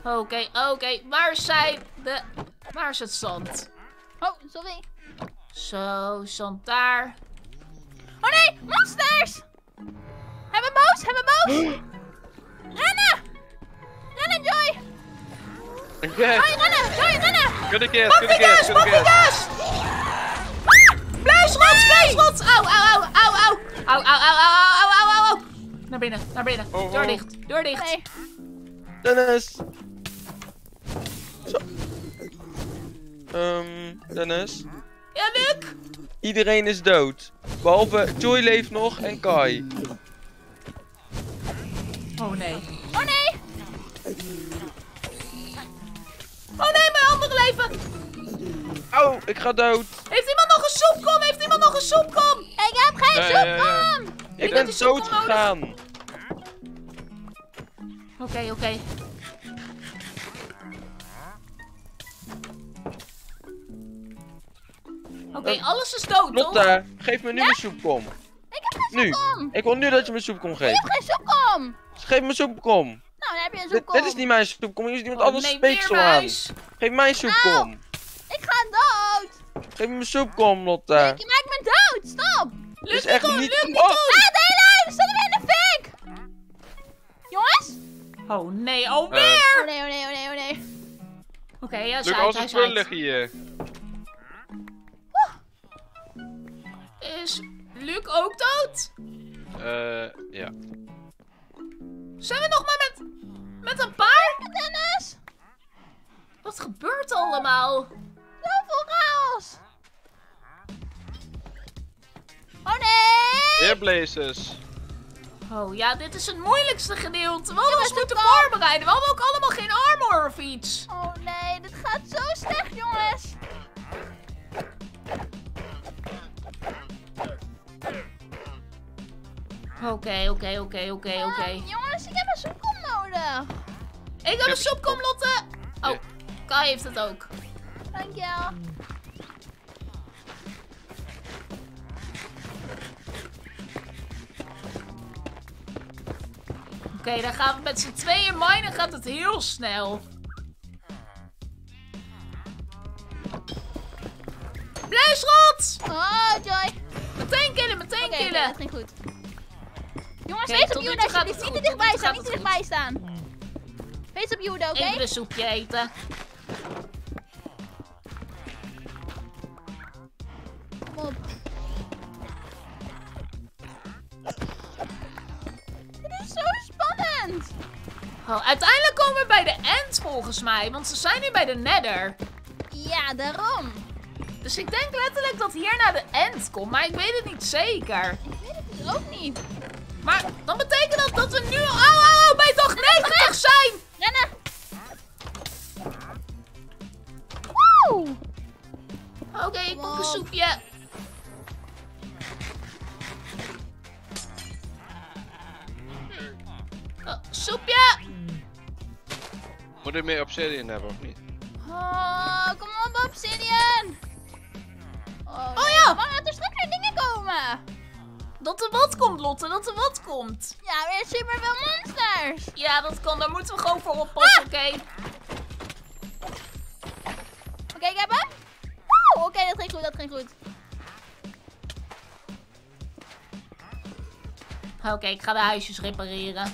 S1: Oké, oké. Waar zijn de... Waar is het zand?
S3: Oh, sorry.
S1: Zo, zand daar.
S3: Oh nee, monsters! Hij bent boos, hij bent boos. rennen! Rennen, Joy!
S5: Yes!
S3: Joy, rennen! Joy, rennen!
S5: Kiss,
S1: pak
S5: good
S1: die
S5: kiss!
S1: gas! Bluisrots, bluisrots! Au, au, au, au, au! Au, au, au, au, au, au, au! Naar binnen, naar binnen.
S5: Oh,
S1: Deur
S5: oh.
S1: dicht, deur dicht.
S3: Nee.
S4: Dennis! Zo. Ehm, Dennis.
S1: Ja, Luc?
S4: Iedereen is dood. Behalve Joy leeft nog en Kai.
S1: Oh nee.
S3: Oh nee!
S1: Oh nee, mijn andere leven!
S4: Oh, ik ga dood.
S1: Heeft iemand nog een soepkom? Heeft iemand nog een soepkom?
S3: Ik heb geen
S5: Ja, ja, ja.
S3: soepkom!
S4: Ik
S1: heb
S4: ben dood
S1: nodig.
S4: gegaan.
S1: Oké, oké. Oké, alles is dood?
S4: Lotte, geef me nu mijn soepkom.
S3: Ik heb geen
S4: Nu.
S3: soepkom!
S4: Ik wil nu dat je me soepkom
S3: Ik
S4: geeft.
S3: heb geen soepkom!
S4: Geef me soepkom.
S3: Nou, dan heb je een soepkom.
S4: dit is niet mijn soepkom, hier is iemand
S1: Oh,
S4: anders
S1: nee,
S4: speeksel aan. Geef mij soepkom.
S3: Ik ga dood!
S4: Geef me mijn soepkom, Lotte.
S3: Je maakt me dood! Stop!
S4: Dit is echt
S1: niet
S4: niet... Oh.
S3: Ah, de hele huis staat weer in de fik! Jongens?
S1: Oh nee,
S5: Eh,
S1: alweer!
S3: Oh nee, oh nee, oh nee, oh nee.
S1: Oké, ja,
S5: Luc,
S1: zij
S5: al
S1: hij
S5: zijn spullen liggen hier.
S1: Is Luc ook dood?
S5: Eh, ja.
S1: Zijn we nog maar met, met een paar?
S3: Dennis!
S1: Wat gebeurt er allemaal?
S3: Zoveel chaos! Oh nee!
S5: Weer blazes.
S1: Oh ja, dit is het moeilijkste gedeelte. We hadden ons moeten voorbereiden. We hadden ook allemaal geen armor of iets.
S3: Oh nee, dit gaat zo slecht, jongens!
S1: Oké, oké, oké, oké, oké.
S3: Jongens, ik heb een soepkom nodig.
S1: Ik heb een soepkom, Lotte. Oh, Kai heeft het ook.
S3: Dankjewel.
S1: Oké, dan gaan we met z'n tweeën minen. Gaat het heel snel. Bluisrot!
S3: Oh, Joy.
S1: Meteen killen, meteen killen.
S3: dat ging goed. Jongens, wees op
S1: gaat
S3: alsjeblieft. Niet te dichtbij staan, niet te dichtbij staan. Wees op Jude, oké?
S1: Even een soepje eten. Volgens mij. Want ze zijn nu bij de nether.
S3: Ja, daarom.
S1: Dus ik denk letterlijk dat hier naar de end komt. Maar ik weet het niet zeker.
S3: Ik weet het ook niet.
S1: Maar dan betekent dat dat we nu au, au, au, bij dag 90 zijn.
S5: Moet ik meer obsidian hebben of niet?
S3: Oh, kom op, Obsidian. Oh,
S1: Oh ja.
S3: Maar dat er straks weer dingen komen.
S1: Dat er wat komt, Lotte, dat er wat komt.
S3: Ja, weer super veel monsters.
S1: Ja, dat kan, daar moeten we gewoon voor oppassen, oké?
S3: Oké, ik heb hem. Oké, dat ging goed, dat ging goed.
S1: Oké, ik ga de huisjes repareren.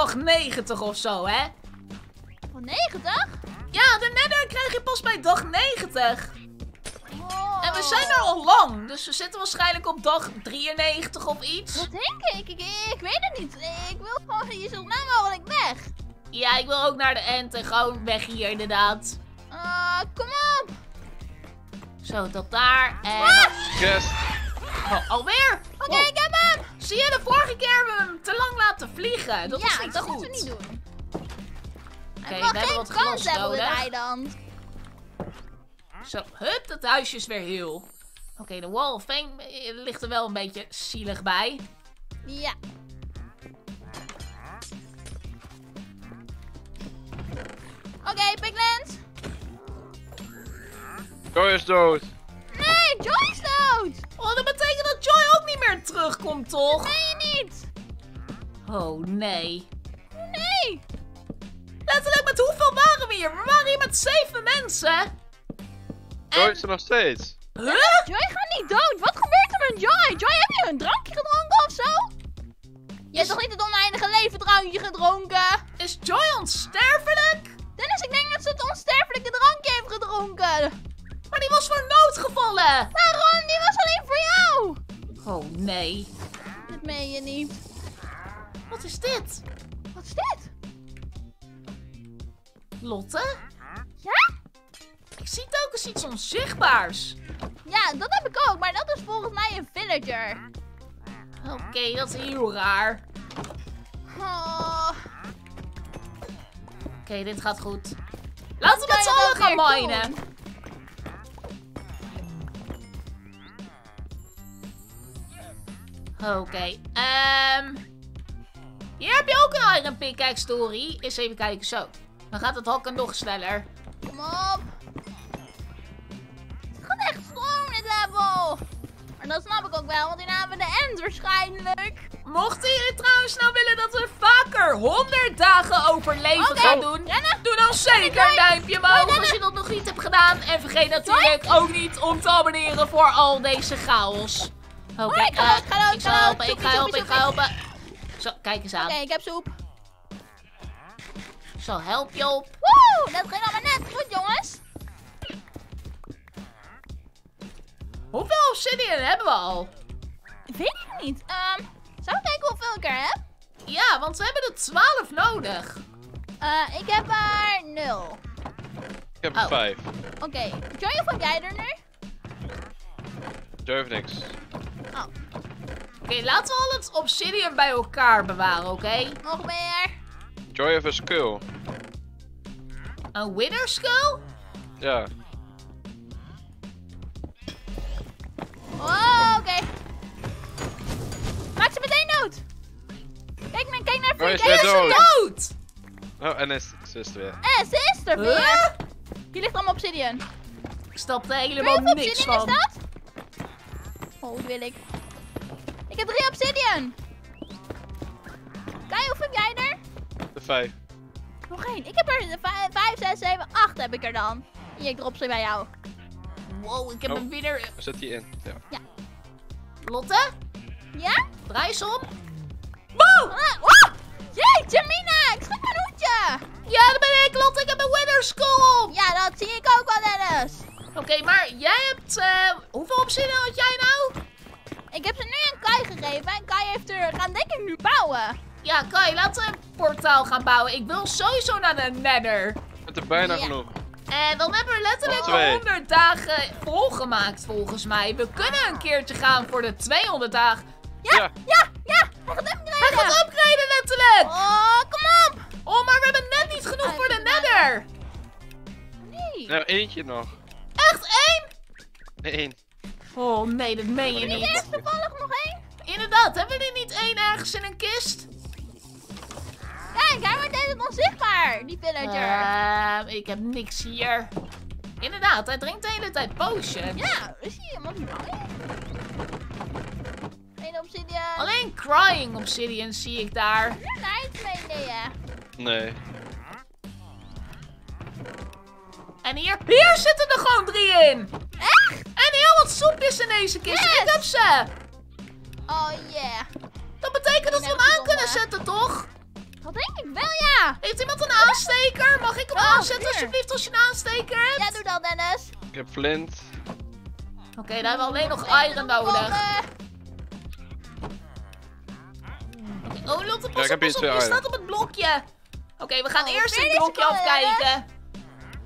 S1: Dag 90 of zo, hè?
S3: Van 90?
S1: Ja, de nether krijg je pas bij dag 90.
S3: Oh.
S1: En we zijn er al lang, dus we zitten waarschijnlijk op dag 93 of iets.
S3: Dat denk ik. ik. Ik weet het niet. Ik wil gewoon hier zo snel mogelijk weg.
S1: Ja, ik wil ook naar de end en gewoon weg hier inderdaad.
S3: Ah, kom op.
S1: Zo, dat daar. En...
S5: Yes.
S1: Oh, alweer?
S3: Oké,
S1: Wow.
S3: ik heb hem.
S1: Zie je, de vorige keer we hem te lang laten vliegen. Dat
S3: ja,
S1: is
S3: dat
S1: goed.
S3: moeten we niet doen.
S1: Oké,
S3: okay,
S1: we hebben wat
S3: kans hebben dan.
S1: Zo, hup, dat huisje is weer heel. Oké, de Wall eh, ligt er wel een beetje zielig bij.
S3: Ja. Oké, okay, Piglands.
S5: Joy is dood.
S3: Nee, Joy is dood.
S1: Oh, dat betekent dat Joy ook niet meer terugkomt, toch?
S3: Nee, niet.
S1: Oh, nee.
S3: Nee.
S1: Letterlijk, met hoeveel waren we hier? We waren hier met zeven mensen.
S5: Joy
S1: En...
S5: is er nog steeds.
S1: Huh?
S3: Joy gaat niet dood. Wat gebeurt er met Joy? Joy, heb je een drankje gedronken of zo? Je hebt toch niet het oneindige leven drankje gedronken?
S1: Is Joy onsterfelijk?
S3: Dennis, ik denk dat ze het onsterfelijke drankje heeft gedronken.
S1: Maar die was voor noodgevallen.
S3: Waarom? Die was alleen voor jou.
S1: Oh, nee.
S3: Dit meen je niet.
S1: Wat is dit?
S3: Wat is dit?
S1: Lotte?
S3: Ja?
S1: Ik zie telkens iets onzichtbaars.
S3: Ja, dat heb ik ook, maar dat is volgens mij een villager.
S1: Oké, dat is heel raar.
S3: Oh,
S1: Oké, dit gaat goed. Laten we met z'n allen gaan minen.
S3: doen?
S1: Oké, ehm... Hier heb je ook een Iron Pickaxe story. Eens even kijken, zo. Dan gaat het hakken nog sneller.
S3: kom op. Het gaat echt stroom, dit level. Maar dat snap ik ook wel, want hierna hebben we de end waarschijnlijk.
S1: Mochten jullie trouwens nou willen dat we vaker 100 dagen overleven gaan doen,
S3: rennen.
S1: doe dan zeker een duimpje omhoog als je dat nog niet hebt gedaan. En vergeet natuurlijk ook niet om te abonneren voor al deze chaos. Oké,
S3: Hoi, ik ga
S1: eh,
S3: ik ga
S1: ik
S3: ik
S1: ga helpen, ik ga helpen, ik ga helpen. Zo, kijk eens aan.
S3: Oké, ik heb soep.
S1: Zo, help je op.
S3: Woe, dat ging allemaal net goed, jongens.
S1: Hoeveel obsidian hebben we al?
S3: Weet ik niet. Ehm, zou ik kijken hoeveel ik er heb?
S1: Ja, want we hebben er 12 nodig.
S3: Eh, ik heb er nul.
S5: Ik heb
S1: Oh.
S5: er vijf.
S3: Oké, Joy, hoeveel heb jij er nu?
S5: Joy heeft niks.
S1: Oké, laten we al het obsidian bij elkaar bewaren, oké?
S3: Nog meer.
S5: Joy heeft een skull.
S1: Een wither skull?
S5: Ja.
S3: Oh, oké. Maak ze meteen dood. Kijk, naar- kijk naar
S5: is
S3: Freak.
S5: weer
S3: Eh,
S5: dood.
S1: Dood!
S5: Oh, en is ze is er weer.
S3: Eh, ze is er
S1: Huh?
S3: weer. Hier ligt allemaal obsidian.
S1: Ik snap er
S3: Weet je
S1: helemaal
S3: hoeveel
S1: niks
S3: obsidian is
S1: van.
S3: dat? Oh, die wil ik. Ik heb drie obsidian. Kai, hoeveel heb jij er?
S5: De vijf.
S3: Nog één. Ik heb er vij- vijf, zes, zeven, acht heb ik er dan. Hier, ik drop ze bij jou.
S1: Wow, ik heb
S5: Oh.
S1: een winner.
S5: Waar zit die in? Ja.
S1: Lotte,
S3: Ja?
S1: draai eens om. Boom!
S3: Ah, wow! Jeetje, Mina! Ik schud mijn hoedje!
S1: Ja, dat ben ik, Lotte. Ik heb een winner skull op.
S3: Ja, dat zie ik ook wel, Dennis.
S1: Oké, maar jij hebt... eh, hoeveel obsidian had jij nou?
S3: Ik heb ze nu aan Kai gegeven en Kai heeft er, gaan denk ik nu bouwen.
S1: Ja, Kai, laten we een portaal gaan bouwen. Ik wil sowieso naar de nether.
S5: Heb er bijna
S3: Ja.
S5: genoeg.
S1: En dan hebben we letterlijk
S5: Nog twee.
S1: 100 dagen volgemaakt, volgens mij. We kunnen een keertje gaan voor de 200 dagen.
S3: Ja,
S5: Ja.
S3: ja, ja! Hij gaat upgraden!
S1: Hij gaat upgraden, letterlijk!
S3: Oh, kom op!
S1: Oh, maar we hebben net niet genoeg
S3: Hij
S1: voor de
S3: het
S1: nether.
S3: Nee.
S5: Nou, eentje nog.
S1: Echt één?
S5: Eén.
S1: Oh, nee, dat meen je
S3: Er
S1: niet.
S3: is toevallig nog één.
S1: Inderdaad, hebben we er niet één ergens in een kist?
S3: Kijk, hij wordt deze onzichtbaar, die villager.
S1: Ehm, ik heb niks hier. Inderdaad, hij drinkt de hele tijd potion.
S3: Ja, is hij helemaal niet? Eén obsidian.
S1: Alleen crying obsidian zie ik daar.
S3: Iets mee, nee.
S5: Nee.
S1: En hier, hier zitten er gewoon drie in.
S3: Echt?
S1: En heel wat soepjes in deze kist.
S3: Yes.
S1: Ik heb ze.
S3: Oh yeah.
S1: Dat betekent dat we hem aan kunnen zetten, toch?
S3: Dat denk ik wel, ja.
S1: Heeft iemand een aansteker? Mag ik hem
S3: Oh,
S1: aanzetten
S3: hier.
S1: alsjeblieft als je een aansteker hebt?
S3: Ja, doe dat, Dennis.
S5: Ik heb flint.
S1: Oké, dan hebben we alleen nog iron nodig. Oh, Lotte, pas op, pas op. Je staat op het blokje. Oké, we gaan
S3: Oh,
S1: eerst het blokje afkijken.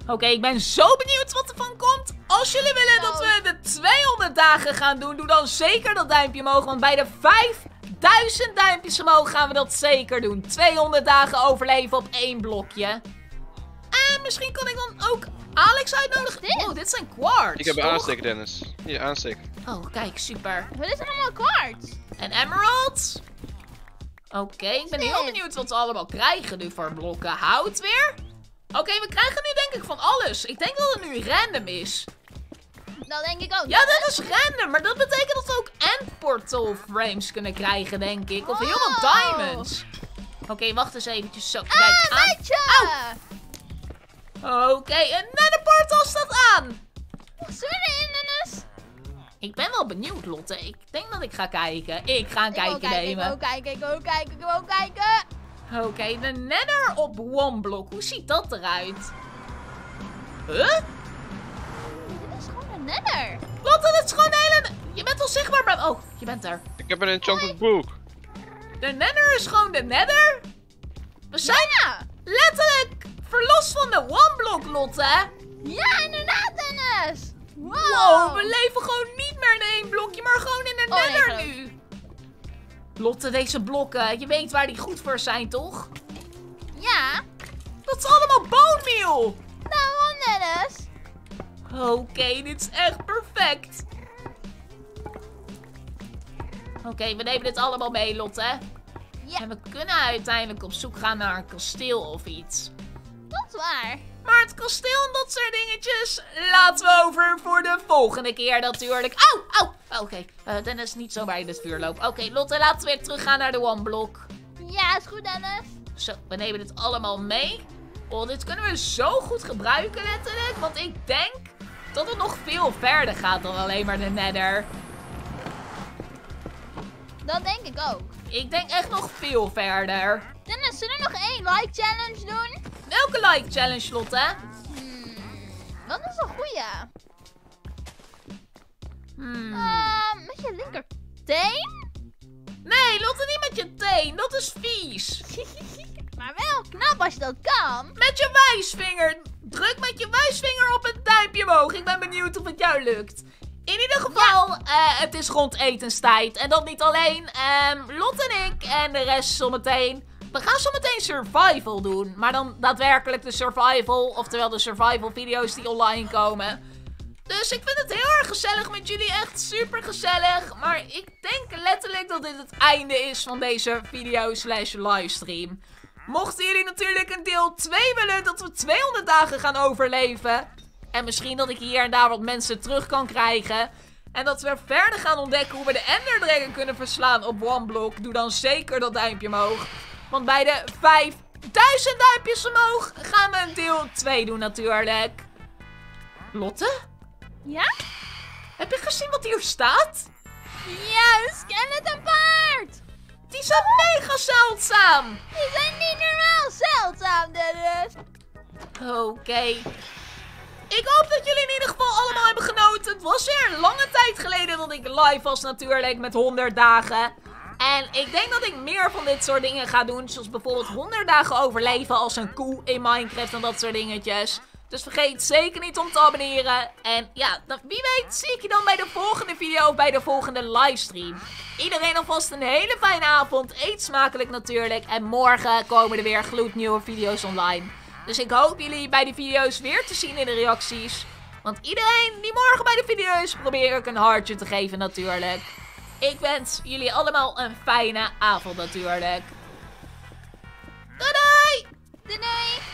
S1: Oké, ik ben zo benieuwd wat er van komt. Als jullie willen dat we de 200 dagen gaan doen, doe dan zeker dat duimpje omhoog. Want bij de 5000 duimpjes omhoog gaan we dat zeker doen. 200 dagen overleven op één blokje. En misschien kan ik dan ook Alex uitnodigen.
S3: Dit?
S1: Oh, dit zijn quartz.
S5: Ik heb een
S1: toch?
S5: aansteker, Dennis. Hier, aansteken.
S1: Oh, kijk, super.
S3: Wat is er allemaal kwarts?
S1: En emeralds. Oké, ik ben heel benieuwd wat we allemaal krijgen nu voor blokken hout weer. Oké, we krijgen nu denk ik van alles. Ik denk dat het nu random is.
S3: Dat denk ik ook.
S1: Ja, dat is random, maar dat betekent dat we ook end portal frames kunnen krijgen, denk ik. Of heel wat
S3: Wow.
S1: diamonds. Oké, wacht eens eventjes zo.
S3: Ah,
S1: Kijk aan.
S3: meidje!
S1: Oké, een nether portal staat aan.
S3: Zullen we erin, Dennis?
S1: Ik ben wel benieuwd, Lotte. Ik denk dat ik ga kijken. Ik ga een
S3: Ik
S1: kijkje
S3: kijken, ik
S1: nemen.
S3: wil kijken, ik wil kijken, ik wil kijken.
S1: Oké, de nether op one block. Hoe ziet dat eruit? Huh?
S3: Dit is gewoon een nether.
S1: Lotte, dat is gewoon een hele... Je bent al zichtbaar bij... Oh, je bent er.
S5: Ik heb een enchanted book.
S1: De nether is gewoon de nether? We zijn
S3: Ja!
S1: letterlijk verlost van de one block, Lotte.
S3: Ja, inderdaad, Dennis! Wow!
S1: Wow, we leven gewoon niet meer in één blokje, maar gewoon in de
S3: Oh,
S1: nether nu. Lotte, deze blokken, je weet waar die goed voor zijn, toch?
S3: Ja,
S1: Dat is allemaal bone meal.
S3: daarom, Dennis.
S1: Oké, dit is echt perfect. Oké, we nemen dit allemaal mee, Lotte.
S3: Ja.
S1: En we kunnen uiteindelijk op zoek gaan naar een kasteel of iets.
S3: Dat is waar.
S1: Maar het kasteel en dat soort dingetjes laten we over voor de volgende keer natuurlijk. Auw, auw. Oké, eh, Dennis niet zo bij in het vuur lopen. Oké, Lotte, laten we weer teruggaan naar de one block.
S3: Ja, is goed, Dennis.
S1: Zo, we nemen dit allemaal mee. Oh, dit kunnen we zo goed gebruiken letterlijk. Want ik denk dat het nog veel verder gaat dan alleen maar de nether.
S3: Dat denk ik ook.
S1: Ik denk echt nog veel verder.
S3: Dennis, zullen we nog één like challenge doen?
S1: Welke like challenge, Lotte?
S3: Hmm, dat is een goeie.
S1: Hmm.
S3: Ehm, met je linkerteen?
S1: Nee, Lotte, niet met je teen. Dat is vies.
S3: maar wel knap als je dat kan.
S1: Met je wijsvinger. Druk met je wijsvinger op het duimpje omhoog. Ik ben benieuwd of het jou lukt. In ieder geval, eh, het is rond etenstijd. En dat niet alleen. ehm Lot en ik en de rest zometeen. We gaan zometeen survival doen. Maar dan daadwerkelijk de survival. Oftewel de survival video's die online komen. Dus ik vind het heel erg gezellig met jullie. Echt super gezellig. Maar ik denk letterlijk dat dit het einde is van deze video slash livestream. Mochten jullie natuurlijk een deel 2 willen, dat we 200 dagen gaan overleven. En misschien dat ik hier en daar wat mensen terug kan krijgen. En dat we verder gaan ontdekken hoe we de Ender Dragon kunnen verslaan op One Block. Doe dan zeker dat duimpje omhoog. Want bij de 5000 duimpjes omhoog gaan we een deel 2 doen natuurlijk. Lotte?
S3: Ja?
S1: Heb je gezien wat hier staat?
S3: Ja, een skeleton paard!
S1: Die zijn mega zeldzaam.
S3: Die zijn niet normaal zeldzaam, Dennis.
S1: Oké. Ik hoop dat jullie in ieder geval allemaal hebben genoten. Het was weer lange tijd geleden dat ik live was natuurlijk met 100 dagen. En ik denk dat ik meer van dit soort dingen ga doen. Zoals bijvoorbeeld 100 dagen overleven als een koe in Minecraft en dat soort dingetjes. Dus vergeet zeker niet om te abonneren. En ja, wie weet zie ik je dan bij de volgende video of bij de volgende livestream. Iedereen alvast een hele fijne avond. Eet smakelijk natuurlijk. En morgen komen er weer gloednieuwe video's online. Dus ik hoop jullie bij de video's weer te zien in de reacties. Want iedereen die morgen bij de video's probeer ik een hartje te geven natuurlijk. Ik wens jullie allemaal een fijne avond natuurlijk. Doei doei! Doei doei!